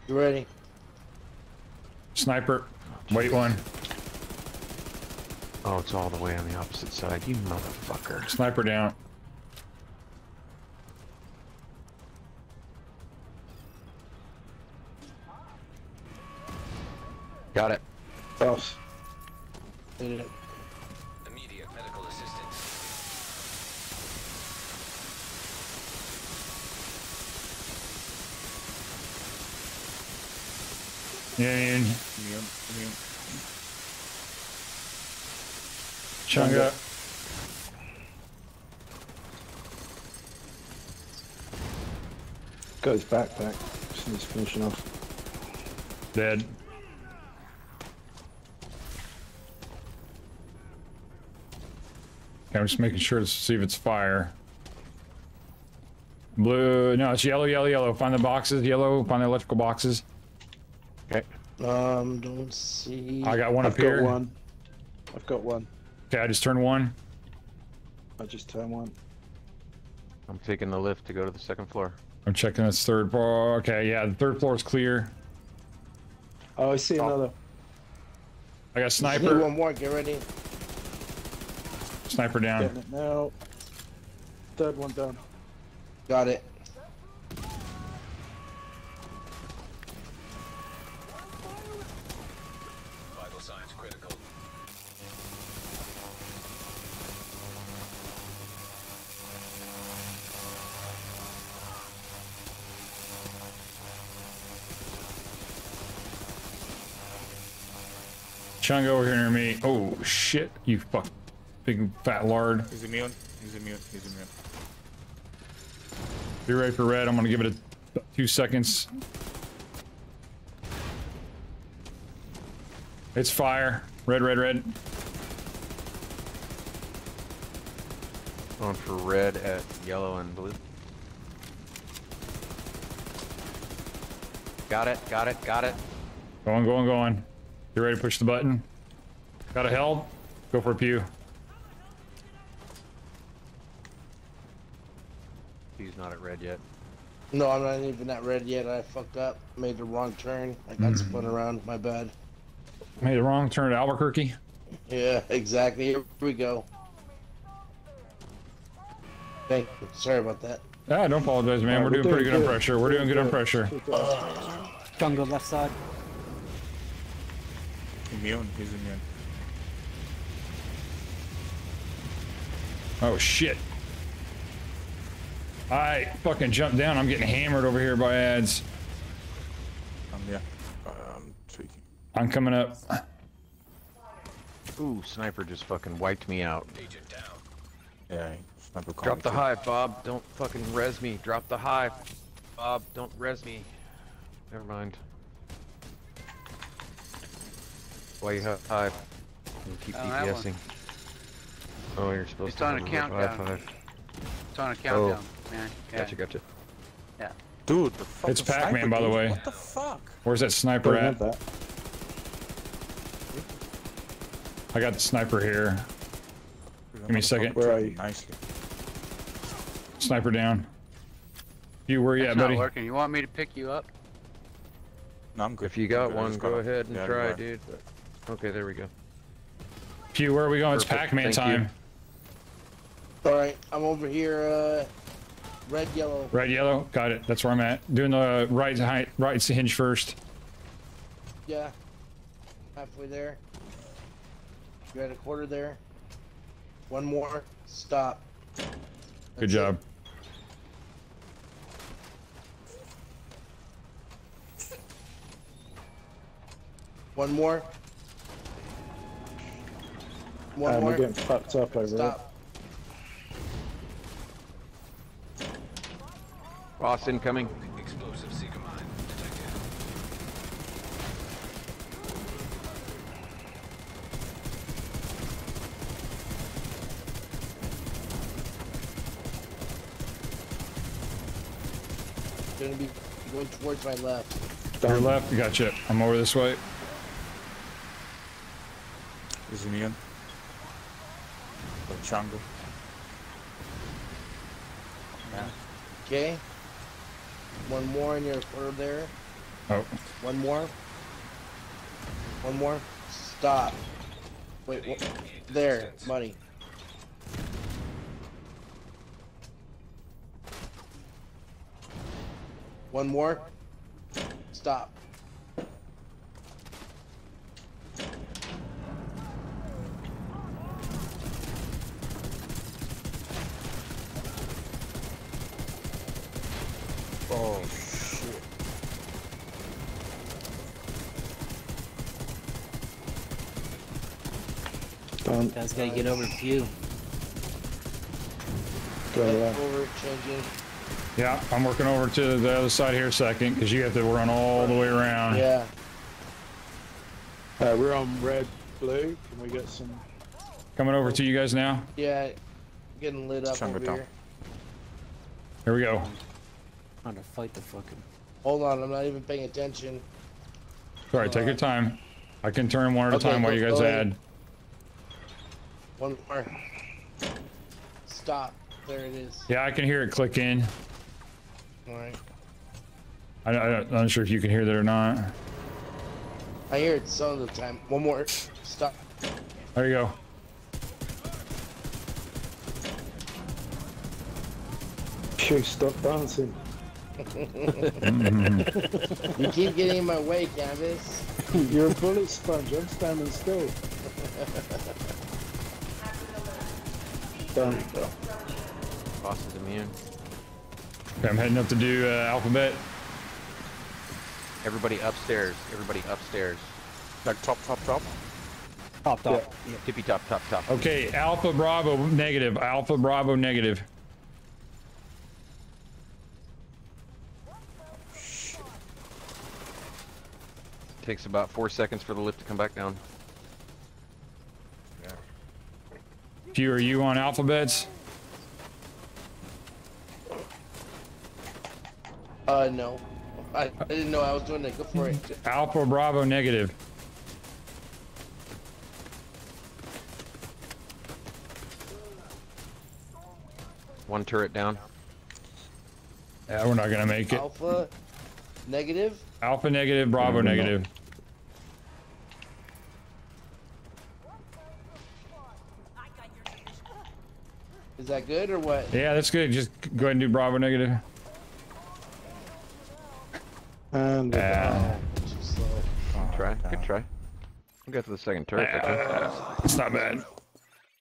You ready? Sniper. Wait one. Oh, it's all the way on the opposite side. You motherfucker. Sniper down. Got his backpack. Just needs finishing off. Dead. Okay, I'm just making sure to see if it's fire. Blue, no, it's yellow, yellow, yellow. Find the boxes, yellow, find the electrical boxes. Okay. Um, don't see. I got one I've up here. got one. I've got one. Okay, I just turned one. I just turned one. I'm taking the lift to go to the second floor. I'm checking this third floor. Okay, yeah, the third floor is clear. Oh, I see oh. another. I got sniper. one more. Get ready. Sniper down. No. Third one down. Got it. Chung over here near me. Oh shit, you fuck big fat lard. He's immune. He's immune. He's immune. Be ready for red. I'm gonna give it a two seconds. It's fire. Red, red, red. Going for red at yellow and blue. Got it, got it, got it. Going, going, going. You ready to push the button? Got a held? Go for a pew. He's not at red yet. No, I'm not even at red yet. I fucked up. Made the wrong turn. I got Mhm. spun around. My bad. Made the wrong turn to Albuquerque. Yeah, exactly. Here we go. Thank you. Sorry about that. Ah, don't apologize, man. Alright, We're we're doing pretty doing good on pressure. We're doing good on pressure. Jungle left side. Immune. He's immune. Oh shit. I fucking jumped down. I'm getting hammered over here by ads. Um, yeah. Um, tweaking. I'm coming up. Ooh, sniper just fucking wiped me out. Agent down. Yeah. Sniper Drop the coming hive, Bob. Don't fucking res me. Drop the hive. Bob, don't res me. Never mind. Why you have hive? You keep I don't have one. DPSing. Oh, you're supposed It's to on a countdown. Hive, hive. It's on a oh. countdown, man. Yeah. Gotcha, gotcha. Yeah. Dude, the fucking It's Pac-Man, by the way. What the fuck? Where's that sniper Don't at? that. I got the sniper here. Give me a second. Where are you? Nicely. Sniper down. You where you It's at, not buddy? working. You want me to pick you up? No, I'm good. If you got one, go ahead and yeah, try, go dude. Okay, there we go. Pew, where are we going? It's Pac-Man thank you. time. All right, I'm over here. Uh, red, yellow. Red, yellow. Got it. That's where I'm at. Doing the right, high, right hinge first. Yeah. Halfway there. You're at a quarter there. One more. Stop. Good That's job. One more. One Um, more. we're getting fucked up over here. Stop. Boss incoming. Explosive seeker mine detected. Gonna be going towards my left. Your left. Gotcha. I'm over this way. He's immune. The jungle. Okay. One more in your order there. Oh, One more. One more. Stop. Wait, wha- there, money. One more. Stop. Guys gotta get over to Pew. Go Left left. over, changing. Yeah, I'm working over to the other side here a second because you have to run all the way around. Yeah. Uh, we're on red, blue. Can we get some? Coming over to you guys now. Yeah. Getting lit up Chunk over down. here. Here we go. Trying to fight the fucking. Hold on, I'm not even paying attention. All right, take your time. I can turn one at a Okay, time while you guys go ahead. add. One more. Stop. There it is. Yeah, I can hear it click in. Alright. I, I, I'm not sure if you can hear that or not. I hear it some of the time. One more. Stop. There you go. Phew, stop dancing. you keep getting in my way, Canvas. You're a bullet sponge. I'm standing still. Done. Boss is immune. Okay, I'm heading up to do uh, alphabet. Everybody upstairs. Everybody upstairs. Like top, top, top. Top, top. Tippy top, top, top. Okay, Alpha Bravo negative. Alpha Bravo negative. Takes about four seconds for the lift to come back down. Few are you on alphabets? Uh, no. I, I didn't know I was doing that. Go for it. Alpha Bravo negative. One turret down. Yeah, we're not gonna make it. Alpha, negative. Alpha negative, Bravo negative. Is that good or what? Yeah, that's good. Just go ahead and do Bravo negative. And Yeah. Good try. Good try. We got to the second turret. Uh, It's not bad.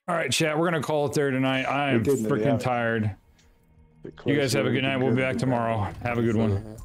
All right, chat. We're gonna call it there tonight. I am freaking tired. You guys have a good night. We'll be back tomorrow. Have a good one.